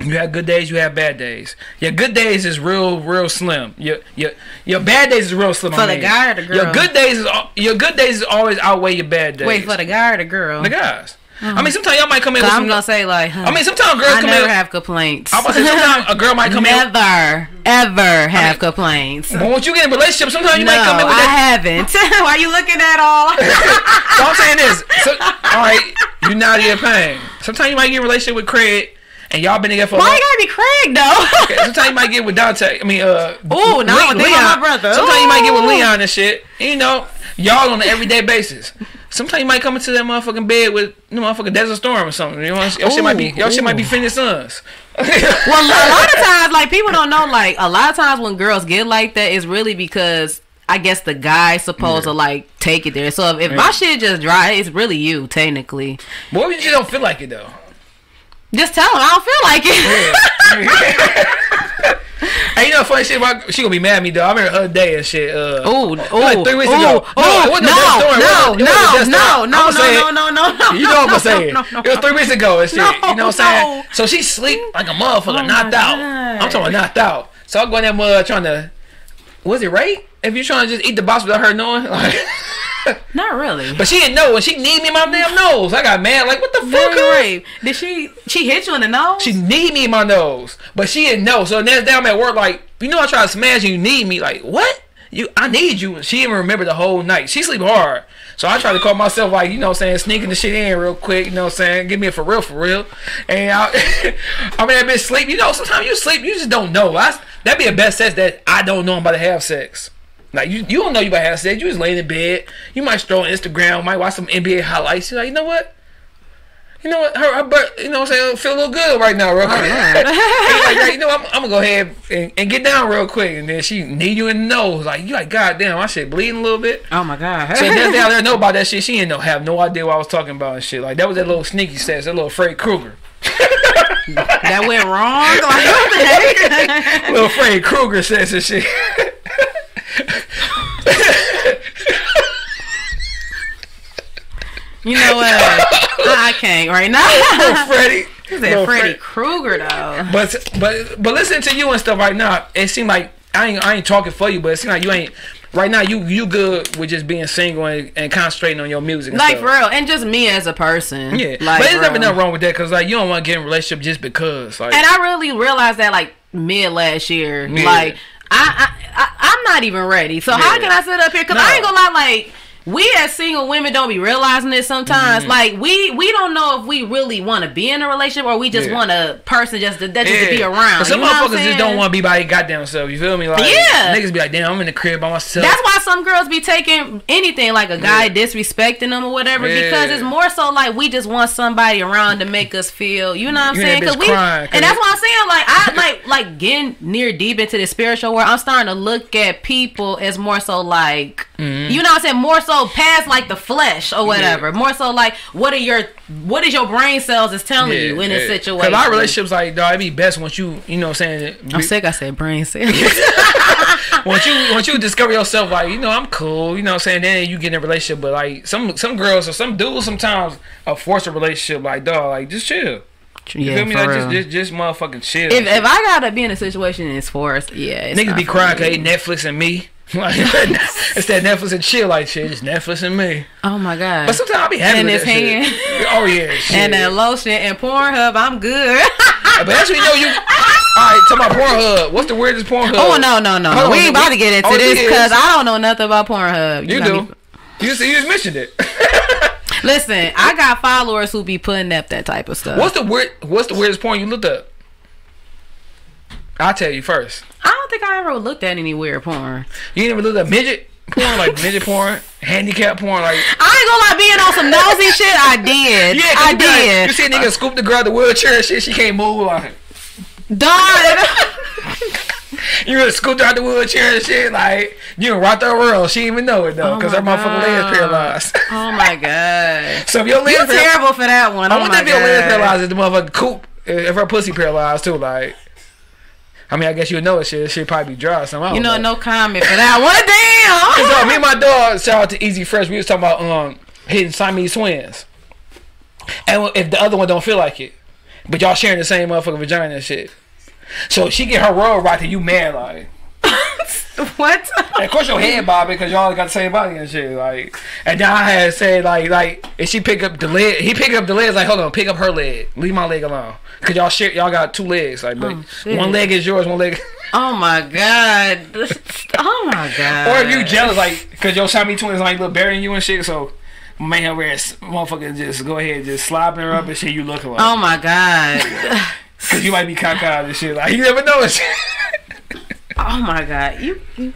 You have good days, you have bad days. Your good days is real, real slim. Your your your bad days is real slim. For I the guy or the girl? Your good days is your good days is always outweigh your bad days. Wait for the guy or the girl? the guys. I oh. mean, sometimes y'all might come in. With I'm some, gonna say like, huh, I mean, sometimes girls I come never in. have complaints. To say sometimes a girl might come in. never, ever have complaints. But once you get in a relationship, sometimes you no, might come in with that. I haven't. Why you looking at all? So I'm saying this. So, all right, you not get pain. Sometimes you might get in a relationship with Craig, and y'all been together for. a Why you gotta be Craig though? Okay, sometimes you might get with Dante. I mean, uh. Ooh, now I'm thinking my brother. Sometimes you might get with Leon and shit. And, you know, y'all on an everyday basis. Sometimes you might come into that motherfucking bed with you know, motherfucking Desert Storm or something. You know, your shit might be your shit might be Ooh. Phoenix Suns. well, a lot of times, like people don't know, like a lot of times when girls get like that, it's really because I guess the guy's supposed to like take it there. So if, if my shit just dry, it's really you technically. What if you just don't feel like it though? Just tell him I don't feel like it. hey, you know, funny shit about she gonna be mad at me though. I remember the other day and shit. Uh, Ooh, ooh, like three weeks ooh, ago. ooh, No, it wasn't no, that story. It no, no, no, no, no, it. no, no, no. You know what I'm no, saying? no, no, It was three weeks ago and shit. No, you know what I'm saying? no. So she sleep like a motherfucker, Oh knocked out. God. I'm talking about knocked out. So I go in that mud trying to. Was it right? If you trying to just eat the box without her knowing, like, Not really. but she didn't know, and she need me in my damn nose. I got mad, like, what the fuck? Right. Did she? She hit you in the nose? She need me in my nose, but she didn't know. So next day I'm at work, like, you know, I try to smash you. You need me, like, what? You, I need you. She didn't remember the whole night. She sleep hard, so I try to call myself, like, you know, what I'm saying, sneaking the shit in real quick. You know, what I'm saying, give me a for real, for real. And I, I mean, that bitch sleep. You know, sometimes you sleep, you just don't know. That's that'd be a best sex that I don't know I'm about to have sex. Like you, you don't know you about to have sex. You just laying in bed. You might stroll on Instagram. Might watch some NBA highlights. You're like, you know what? You know what? Her, her butt, you know what I'm saying? Feel a little good right now, real oh, quick. yeah. Like, you know, I'm, I'm gonna go ahead and, and get down real quick, and then she need you in the nose. Like you, like, God damn, my shit bleeding a little bit. oh my god. So day I know about that shit. She didn't know, have no idea what I was talking about and shit. Like that was that little sneaky sex, that little Freddy Krueger, that went wrong. Like, what the heck? little Freddy Krueger sex and shit. You know what? I can't right now. Freddy. Is that Freddy Fred- Krueger though? But but but listening to you and stuff right now, it seemed like I ain't I ain't talking for you, but it seems like you ain't right now. You you good with just being single and, and concentrating on your music. And Like stuff. for real, and just me as a person. Yeah, like, but there's never nothing wrong with that because like you don't want to get in a relationship just because. Like, And I really realized that like mid last year. Yeah. Like I, I, I I'm not even ready. So how can I sit up here? Because No. I ain't gonna lie, like. We as single women don't be realizing this sometimes. Mm-hmm. Like we we don't know if we really want to be in a relationship or we just Yeah. want a person just to, that just to be around. Some you know motherfuckers just don't want to be by their goddamn self. You feel me? Like Yeah. niggas be like, damn, I'm in the crib by myself. That's why some girls be taking anything like a guy Yeah. disrespecting them or whatever because it's more so like we just want somebody around to make us feel, you know what I'm You saying? bitch we crying and that's why I'm saying. Like I like like getting near deep into the spiritual world. I'm starting to look at people as more so like Mm-hmm. you know what I'm saying, more so past like the flesh or whatever. More so like what are your what is your brain cells is telling you in this situation? Because our relationships, like, dog, it be best once you, you know what I'm saying? I'm sick. I said brain cells. once you once you discover yourself like you know I'm cool you know what I'm saying then you get in a relationship but like some some girls or some dudes sometimes are forced a relationship like dog like just chill you yeah, feel me like just, just just motherfucking chill if, if I gotta be in a situation and it's forced, yeah, niggas be crying they Netflix and me it's that Netflix and chill like shit it's Netflix and me Oh my god. but sometimes I'll be happy And his hand. shit. oh yeah shit. and that lotion and Pornhub, I'm good. but that's when you know you alright talk about Pornhub what's the weirdest Pornhub oh no no no, Hold we on, ain't about to get into oh, this because I don't know nothing about Pornhub. you got do me- you just, you just mentioned it Listen, I got followers who be putting up that type of stuff. what's the weird what's the weirdest porn you looked up I'll tell you first I don't think I ever looked at any weird porn. You ain't never looked at midget? porn, like midget porn, handicap porn, like I ain't gonna lie, being on some nosy shit, I did. yeah, I you did. you see a nigga scoop the girl the wheelchair and shit, she can't move. Like Dog. you really scooped her out the wheelchair and shit, like you done rocked her world. She didn't even know it though, Oh because her my motherfucking legs paralyzed. oh my god. so if your legs terrible for that one. I oh wonder if your legs paralyzed if the motherfucking coop, if her pussy paralyzed too, like. I mean, I guess you know it shit. Shit probably be dry or something. You know, no comment for that one. So Damn. me and my dog, shout out to Easy Fresh. We was talking about um hitting Siamese twins, and if the other one don't feel like it, but y'all sharing the same motherfucking vagina and shit. So she get her world right, and you mad like. what? And of course your head bobbing because y'all got the same body and shit. Like, and then I had said like like if she pick up the leg, he pick up the legs like hold on, pick up her leg, leave my leg alone. Cause y'all share, y'all got two legs. Like, but Oh, shit. one leg is yours, one leg. Oh my god. Oh my god. or if you jealous, like, cause your Siamese twins like look better than you and shit. So, man, where motherfucker just go ahead, just slopping her up and shit. You looking like, Oh my god. cause you might be cockeyed and shit. Like, you never know. Oh my god. You.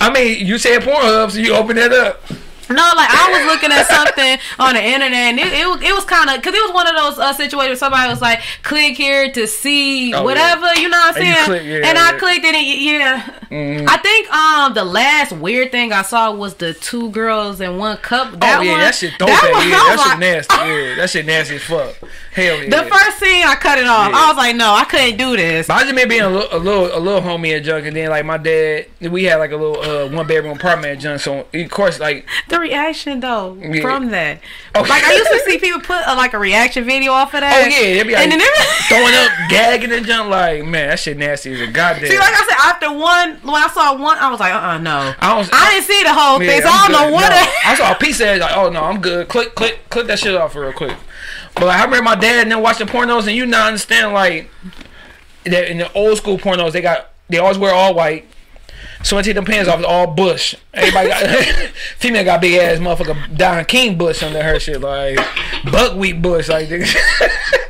I mean, you said Pornhub, so you open that up. No, like I was looking at something on the internet, and it, it was it was kind of because it was one of those uh, situations. Where somebody was like, "Click here to see Oh, whatever," you know what I'm And saying? click, yeah, and I clicked it, and yeah. Mhm. I think um the last weird thing I saw was the two girls in one cup. That oh yeah, one, that shit dope. That one, yeah, that shit like- nasty. Yeah, that shit nasty as fuck. Hell yeah. The first scene, I cut it off. Yeah. I was like, no, I couldn't do this. But I just remember being a little, a little, a little homie at Junk, and then like my dad, we had like a little uh, one bedroom apartment at Junk. So of course, like The reaction though Yeah. from that, Oh. like I used to see people put uh, like a reaction video off of that. oh yeah, they be like and then throwing up, gagging and junk. Like man, that shit nasty as a goddamn. See, like I said, after one, when I saw one, I was like, uh, uh no. I don't- I didn't see the whole Yeah, thing, so I'm I don't know what. No, I saw a piece of it. Like, oh no, I'm good. Click, click, click that shit off real quick. But like, I remember my dad and them watching pornos, and you not understand like that in the old school pornos, they got they always wear all white. So I take them pants off, it's all bush. Everybody got female got big ass motherfucker Don King bush under her shit, like buckwheat bush, like.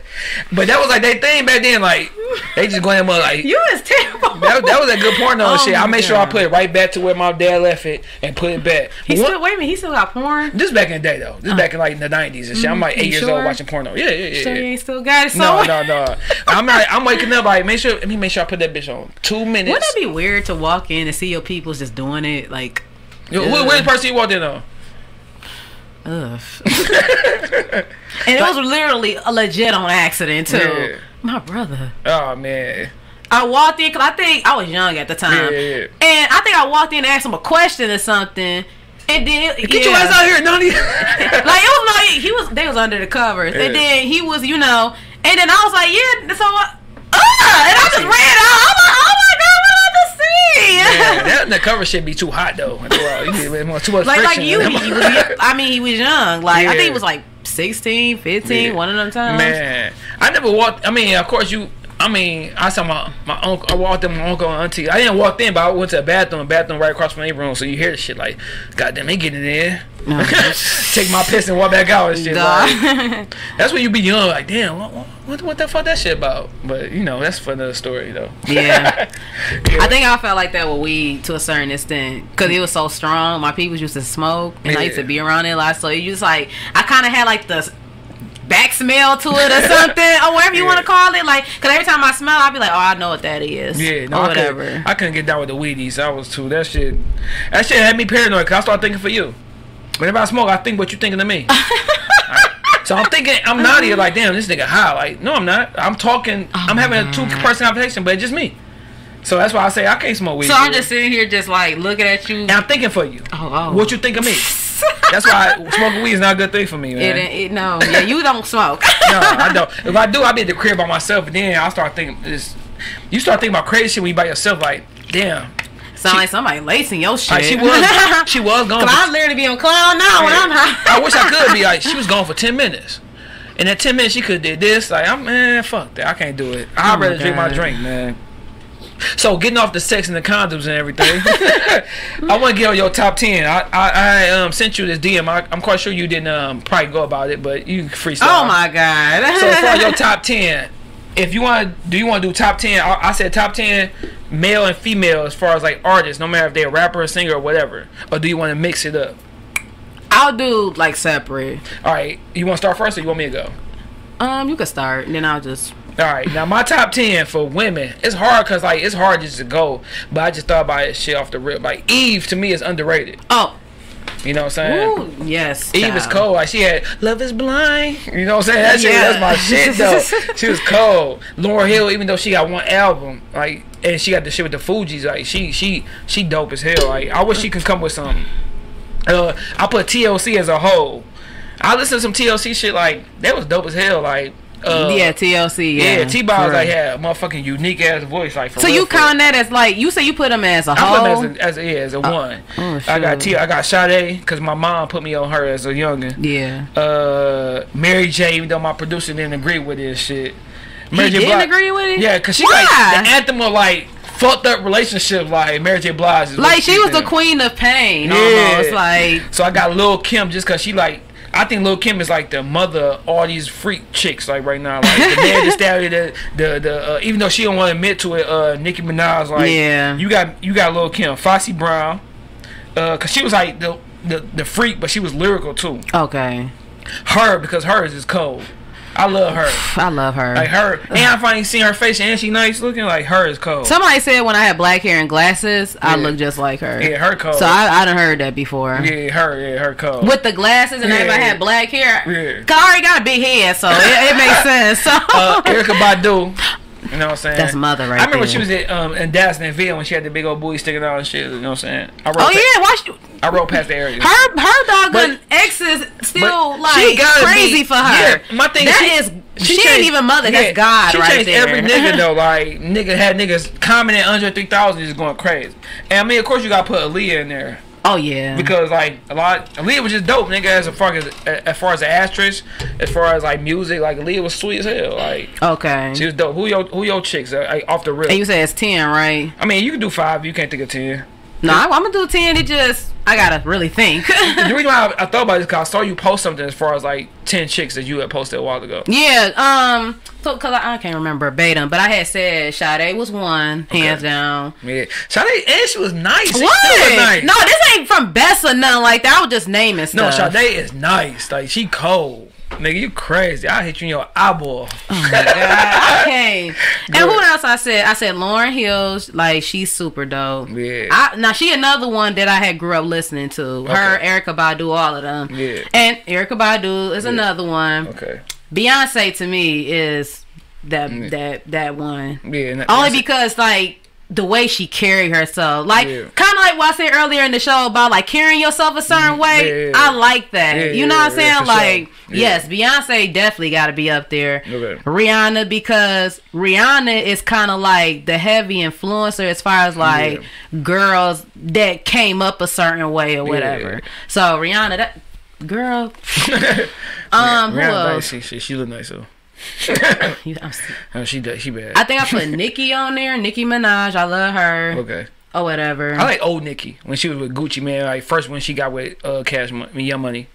but that was like their thing back then. Like they just going there like you is terrible. that, that was a good porno Oh and shit. I made sure I put it right back to where my dad left it and put it back. He One- still wait a minute. He still got porn. this back in the day though. This uh. back in like the nineties and shit. I'm like eight years sure? old watching porno. Yeah, yeah, yeah. So you ain't still got it. So No, no, no. I'm not. I'm waking up like make sure. Let me make sure I put that bitch on two minutes. Wouldn't it be weird to walk in and see your people's just doing it like? Yo, who, the person you walked in on? Ugh. and it was literally a legit on accident too. Yeah. My brother. Oh man. I walked in because I think I was young at the time, Yeah, yeah, and I think I walked in and asked him a question or something, and then Get yeah. your ass out here, Nani. like it was like he was they was under the covers, and then he was you know, and then I was like yeah, so uh, and I just ran out. I'm like oh my god, what did I just see? yeah, that the cover should be too hot though. Well, you need more- too much like like you, he was, I mean he was young. Like I think he was like 16, 15, Yeah. one of them times. Man, I never walked. I mean, of course you. I mean, I saw my my uncle. I walked in my uncle and auntie. I didn't walk in, but I went to a bathroom. Bathroom right across from their room, so you hear the shit like, "Goddamn, they getting in." Take my piss and walk back out and shit. Like, that's when you be young, like, damn, what, what, what the fuck that shit about? But you know, that's for another story though. Yeah. I think I felt like that with weed to a certain extent because it was so strong. My people used to smoke, and I used to be around it a lot. So it just like I kind of had like the back smell to it or something, or whatever you Yeah. want to call it. Like, cause every time I smell, I'd be like, oh, I know what that is. Yeah, no, or I whatever. couldn't, I couldn't get down with the weedies. I was too. That shit, that shit had me paranoid. Cause I started thinking for you. Whenever I smoke, I think what you thinking of me. so I'm thinking, I'm naughty. Like, damn, this nigga high. Like, no, I'm not. I'm talking. I'm oh having a two person conversation, but it's just me. So that's why I say I can't smoke weed. so I'm just sitting here, just like looking at you. And I'm thinking for you. Oh, oh. What you think of me? That's why smoking weed is not a good thing for me, man. it, no, yeah, you don't smoke. no, I don't. If I do, I be at the crib by myself, and then I start thinking this. You start thinking about crazy shit when you by yourself. Like, damn. Sound like somebody lacing your shit. Like she was, she was gone. Cause for- I literally be on cloud now when I'm high. I wish I could be like she was gone for ten minutes. And at ten minutes she could did this. Like I'm man, fuck that. I can't do it. I'd Oh rather drink my drink, man. So getting off the sex and the condoms and everything, I want to get on your top ten. I I, I um, sent you this DM. I, I'm quite sure you didn't um, probably go about it, but you freestyle. Oh my god. So for your top ten, if you want to do you want to do top 10 I, I said top 10 male and female as far as like artists no matter if they're a rapper or singer or whatever or do you want to mix it up I'll do like separate. all right you want to start first or you want me to go Um, you can start, and then I'll just. All right now my top 10 for women it's hard because like it's hard just to go but i just thought about it shit off the rip like eve to me is underrated Oh, you know what i'm saying ooh, yes. Eve is cold. Like she had Love is Blind. You know what I'm saying? That shit, Yeah. that's my shit though. she was cold. Lauryn Hill, even though she got one album, like and she got the shit with the Fugees, like she she she dope as hell. Like I wish she could come with something. Uh I put TLC as a whole. I listened to some TLC shit like that was dope as hell. Like uh, yeah, TLC. Yeah, yeah, T-Boz like had a motherfucking unique ass voice. Like for So real, you count that as like you say you put him as a whole? I put him as a, as a, yeah, as a one. oh, I got. T. I got Sade because my mom put me on her as a youngin. yeah. uh Mary J. Even though my producer didn't agree with this shit. Mary he J. didn't Blige- agree with it. Yeah, cause she Why? like the anthem of like fucked up relationship Like Mary J. Blige. Is like she was the queen of pain. Yeah. Almost like So I got Lil Kim just cause she like. I think Lil Kim is like the mother of all these freak chicks like right now. Like the man, the the, the uh, even though she don't want to admit to it, uh, Nicki Minaj like Yeah. you got you got Lil Kim, Foxy Brown, uh, cause she was like the the the freak, but she was lyrical too. okay. Her because hers is cold. I love her. I love her. Like her, and I finally seen her face, and she nice looking. Like her is cold. Somebody said when I had black hair and glasses, I look just like her. yeah, her cold. So I I done heard that before. yeah, her, yeah, her cold. With the glasses and Yeah. everybody had black hair. Yeah. Cause I already got a big head, so it, it makes sense. So uh, Erykah Badu. You know what I'm saying? That's mother right I remember there. she was at um in Dallas in video when she had the big old booty sticking out and shit. You know what I'm saying? I wrote oh pa- yeah, watch you. I wrote past the area. Her her doggone But- exes still like she crazy be- for her. Yeah, my thing That is is she, ain't even mother. yeah, that's God she right changed there. every nigga though. Like nigga had niggas commenting under three thousand just going crazy. And I mean, of course you gotta put Aaliyah in there. Oh yeah. because like a lot Aaliyah was just dope, nigga. As far as as far as the asterisk, as far as like music, like Aaliyah was sweet as hell. Like okay. she was dope. Who your who your chicks? uh, Like, off the rip. and you said it's ten, right? I mean, you can do five. You can't think of ten. No, I, I'm gonna do ten. It just I gotta really think. the reason why I, I thought about this because I saw you post something as far as like ten chicks that you had posted a while ago. yeah. Um. So, cause I, I can't remember verbatim, but I had said Sade was one, hands down. Yeah, Sade and she was nice. What? was nice. No, this ain't from Best or nothing like that. I was just naming stuff. no. Sade is nice. Like she cold. Nigga, you crazy. I hit you in your eyeball. Oh my God, I can't. And who else I said? I said Lauryn Hills. Like she's super dope. Yeah. I, now she another one that I had grew up listening to. Her, Okay. Erykah Badu, all of them. Yeah. And Erykah Badu is another one. Okay. Beyonce to me is that Mm. that that one. Yeah. Only because like the way she carried herself, like Yeah. kind of like what I said earlier in the show about like carrying yourself a certain way. Mm, yeah, yeah. I like that. Yeah, you know what I'm saying? sure. like Yeah. yes, Beyonce definitely got to be up there. Okay. Rihanna because Rihanna is kind of like the heavy influencer as far as like girls that came up a certain way or whatever. So Rihanna, that girl. um, who Rihanna else? nice. She, she, she look nice though. You- Oh, she does. She bad. I think I put Nicki on there. Nicki Minaj. I love her. okay. Or whatever. I like old Nicki when she was with Gucci Mane. Like first when she got with uh Cash Money, Young Money.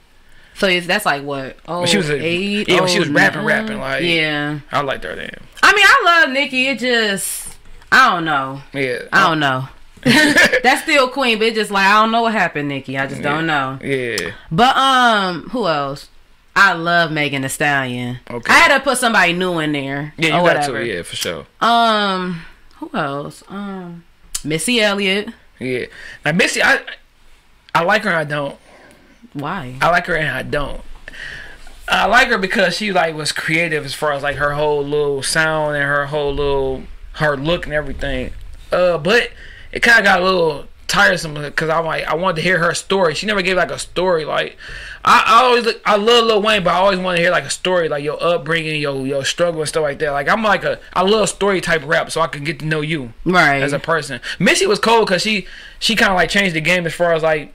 so it's, that's like what? Oh, she was a- eight, yeah, when she oh, was rapping, nine? rapping, like- yeah. I liked her then. I mean, I love Nicki. It just, I don't know. Yeah. I don't know. That's still Queen, but just like I don't know what happened, Nicki. I just don't know. Yeah. But um, who else? I love Megan Thee Stallion. Okay. I had to put somebody new in there. Yeah, you got to. Yeah, for sure. Um, who else? Um, Missy Elliott. Yeah. Now Missy, I I like her. and I don't. Why? I like her and I don't. I like her because she like was creative as far as like her whole little sound and her whole little her look and everything. Uh, but it kind of got a little tiresome because I'm like I wanted to hear her story. She never gave like a story. Like I, I always look, I love Lil Wayne, but I always want to hear like a story, like your upbringing, your your struggle and stuff like that. Like I'm like a I love story type rap, so I can get to know you Right. as a person. Missy was cold because she she kind of like changed the game as far as like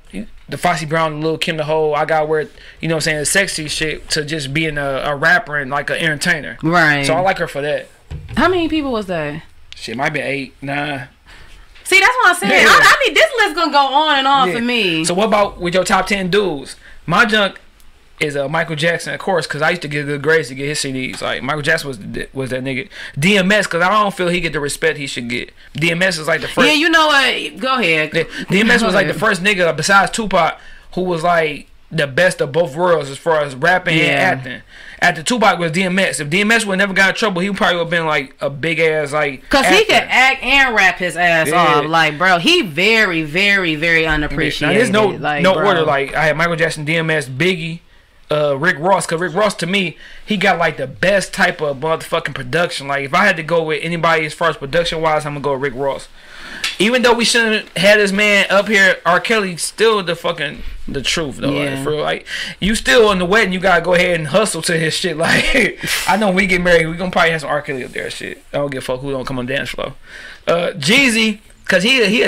the Foxy Brown, Lil Kim, the whole I got where you know what I'm saying the sexy shit to just being a, a rapper and like an entertainer. right. So I like her for that. How many people was that? Shit might be eight, nine. See, that's what I'm saying. Yeah. I, I mean, this list gonna go on and on Yeah. for me. So what about with your top ten dudes? My junk is uh, Michael Jackson, of course, because I used to get good grades to get his CDs. Like Michael Jackson was was that nigga. DMX, because I don't feel he get the respect he should get. DMX is like the first. Yeah, you know what? Go ahead. Yeah, DMX Go was like the first nigga besides Tupac who was like the best of both worlds as far as rapping Yeah. and acting. After Tupac was DMX. If DMX would never got in trouble, he probably would have been like a big ass like. Cause he could act and rap his ass Yeah. off, like bro. He very, very, very unappreciated. Now, there's no like, no bro. order. Like I had Michael Jackson, DMX, Biggie, uh, Rick Ross. Cause Rick Ross to me, he got like the best type of motherfucking production. Like if I had to go with anybody as far as production wise, I'm gonna go with Rick Ross. Even though we shouldn't have this man up here, R. Kelly still the fucking the truth though. Yeah. Like, for like you still on the wedding, you gotta go ahead and hustle to his shit. Like I know when we get married, we gonna probably have some R. Kelly up there. Shit, I don't give a fuck who don't come on dance floor. Uh, Jeezy, cause he he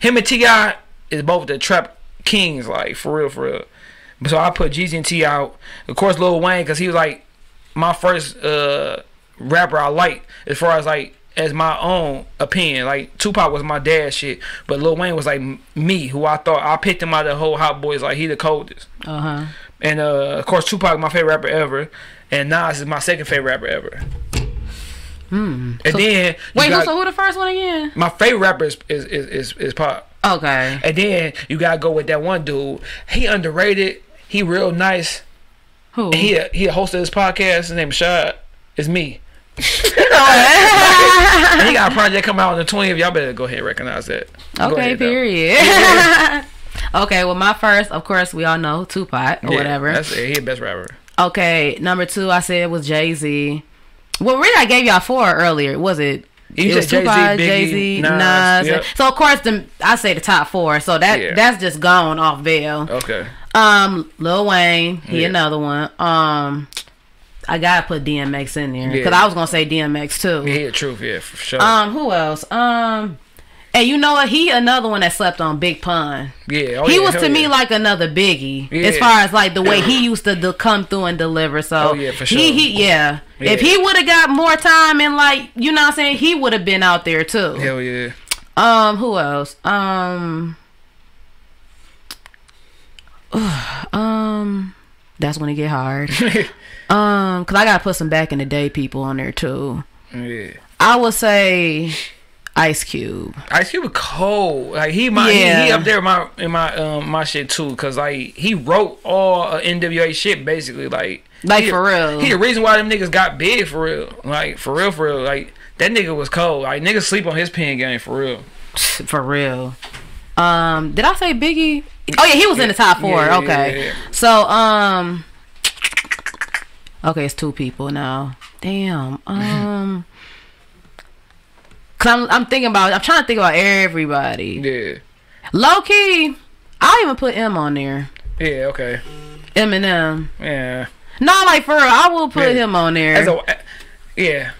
him and T.I. is both the trap kings. Like for real, for real. So I put Jeezy and T out. Of course, Lil Wayne, cause he was like my first uh rapper I liked as far as like as my own opinion. Like Tupac was my dad shit, but Lil Wayne was like me, who I thought I picked him out of the whole Hot Boys. Like he the coldest. Uh huh. And uh, of course, Tupac my favorite rapper ever, and Nas is my second favorite rapper ever. Hmm. And So- then Wait, got- so who the first one again? my favorite rapper is is, is, is, is Pop. Okay. And then you gotta go with that one dude. He underrated. He real nice. Who? He a, he a host of this podcast. His name is Shad. It's me. He got a project coming out on the 20th. Y'all better go ahead and recognize that. Okay, ahead, period. okay, well, my first, of course, we all know Tupac or Yeah, whatever. That's it. He the best rapper. Okay, number two, I said was Jay Z. Well, really, I gave y'all four earlier. Was it? You it was Jay-Z, Tupac, Jay Z, Nas, Nas. yep. So of course, the I say the top four. So that Yeah. that's just gone off veil. Okay. Um, Lil Wayne, he another one. Um, I gotta put DMX in there because Yeah. I was gonna say DMX too. Yeah, he truth. Yeah, for sure. Um, who else? Um, and you know what? He another one that slept on Big Pun. yeah. Oh, he yeah, was to me yeah. like another Biggie as far as like the way he used to do, come through and deliver. So Oh, yeah, for sure. he he yeah. If he would have got more time and like you know what I'm saying, he would have been out there too. Hell yeah. Um, who else? Um, um, that's when it get hard. um, cause I gotta put some back in the day people on there too. yeah. I would say Ice Cube. Ice Cube was cold. Like he my Yeah. he, he up there in my in my um my shit too. Cause like he wrote all uh, NWA shit basically. Like Like, he- for real. He the reason why them niggas got big for real. Like for real, for real. Like that nigga was cold. Like niggas sleep on his pen game for real. For real. Um, did I say Biggie? Oh yeah, he was in the top four. Yeah, yeah, okay. yeah, yeah. So um Okay, it's two people now. Damn. Um Cause I'm I'm thinking about I'm trying to think about everybody. Yeah. Low key, I'll even put M on there. Yeah. Okay. Eminem. Yeah. No, like for real, I will put Yeah. him on there. As a, yeah.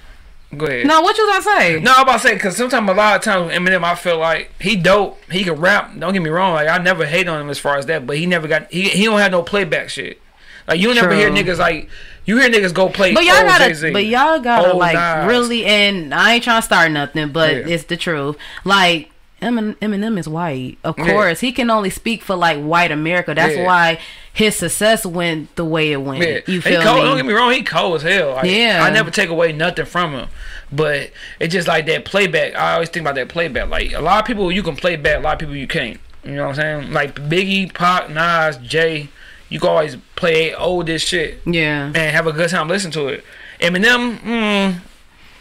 Go ahead. no, what you gonna say? No, I'm about to say because sometimes a lot of times Eminem, I feel like he dope. He can rap. Don't get me wrong. Like I never hate on him as far as that, but he never got. He he don't have no playback shit. Like you never hear niggas like you hear niggas go play. But y'all gotta, Jay-Z, but y'all gotta like Nas. really, and I ain't trying to start nothing, but Yeah. it's the truth. Like Eminem is white, of Yeah. course. He can only speak for like white America. That's Yeah. why his success went the way it went. Yeah. You feel cold. Don't me? get me wrong. He cold as hell. Like, Yeah. I never take away nothing from him, but it's just like that playback. I always think about that playback. Like a lot of people you can play back. A lot of people you can't. You know what I'm saying? Like Biggie, Pac, Nas, Jay. You can always play old this shit. Yeah. and have a good time listening to it. Eminem, mm,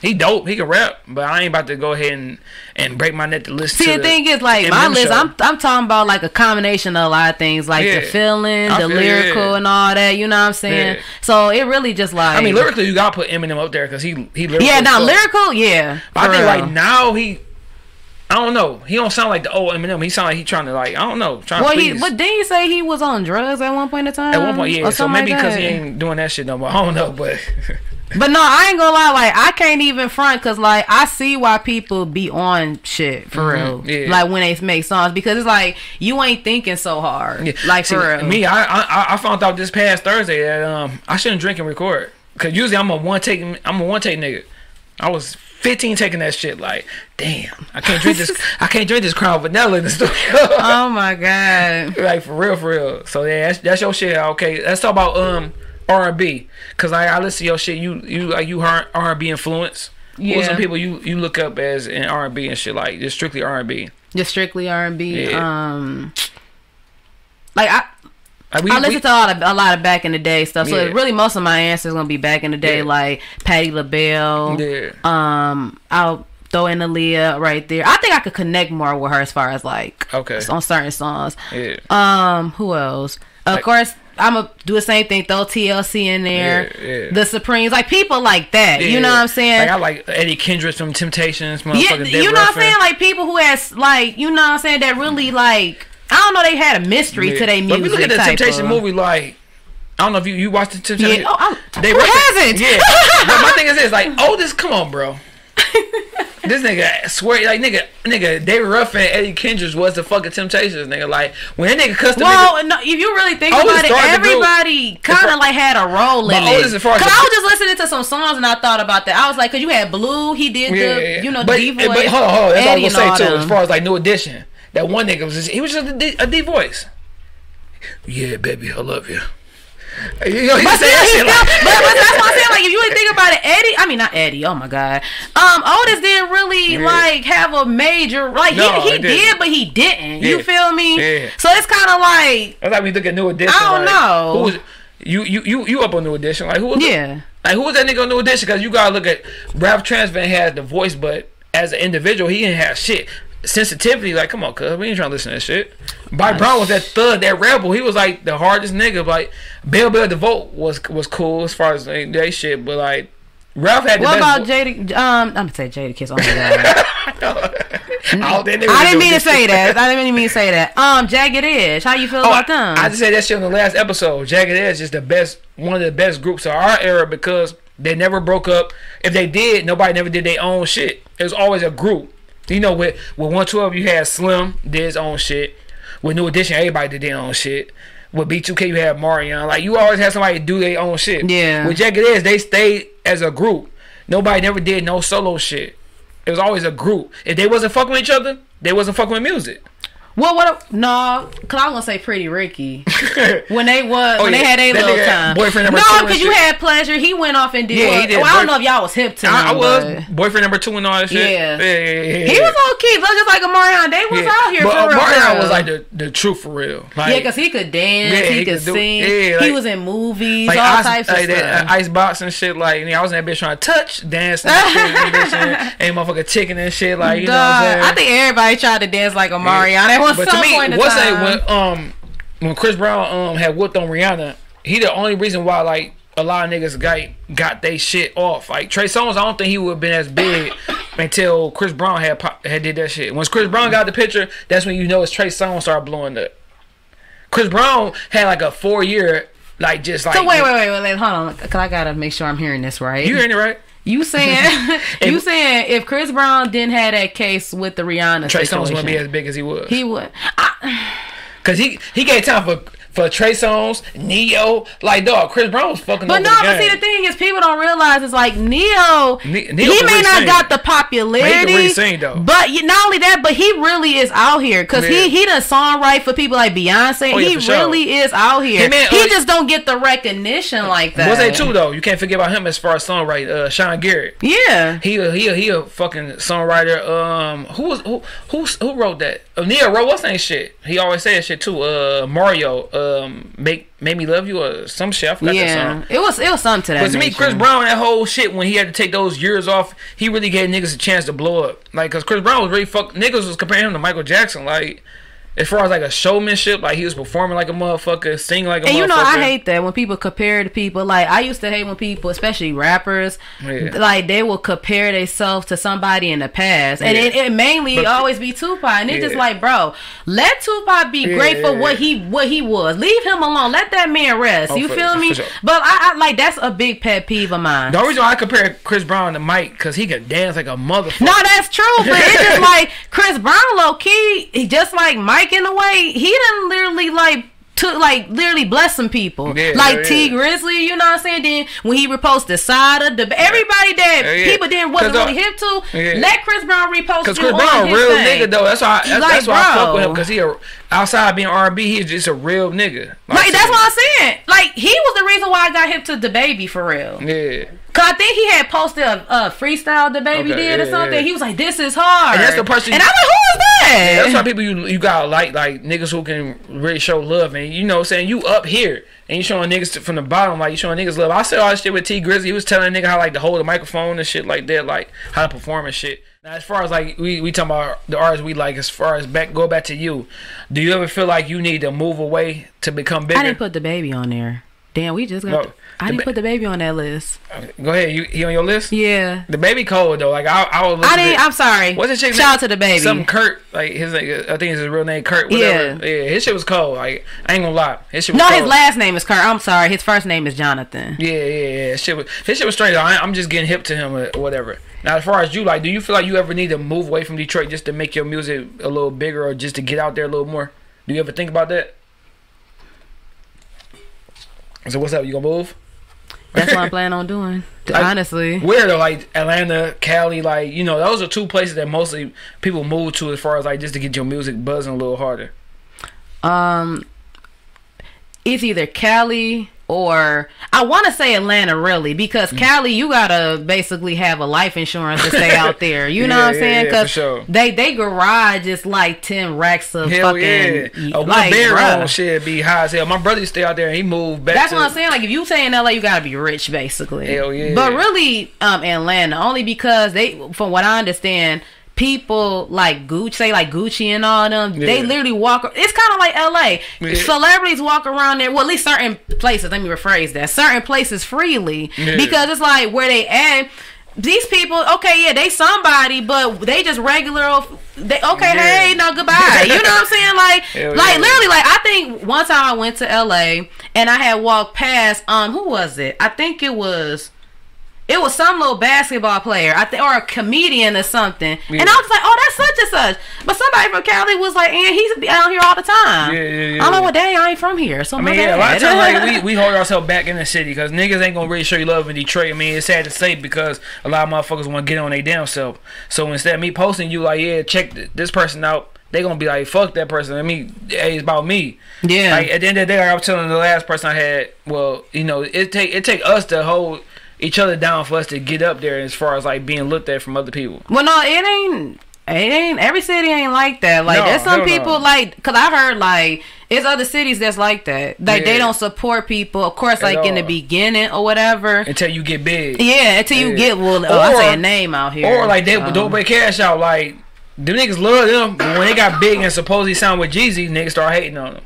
he dope. He can rap, but I ain't about to go ahead and, and break my neck to listen See, to the thing is, like my list, show. I'm I'm talking about like a combination of a lot of things, like Yeah. the feeling, I the feel lyrical, yeah. and all that. You know what I'm saying? Yeah. So it really just like I mean, lyrically, you gotta put Eminem up there because he he lyrical. yeah, now lyrical, yeah. But I think real. like now he, I don't know. He don't sound like the old Eminem. He sound like he trying to like I don't know, trying Well, to he but didn't you say he was on drugs at one point in time? at one point, yeah. So maybe because that? he ain't doing that shit no more. I don't know, but But no, I ain't gonna lie. Like I can't even front because like I see why people be on shit for real. Mhm, yeah. Like when they make songs because it's like you ain't thinking so hard. Yeah. Like See, for real. Me, I, I I found out this past Thursday that um I shouldn't drink and record because usually I'm a one take I'm a one take nigga. I was 15 taking that shit. Like, damn, I can't drink this. I can't drink this Crown Vanilla in the studio. Oh my god. like for real, for real. So yeah, that's, that's your shit. Okay, let's talk about um R and B. Cause I, I listen to your shit. You you like you R and B influence. Who are some people you you look up as in R and B and shit like just strictly R and B? Just strictly R and B. Yeah. Um, like I, Like we, I we- listen to a lot of a lot of back in the day stuff. So Yeah. really, most of my answers gonna be back in the day, Yeah. like Patti LaBelle. yeah. Um, I'll throw in Aaliyah right there. I think I could connect more with her as far as like Okay. on certain songs. Yeah. Um, who else? Of Like- course, I'm gonna do the same thing. Throw TLC in there. Yeah, yeah. The Supremes, like people like that. You know Yeah. what I'm saying? Like I like Eddie Kendricks from Temptations. yeah, you know what I'm saying? Like people who has like you know what I'm saying that really like I don't know they had a mystery Yeah. to their But music. if you look at the Temptation of- movie, like I don't know if you you watched the Temptation. Yeah, oh, I'm, They who hasn't? Yeah. but my thing is this: like, oh, this, come on, bro. this nigga swear, like nigga, nigga, David Ruffin, Eddie Kendricks was the fucking Temptations, nigga. Like when that nigga cussed the nigga, Well, no, if you really think about it, starting to do- everybody kind of like had a role in it. oldest as far as Cause the- I was just listening to some songs and I thought about that. I was like, cause you had Blue, he did the, you know, the but, D eh, voice. But hold on, hold on. That's all I Eddie was gonna say too. them. As far as like New Edition, that one nigga was just, he was just a D, a D voice. Yeah, baby, I love you. You know, But, still, still, like. but, but that's what I'm saying. Like, if you really think about it, Eddie, I mean, not Eddie. Oh my God. Um, Otis didn't really Yeah. like have a major. Like No, he, he didn't. but he didn't. You feel me? Yeah. So it's kind of like, That's like we look at New Edition. I don't like, know. Who was you? You you you up on New Edition? Like who was? yeah. Like who was that nigga on New Edition? Because you gotta look at Ralph Tresvant has the voice, but as an individual, he didn't have shit. Sensitivity, like come on, cuz we ain't trying to listen to that shit. Bobby Brown was that thug, that rebel. He was like the hardest nigga. Like Bill Bell Biv DeVoe was was cool as far as like, that shit, but like Ralph had What about Jada? Um, I'm gonna say Jadakiss. Oh my God. I, don't I didn't mean to say that. I didn't mean to say that. Um, Jagged Edge. How you feel Oh, about them? I just said that shit on the last episode. Jagged Edge is the best, one of the best groups of our era because they never broke up. If they did, nobody never did their own shit. It was always a group. You know, with with one twelve, you had Slim did his own shit. With New Edition, everybody did their own shit. With B2K, you had Marion. Like you always had somebody do their own shit. Yeah. With Jagged Edge, they stayed as a group. Nobody never did no solo shit. It was always a group. If they wasn't fucking with each other, they wasn't fucking with music. Well, what? A, no, cause I was gonna say Pretty Ricky when they was Oh, when yeah. they had a That little time. boyfriend number no, two and because you shit. had pleasure. He went off and did. Yeah, he did. Well, I don't know if y'all was hip to him. I, I was but- boyfriend number two and all that shit. Yeah. yeah, yeah, yeah, He was low key, but just like a Marion. They was out here But for uh, real. Marion was like the the truth for real. Like, yeah, because he could dance, Yeah, he, he could, could sing, yeah, he was in movies, like all ice, types of like stuff. uh, icebox and shit. Like I was in that bitch trying to touch, dance, and shit, and, and, and motherfucker chicken and shit. Like you know I'm Dog, saying? I think everybody tried to dance like a But to me, what's that when um when Chris Brown um had whooped on Rihanna? He the only reason why like a lot of niggas got got they shit off. Like Trey Songz, I don't think he would have been as big until Chris Brown had had did that shit. Once Chris Brown got the picture, that's when you know it's Trey Songz started blowing up. Chris Brown had like a four year like just like so wait, wait, wait, wait, wait, hold on, because I gotta make sure I'm hearing this right. you hearing it right? You saying you If- saying if Chris Brown didn't have that case with the Rihanna Trey Songz wouldn't be as big as he was. he would. I, Cause he he gave time for for Trey Songz, Ne-Yo, like dog. Chris Brown was fucking. but no, the but game. see the thing is, people don't realize it's like Ne-Yo. Ne- Ne-Yo he may not sing. got the popularity, really sing, though. but you- not only that, but he really is out here because Yeah. he he done songwrite for people like Beyonce. Oh, yeah, he sure. really is out here. Hey, man, he uh, just don't get the recognition like that. What's that too though? You can't forget about him as far as songwriting. Uh, Sean Garrett. Yeah. He a, he a, he a fucking songwriter. Um, who was who who who wrote that? Uh, Ne-Yo wrote what's that shit? He always that shit too. Uh, Mario. Um, make make me love you or some shit. I forgot that Yeah, song. it was it was something to that. But to me. Chris Brown, that whole shit when he had to take those years off, he really gave niggas a chance to blow up. Like, cause Chris Brown was really fuck. Niggas was comparing him to Michael Jackson. Like, as far as like a showmanship, like he was performing like a motherfucker, singing like a And motherfucker. you know, I hate that when people compare to people. Like I used to hate when people, especially rappers, Yeah. like they will compare themselves to somebody in the past, and Yeah. it, it mainly But- always be Tupac. And it's just like, bro, let Tupac be great for what he what he was. Leave him alone. Let that man rest. Oh, you feel me? sure. But I, I like that's a big pet peeve of mine. The only reason why I compare Chris Brown to Mike, because he can dance like a motherfucker. No, that's true, but it's just like Chris Brown, low key, he just like Mike in a way. He didn't literally like took like literally blessed some people. Yeah, like yeah, Tee Grizzley, you know what I'm saying? Then when he reposted Sada, the everybody that Yeah, people didn't wasn't uh, really hip to, let Chris Brown repost Cause Chris Brown real thing. nigga though. That's why. That's, Like, that's why I fuck with him. Cause he a, outside being R and B, he's just a real nigga. Like that's what I'm saying. Like he was the reason why I got hip to DaBaby for real. Yeah. Cause I think he had posted a, a freestyle DaBaby Okay, did or something. yeah. He was like, "This is hard." And that's the person- And I'm like, "Who is that?" That's why people you you gotta like like niggas who can really show love and you know what I'm saying you up here and you showing niggas to- from the bottom like you showing niggas love. I said all this shit with Tee Grizzley. He was telling a nigga how like to hold a microphone and shit like that, like how to perform and shit. Now as far as like we we talking about the artists we like, as far as back go back to you, do you ever feel like you need to move away to become bigger? I didn't put DaBaby on there. Damn, we just got. No, I didn't ba- put DaBaby on that list. Go ahead, you he on your list? Yeah, DaBaby cold though. Like I I was. I didn't. I'm sorry. What's his chick's Shout out to DaBaby. Something Kirk, like his, like, I think it's his real name, Kirk. Whatever. Yeah, his shit was cold. Like I ain't gonna lie, his shit was no, cold. his last name is Kirk. I'm sorry. His first name is Jonathan. Yeah, yeah, yeah. His shit was his shit was straight. I, I'm just getting hip to him or whatever. Now, as far as you, like, do you feel like you ever need to move away from Detroit just to make your music a little bigger or just to get out there a little more? Do you ever think about that? So what's up? You gonna move? That's what I'm planning on doing. I- honestly. Where though? Like Atlanta, Cali, like you know, those are two places that mostly people move to as far as like just to get your music buzzing a little harder. Um, it's either Cali or I want to say Atlanta, really, because Mm. Cali, you gotta basically have a life insurance to stay out there. You know Yeah, what I'm yeah, saying? yeah, Because sure. they they garage is like ten racks of Hell fucking yeah, a one like, bedroom shit be high as hell. My brother used to stay out there and he moved back. That's to, what I'm saying. Like if you stay in LA, you gotta be rich, basically. Hell yeah. But really, um, Atlanta only because they, from what I understand, people like Gucci, say like Gucci and all them, they literally walk. It's kind of like LA. Yeah. Celebrities walk around there. Well, at least certain places. Let me rephrase that. Certain places freely Yeah. because it's like where they at. These people, okay, yeah, they somebody, but they just regular. old- They okay, Yeah. hey, no, goodbye. You know what I'm saying? Like, Hell like yeah. literally, like I think one time I went to LA and I had walked past. Um, who was it? I think it was. It was some little basketball player, I think, or a comedian or something. And I was like, "Oh, that's such and such." But somebody from Cali was like, "And he's out here all the time." Yeah, yeah, yeah. I'm like, "Well, dang, I ain't from here." So I mean, yeah, a lot of times like we, we hold ourselves back in the city because niggas ain't gonna really show you love in Detroit. I mean, it's sad to say because a lot of motherfuckers want to get on their damn self. So instead of me posting you like, yeah, check th- this person out, they gonna be like, fuck that person. I mean, hey, it's about me. yeah, Like at the end of the day, like I was telling the last person I had, well, you know, it take it take us to hold each other down for us to get up there as far as like being looked at from other people. Well, no, it ain't. It ain't every city ain't like that. Like No, there's some people like because I've heard like it's other cities that's like that. Like they don't support people. Of course, like in the beginning or whatever. Until you get big. Yeah, until you Yeah. get well, oh, I Or- say a name out here. Or like they so. don't pay cash out. Like them niggas love them, but when they got big and supposedly signed with Jeezy, niggas start hating on them.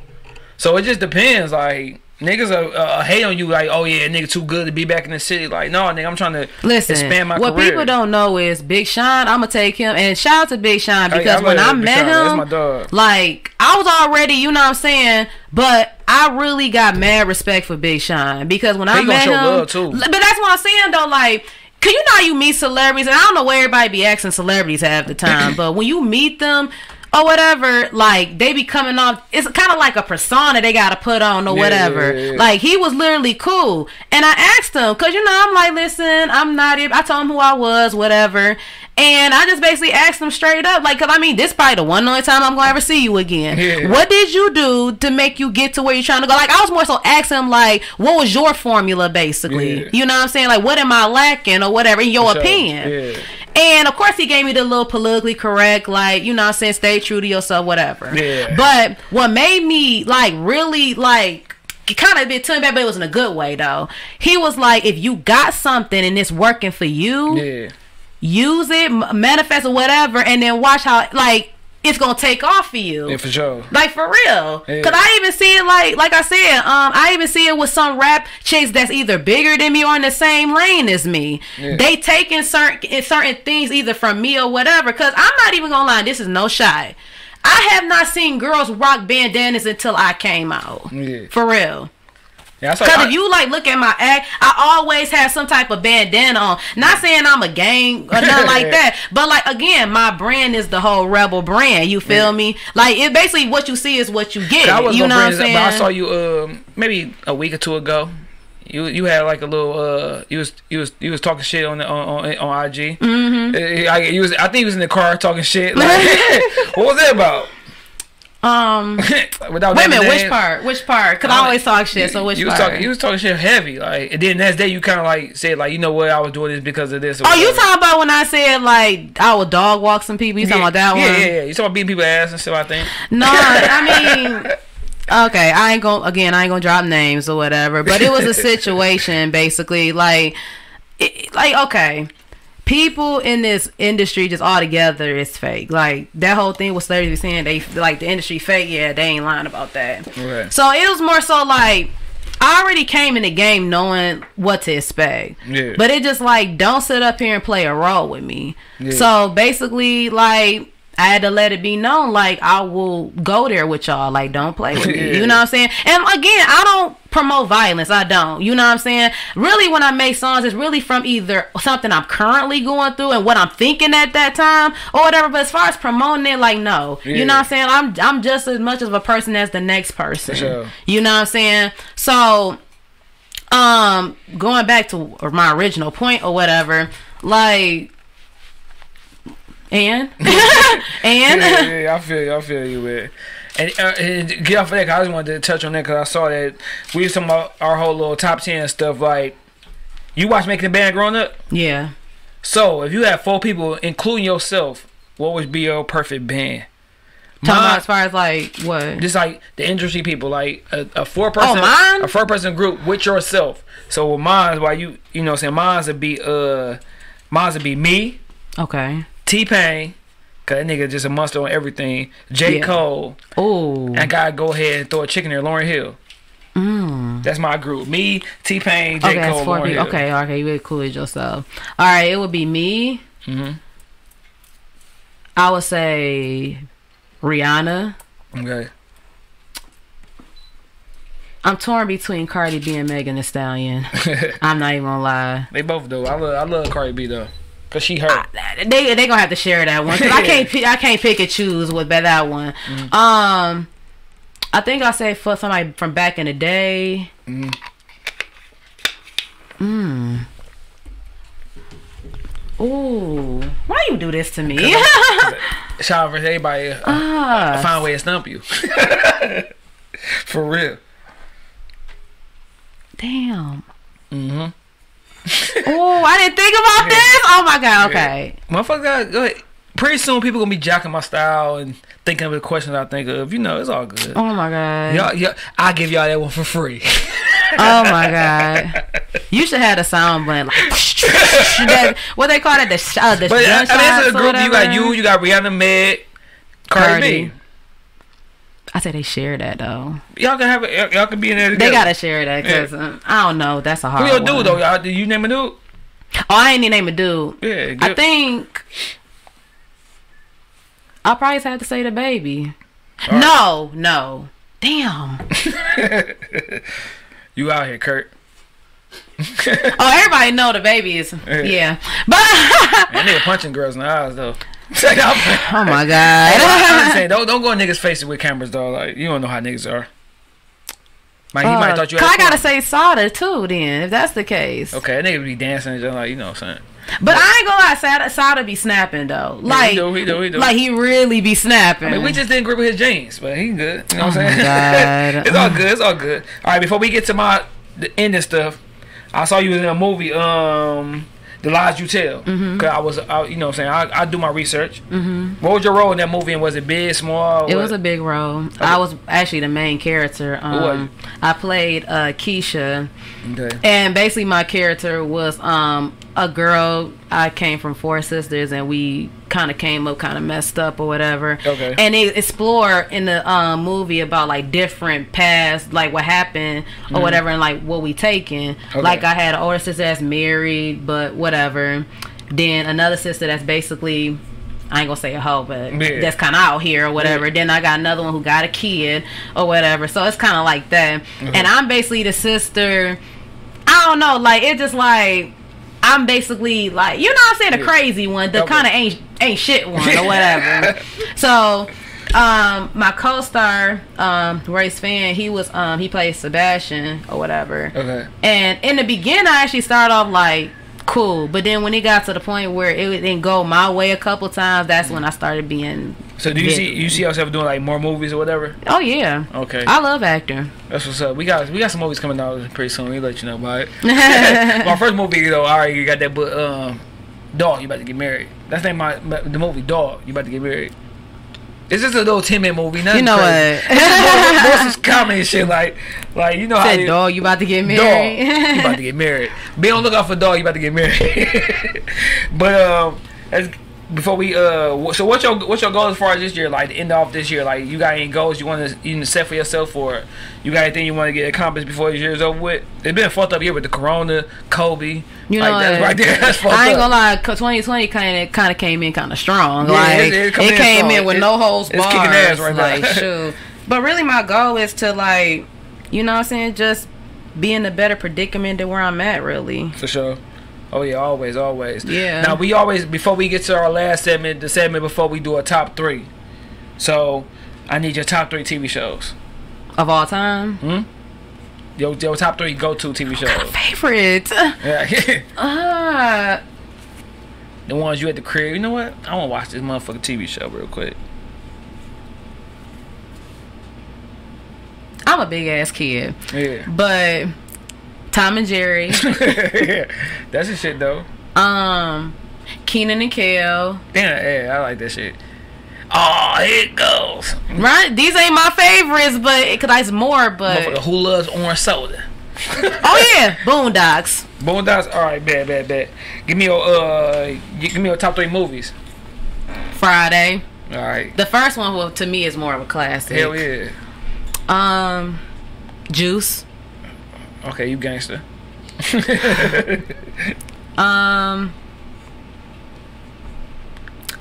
So it just depends. Like niggas are, uh, hate on you. Like oh yeah, nigga too good to be back in the city. Like no, nigga, I'm trying to Listen, expand my what career. people don't know is Big Sean. I'm gonna take him and shout out to Big Sean because I when I met Sean. Him, like I was already, you know what I'm saying, but I really got mad respect for Big Sean because when I He gonna met show him, love, too. but that's what I'm saying though, like. Cause you know how you meet celebrities, and I don't know where everybody be asking celebrities half the time, but when you meet them or whatever, like they be coming off. It's kind of like a persona they gotta put on or Yeah, whatever. yeah, yeah. Like he was literally cool, and I asked him because you know I'm like, listen, I'm not. I told him who I was, whatever, and I just basically asked him straight up, like, cause I mean, this probably the one only time I'm gonna ever see you again. What did you do to make you get to where you're trying to go? Like I was more so asking him, like, what was your formula, basically? You know what I'm saying? Like, what am I lacking or whatever in your For opinion? And of course, he gave me the little politically correct, like, you know what I'm saying, stay true to yourself, whatever. Yeah. But what made me, like, really, like, kind of bit turned back, but it was in a good way, though. He was like, if you got something and it's working for you, Yeah. use it, manifest or whatever, and then watch how, like, it's going to take off for you. Yeah, for sure. Like for real, Yeah. cause I even see it like like I said, um, I even see it with some rap chicks that's either bigger than me or in the same lane as me. Yeah. They taking certain certain things either from me or whatever. Cause I'm not even gonna lie, this is no shy. I have not seen girls rock bandanas until I came out. Yeah. For real. Yeah, I Because I- if you like look at my act, I always have some type of bandana on. Not saying I'm a gang or nothing like that, but like again, my brand is the whole rebel brand. You feel Yeah. me? Like it basically what you see is what you get. I was you know what I'm saying? up, but I saw you um maybe a week or two ago. You you had like a little uh you was you was you was talking shit on the, on on, on IG. Mm-hmm. I, you was I think you was in the car talking shit. Like, what was that about? Um, Without wait a minute, which part? Which part? Because I Uh, always talk shit. So which you was part? talking you was talking shit heavy like and then next day you kind of like said like you know what I was doing this because of this. Oh, you talking about when I said like I would dog walk some people? You talking about that yeah, one? Yeah, yeah, You talking about beating people ass and stuff. I think. No, I mean, okay, I ain't gonna again. I ain't gonna drop names or whatever. But it was a situation basically, like, it, like okay, people in this industry just all together is fake. Like that whole thing was celebrity saying they like the industry fake. Yeah, they ain't lying about that. Right. So it was more so like. I already came in the game knowing what to expect. Yeah. But it just like don't sit up here and play a role with me. Yeah. So basically like I had to let it be known like I will go there with y'all. Like don't play with me. You know what I'm saying? And again, I don't promote violence. I don't. You know what I'm saying? Really when I make songs it's really from either something I'm currently going through and what I'm thinking at that time or whatever. But as far as promoting it, like no. You know what I'm saying? I'm I'm just as much of a person as the next person. sure. You know what I'm saying? So um going back to my original point or whatever like and and yeah, yeah, yeah, I feel you. I feel you, man. And, uh, and get off of that, 'cause I just wanted to touch on that because I saw that we was talking about our whole little top ten stuff. Like, you watch Making the Band growing up. yeah So if you had four people, including yourself, what would be your perfect band? talking Mine- about as far as like what just like the industry people, like a, a four person, Oh, mine? a four person group with yourself. So with mine, why you you know what I'm saying mine's would be uh mine's would be me, okay T Pain, cause that nigga just a monster on everything. J Yeah. Cole. oh I gotta go ahead and throw a chicken there, Lauryn Hill. mm. That's my group. Me, T Pain, J okay Cole, Lauryn people Hill. okay okay you included yourself all right it would be me hmm I would say Rihanna Okay. I'm torn between Cardi B and Megan Thee Stallion I'm not even gonna lie they both do. I love I love Cardi B though, cause she hurt. they they gonna have to share that one 'cause I can't I can't pick and choose with that one. Mm-hmm. Um, I think I say for somebody from back in the day. Mhm. Mm. Ooh, why you do this to me? Shout out for everybody. Uh, ah, find a way to stump you. For real. damn. Mm-hmm. Oh, I didn't think about this. Oh my god. Okay. Motherfucker, gotta go ahead. Pretty soon, people gonna be jacking my style and thinking of the questions I think of. You know, it's all good. Oh my god. Y'all, y'all, I'll give y'all that one for free. Oh my god. You should have a sound blend like that, what they call it the uh, the but I, I mean, it's a group. You got you, you got Rihanna, Meg, Cardi, Cardi. B. I say they share that though. Y'all can have it. Y'all, can be in there together. They gotta share that because um, I don't know. That's a Who hard. your dude though? Y'all, you name a dude? Oh, I ain't name a dude. Yeah. I think I'll probably have to say DaBaby. All No, no. Damn. you out here, Kirk. Oh, everybody know DaBaby is. Yeah. Yeah, but That nigga punching girls in the eyes though. Oh my god. don't don't go in niggas' faces with cameras though. Like you don't know how niggas are. Like he might Uh, thought you. Had I gotta say Sada too. Then, if that's the case. Okay, that nigga be dancing and just like you know what I'm saying. But I ain't gonna lie, Sada, Sada be snapping though. Like, he do, he do, he do. like he really be snapping. I mean, we just didn't agree with his jeans, but he good. You know what Oh I'm my saying? It's all good. It's all good. All right, before we get to my the ending stuff, I saw you in a movie, um, The Lies You Tell. Mm-hmm. Cause I was, I, you know, what I'm saying I, I do my research. Mm-hmm. What was your role in that movie? And was it big, small? It what? was a big role. I was actually the main character. Um, I played uh, Keisha, Okay. and basically my character was um, a girl. I came from four sisters, and we kind of came up, kind of messed up or whatever. Okay. And they explore in the um, movie about like different past, like what happened or whatever, and like what we taken. Mm-hmm. Okay. Like I had an older sister that's married, but whatever. Then another sister that's basically I ain't gonna say a hoe, but Yeah. that's kind of out here or whatever. Yeah. Then I got another one who got a kid or whatever. So it's kind of like that. Mm-hmm. And I'm basically the sister. I don't know, like it's just like I'm basically like you know what I'm saying, the Yeah. crazy one, the kind of ain't ain't shit one or whatever. so. Um, my co-star, um, Race fan, he was um he played Sebastian or whatever. Okay. And in the beginning, I actually started off like cool, but then when it got to the point where it didn't go my way a couple times, that's when I started being. So do you Yeah. see you see yourself doing like more movies or whatever? Oh yeah, Okay. I love acting. That's what's up. We got we got some movies coming out pretty soon. We let you know about it. my first movie though, all right, you got that book, um, Dog. You about to get married. That's the name my, the movie Dog. You about to get married. It's just a little ten minute movie. Nothing You know crazy. what? Most is comedy shit. Like like you know how Said you, dog, you about to get married. Dog, you about to get married. Be on the lookout for dog. You about to get married. but um, as, before we uh, so what's your what's your goal as far as this year? Like the end of this year, like you got any goals you want to even set for yourself, or you got anything you want to get accomplished before this year's over with? It's been a fucked up year with the Corona, Kobe. You know that's right there. That's fucked I ain't gonna lie, 2020 kind of kind of came in kind of strong. Yeah, like it- it, it in came strong. in with It- no holds it's kicking ass right now. like shoot. But really, my goal is to like, you know, what I'm saying, just be in a better predicament than where I'm at. Really. For sure. Oh yeah, always, always. Yeah. Now we always before we get to our last segment, the segment before we do a top three. So I need your top three TV shows. Of all time, Hmm. Your, your top three go to TV shows. favorite. Yeah. Uh, the ones you at the crib. You know what? I want to watch this motherfucking TV show real quick. I'm a big ass kid, Yeah. but Tom and Jerry, That's the shit though. um, Kenan and Kel. Damn, yeah, I like that shit. Oh, here it goes. Right? These ain't my favorites, but it could ice more. But who loves orange soda. oh yeah, Boondocks. Boondocks. All right, bad, bad, bad. Give me your uh, give me your top three movies. Friday. All right. The first one, well, to me, is more of a classic. Hell yeah. Um, Juice. Okay, you gangster. Um,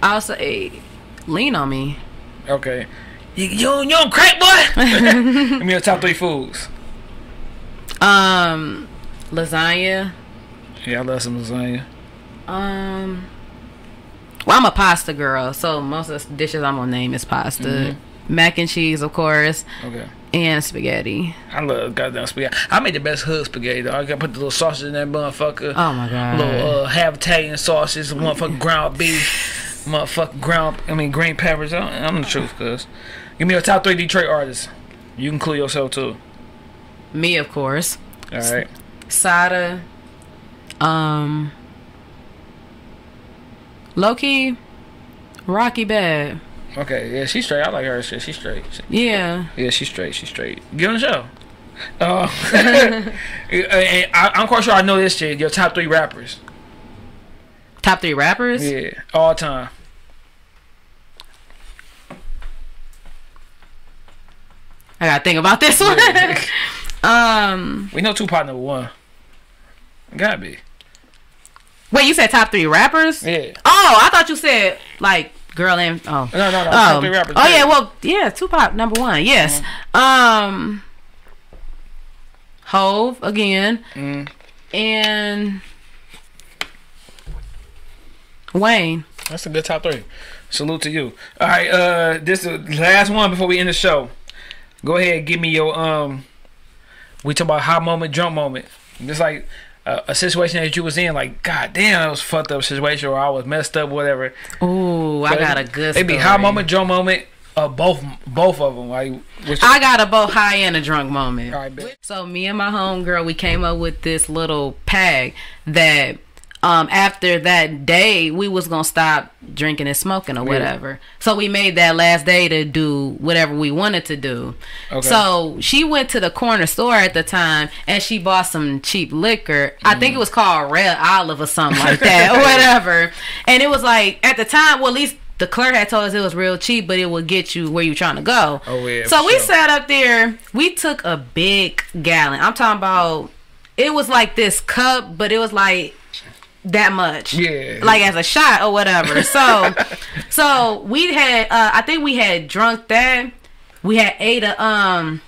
I'll say, Lean on Me. Okay. You, you, you on crack, boy? Give me your top three foods. Um, lasagna. Yeah, I love some lasagna. Um, well, I'm a pasta girl, so most of the dishes I'm gonna name is pasta. Mm-hmm. Mac and cheese, of course, Okay. And spaghetti. I love goddamn spaghetti. I made the best hood spaghetti though. I gotta put the little sausage in that motherfucker. Oh my god. little uh, half Italian sauces, motherfucking ground beef, motherfucking ground. I mean green peppers. I'm, I'm the truth, cuz. Give me your top three Detroit artists. You can include yourself too. Me, of course. All right. Sada. Um. Loki. Rocky Badd. Okay. Yeah, she's straight. I like her shit. She's straight. Yeah. Yeah, she's straight. She's straight. Get on the show. Uh, and I, I'm quite sure I know this shit. Your top three rappers. Top three rappers. Yeah, all time. I gotta think about this one. Yeah. um. We know Tupac number one. Gotta be. Wait, you said top three rappers? Yeah. Oh, I thought you said like girl and oh. No, no, no. Oh, oh yeah, well, yeah, Tupac number one, yes. Um, Hove again, Mm, and Wayne. that's a good top three. Salute to you. All right. Uh, this is the last one before we end the show. Go ahead, give me your um. We talk about hot moment, drunk moment. Just like a, a situation that you was in, like God damn, that was fucked up situation, or I was messed up, whatever. Ooh, I got a good. It'd be hot moment, drunk moment. Uh, both both of them. Like, I got a both high and a drunk moment. right. So me and my homegirl, we came up with this little pack that um after that day we was gonna stop drinking and smoking or whatever. So we made that last day to do whatever we wanted to do. Okay. So she went to the corner store at the time and she bought some cheap liquor. I think it was called Red Olive or something like that or whatever. And it was like at the time, well at least the clerk had told us it was real cheap, but it would get you where you're trying to go. Oh, yeah, So we sure. sat up there. We took a big gallon. I'm talking about. It was like this cup, but it was like that much. Yeah. Like as a shot or whatever. So so we had uh I think we had drunk that. We had ate a um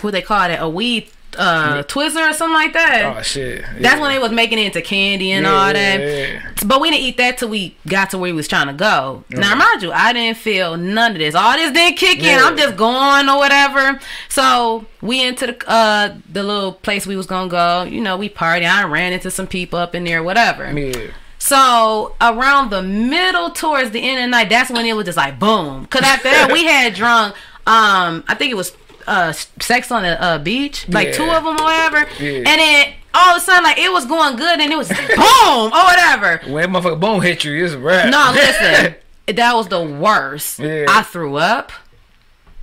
what they call it, a weed uh Twizzler or something like that. Oh shit. That's when they was making it into candy and Yeah, all that. yeah, yeah. But we didn't eat that till we got to where we was trying to go. Now mind you, I didn't feel none of this. All this didn't kick in. Yeah. I'm just going or whatever. So we into the uh the little place we was gonna go. You know, we party. I ran into some people up in there, whatever. Yeah. So around the middle towards the end of the night, that's when it was just like boom. Cause after that we had drunk. Um, I think it was uh sex on a, uh, beach, like Yeah. two of them or whatever. Yeah. And then all of a sudden, like it was going good, and it was boom or whatever. When motherfucker boom hit you, it's a wrap. No, listen, that was the worst. Yeah. I threw up.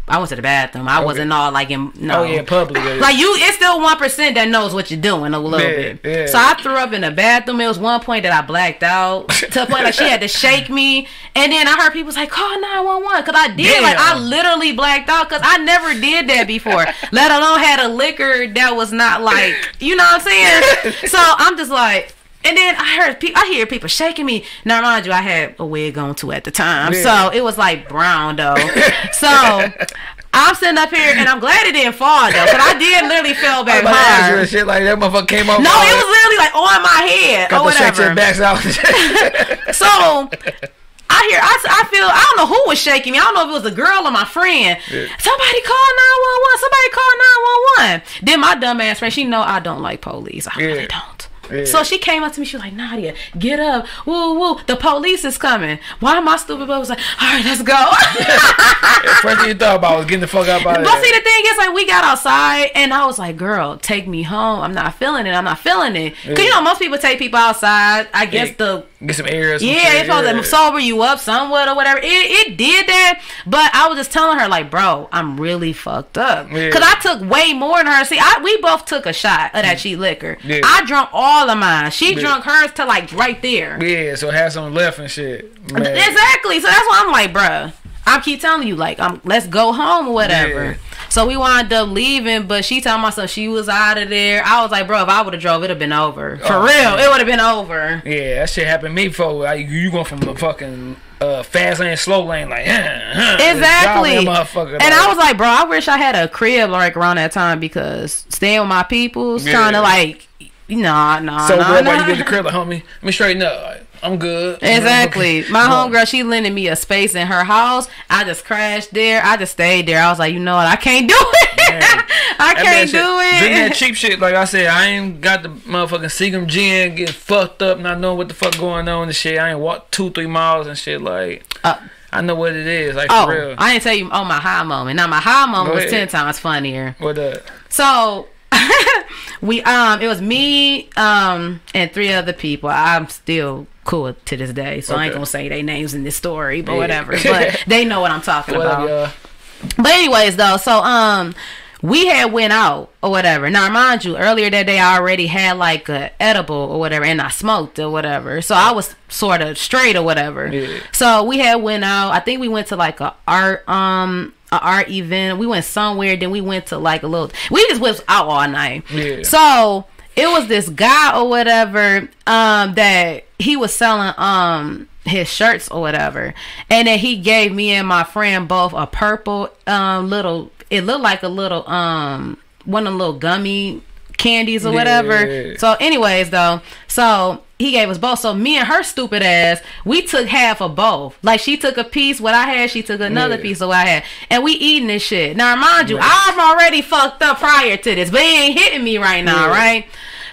I went to the bathroom. I wasn't all like in no. oh yeah, public. yeah. Like you, it's still one percent that knows what you're doing a little Yeah, bit. yeah. So I threw up in the bathroom. It was one point that I blacked out to the point like she had to shake me, and then I heard people like call nine one one because I did like I literally blacked out because I never did that before. let alone had a liquor that was not like you know what I'm saying. so I'm just like. And then I heard, pe- I hear people shaking me. Now, mind you, I had a wig on too at the time, Yeah. so it was like brown though. so I'm sitting up here, and I'm glad it didn't fall though, because I did literally fell I'm back about to ask you hard. shit like that motherfucker came up. No, it was literally like on my head got or whatever. backs out. So I hear, I, I feel, I don't know who was shaking me. I don't know if it was a girl or my friend. Yeah. Somebody call nine one one. Somebody call nine one one. Then my dumb ass friend, she know I don't like police. I really don't. Yeah. So she came up to me. She was like, Nadia, get up. Woo, woo. The police is coming. Why my stupid butt was like, all right, let's go. First thing you thought about was getting the fuck out of But see, the thing is, like, we got outside, and I was like, "Girl, take me home. I'm not feeling it. I'm not feeling it." Cause you know, most people take people outside. I guess Yeah. the Get some air. Some yeah, it's supposed to sober you up somewhat or whatever. It, it did that, but I was just telling her like, bro, I'm really fucked up Yeah. because I took way more than her. See, I we both took a shot of that mm. cheap liquor. Yeah. I drunk all of mine. She Yeah. drunk hers to like right there. Yeah, so had some left and shit. Man. Exactly. So that's why I'm like, bruh. I keep telling you, like, um, let's go home or whatever. Yeah. So we wound up leaving, but she told myself she was out of there. I was like, bro, if I would have drove, it'd have been over. For Oh, real, man. it would have been over. Yeah, that shit happened to me before. Like, you going from the fucking uh, fast lane, slow lane, like, huh, huh, Exactly. motherfucker, And like- I was like, bro, I wish I had a crib like around that time because staying with my people's Yeah. trying to like, nah, nah, so nah, bro, nah. while you get the crib, like, homie, let me straighten up. I'm good. Exactly. My homegirl, she lending me a space in her house. I just crashed there. I just stayed there. I was like, you know what? I can't do it. I can't shit- do Drinking that cheap shit, like I said, I ain't got the motherfucking Seagram gin, getting fucked up, not knowing what the fuck going on and shit. I ain't walked two, three miles and shit. Like, Uh, I know what it is. Like, oh, for real. I didn't tell you. Oh, my high moment. Now my high moment was ten times funnier. what uh, So we um it was me um and three other people. I'm still cool to this day, so I ain't gonna say their names in this story, but Yeah. whatever. But they know what I'm talking what about. up. But anyways, though, so um, we had went out or whatever. Now, mind you, earlier that day I already had like a edible or whatever, and I smoked or whatever. So I was sort of straight or whatever. Yeah. So we had went out. I think we went to like a art um a art event. We went somewhere. Then we went to like a little. We just was out all night. Yeah. So it was this guy or whatever um that he was selling um his shirts or whatever and then he gave me and my friend both a purple um little it looked like a little um one of the little gummy candies or whatever Yeah. so anyways though so he gave us both so me and her stupid ass we took half of both like she took a piece what i had she took another Yeah. piece of what i had and we eating this shit now mind you i'm already fucked up prior to this but it ain't hitting me right now Yeah. right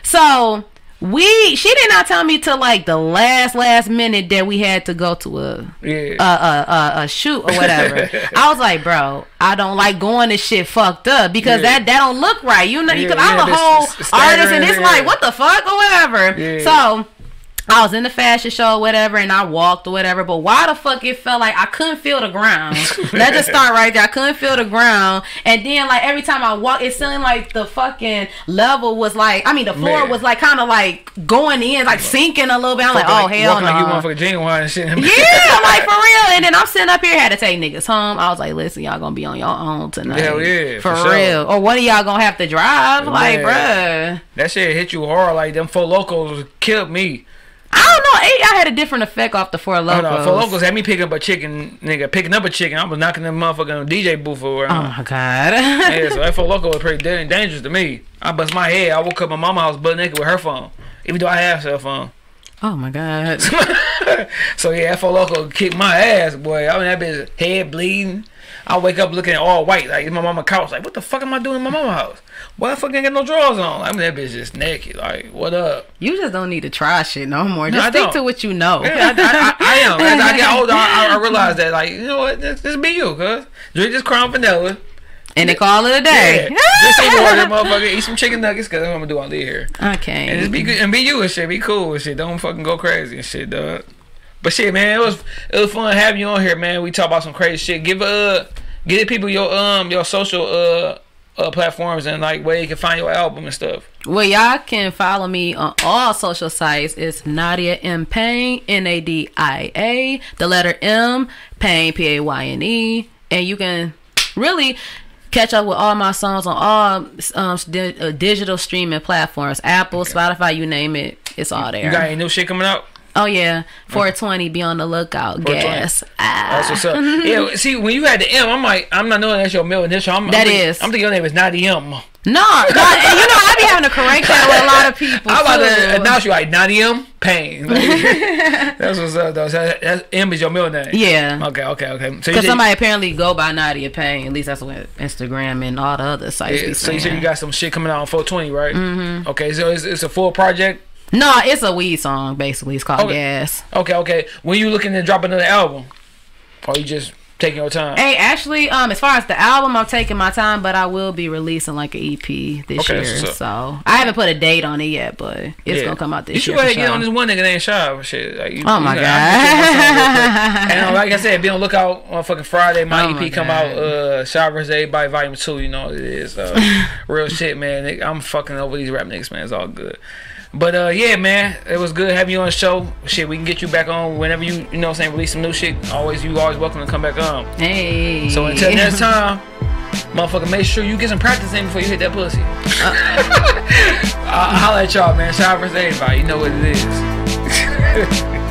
so we she did not tell me till like the last last minute that we had to go to a Yeah. a a, a, a shoot or whatever. I was like, bro, I don't like going to shit fucked up because Yeah. that that don't look right. You know, Yeah, because I'm yeah, a whole artist and it's yeah. like what the fuck or whatever. Yeah. So. I was in the fashion show or whatever and I walked or whatever, but why the fuck it felt like I couldn't feel the ground. Let's just start right there. I couldn't feel the ground. And then like every time I walked, it seemed like the fucking level was like I mean the floor Man. was like kinda like going in, like sinking a little bit. I'm like, oh hell walking no. like you motherfucking genuine and shit. Yeah, like for real. And then I'm sitting up here, had to take niggas home. I was like, listen, y'all gonna be on your own tonight. Hell yeah, For, for sure. real. Or one of y'all gonna have to drive. Like, bruh. That shit hit you hard. Like them Four Lokos killed me. I don't know. Eight, I had a different effect off the Four Lokos. no, Four Lokos had me picking up a chicken, nigga. Picking up a chicken. I was knocking them motherfucking DJ booth over. Oh my god. yeah, so that Four Loko was pretty da- dangerous to me. I bust my head. I woke up my mama's house butt naked with her phone, even though I have cell phone. oh my god. so yeah, that Four Loko kicked my ass, boy. I mean that bitch head bleeding. I wake up looking all white, like in my mama couch. Like, what the fuck am I doing in my mama house? Why the fuck ain't got no drawers on? I mean that bitch just naked. Like, what up? You just don't need to try shit no more. Just I stick don't. to what you know. Yeah, I, I, I, I am. As I get older, I, I realize that, like, you know what? Just, just be you, cuz. Drink this crown vanilla. and they call it a Yeah. day. Just some water, motherfucker. Eat some chicken nuggets, that's what I'm gonna do all day here. okay. And just be good and be you and shit. Be cool and shit. Don't fucking go crazy and shit, dog. But shit, man, it was it was fun having you on here, man. We talk about some crazy shit. Give uh give people your um your social uh uh platforms and like where you can find your album and stuff. Well, y'all can follow me on all social sites. It's Nadia M Payne, N A D I A, the letter M, Payne, P A Y N E, and you can really catch up with all my songs on all um, di- uh, digital streaming platforms, Apple, Spotify, you name it. It's all there. You got any new shit coming out? Oh yeah, 420. Be on the lookout. 420. Gas. Ah. That's what's up. yeah, see, when you had the M, I'm like, I'm not knowing that's your middle initial. I'm, That I'm thinking, is. I'm thinking your name is Nadia M. No, you know I be having to correct that with a lot of people. I'm about too. to announce you like Nadia M. Payne. Like, that's what's up, though. So that, that's, M is your middle name. Yeah. Okay, okay, okay. So Because did- somebody apparently go by Nadia Payne. At least that's what Instagram and all the other sites yeah, so you said you got some shit coming out on 420, right? Mm-hmm. Okay, so it's, it's a full project. No, it's a weed song, basically. It's called Okay. Gas. Okay, okay. When you looking to drop another album, or you just taking your time? Hey, actually, um, as far as the album, I'm taking my time, but I will be releasing like an EP this Okay, year. so- I haven't put a date on it yet, but it's Yeah. gonna come out this You should year. for ahead get sure. on this one nigga named Shad. Shit. Like, you, Oh you my know, I'm just getting my song real quick. god! And uh, like I said, be on lookout on fucking Friday. My Oh EP my come God. out. Uh, Shad vs. Everybody Volume Two. You know what it is. Uh, real shit, man. I'm fucking over these rap niggas, man. It's all good. But uh, yeah, man, it was good having you on the show. Shit, we can get you back on whenever you, you know, what I'm saying, release some new shit. Always, you always welcome to come back on. hey. So until next time, motherfucker, make sure you get some practice in before you hit that pussy. I'll holla at y'all, man. Shout out for everybody. You know what it is.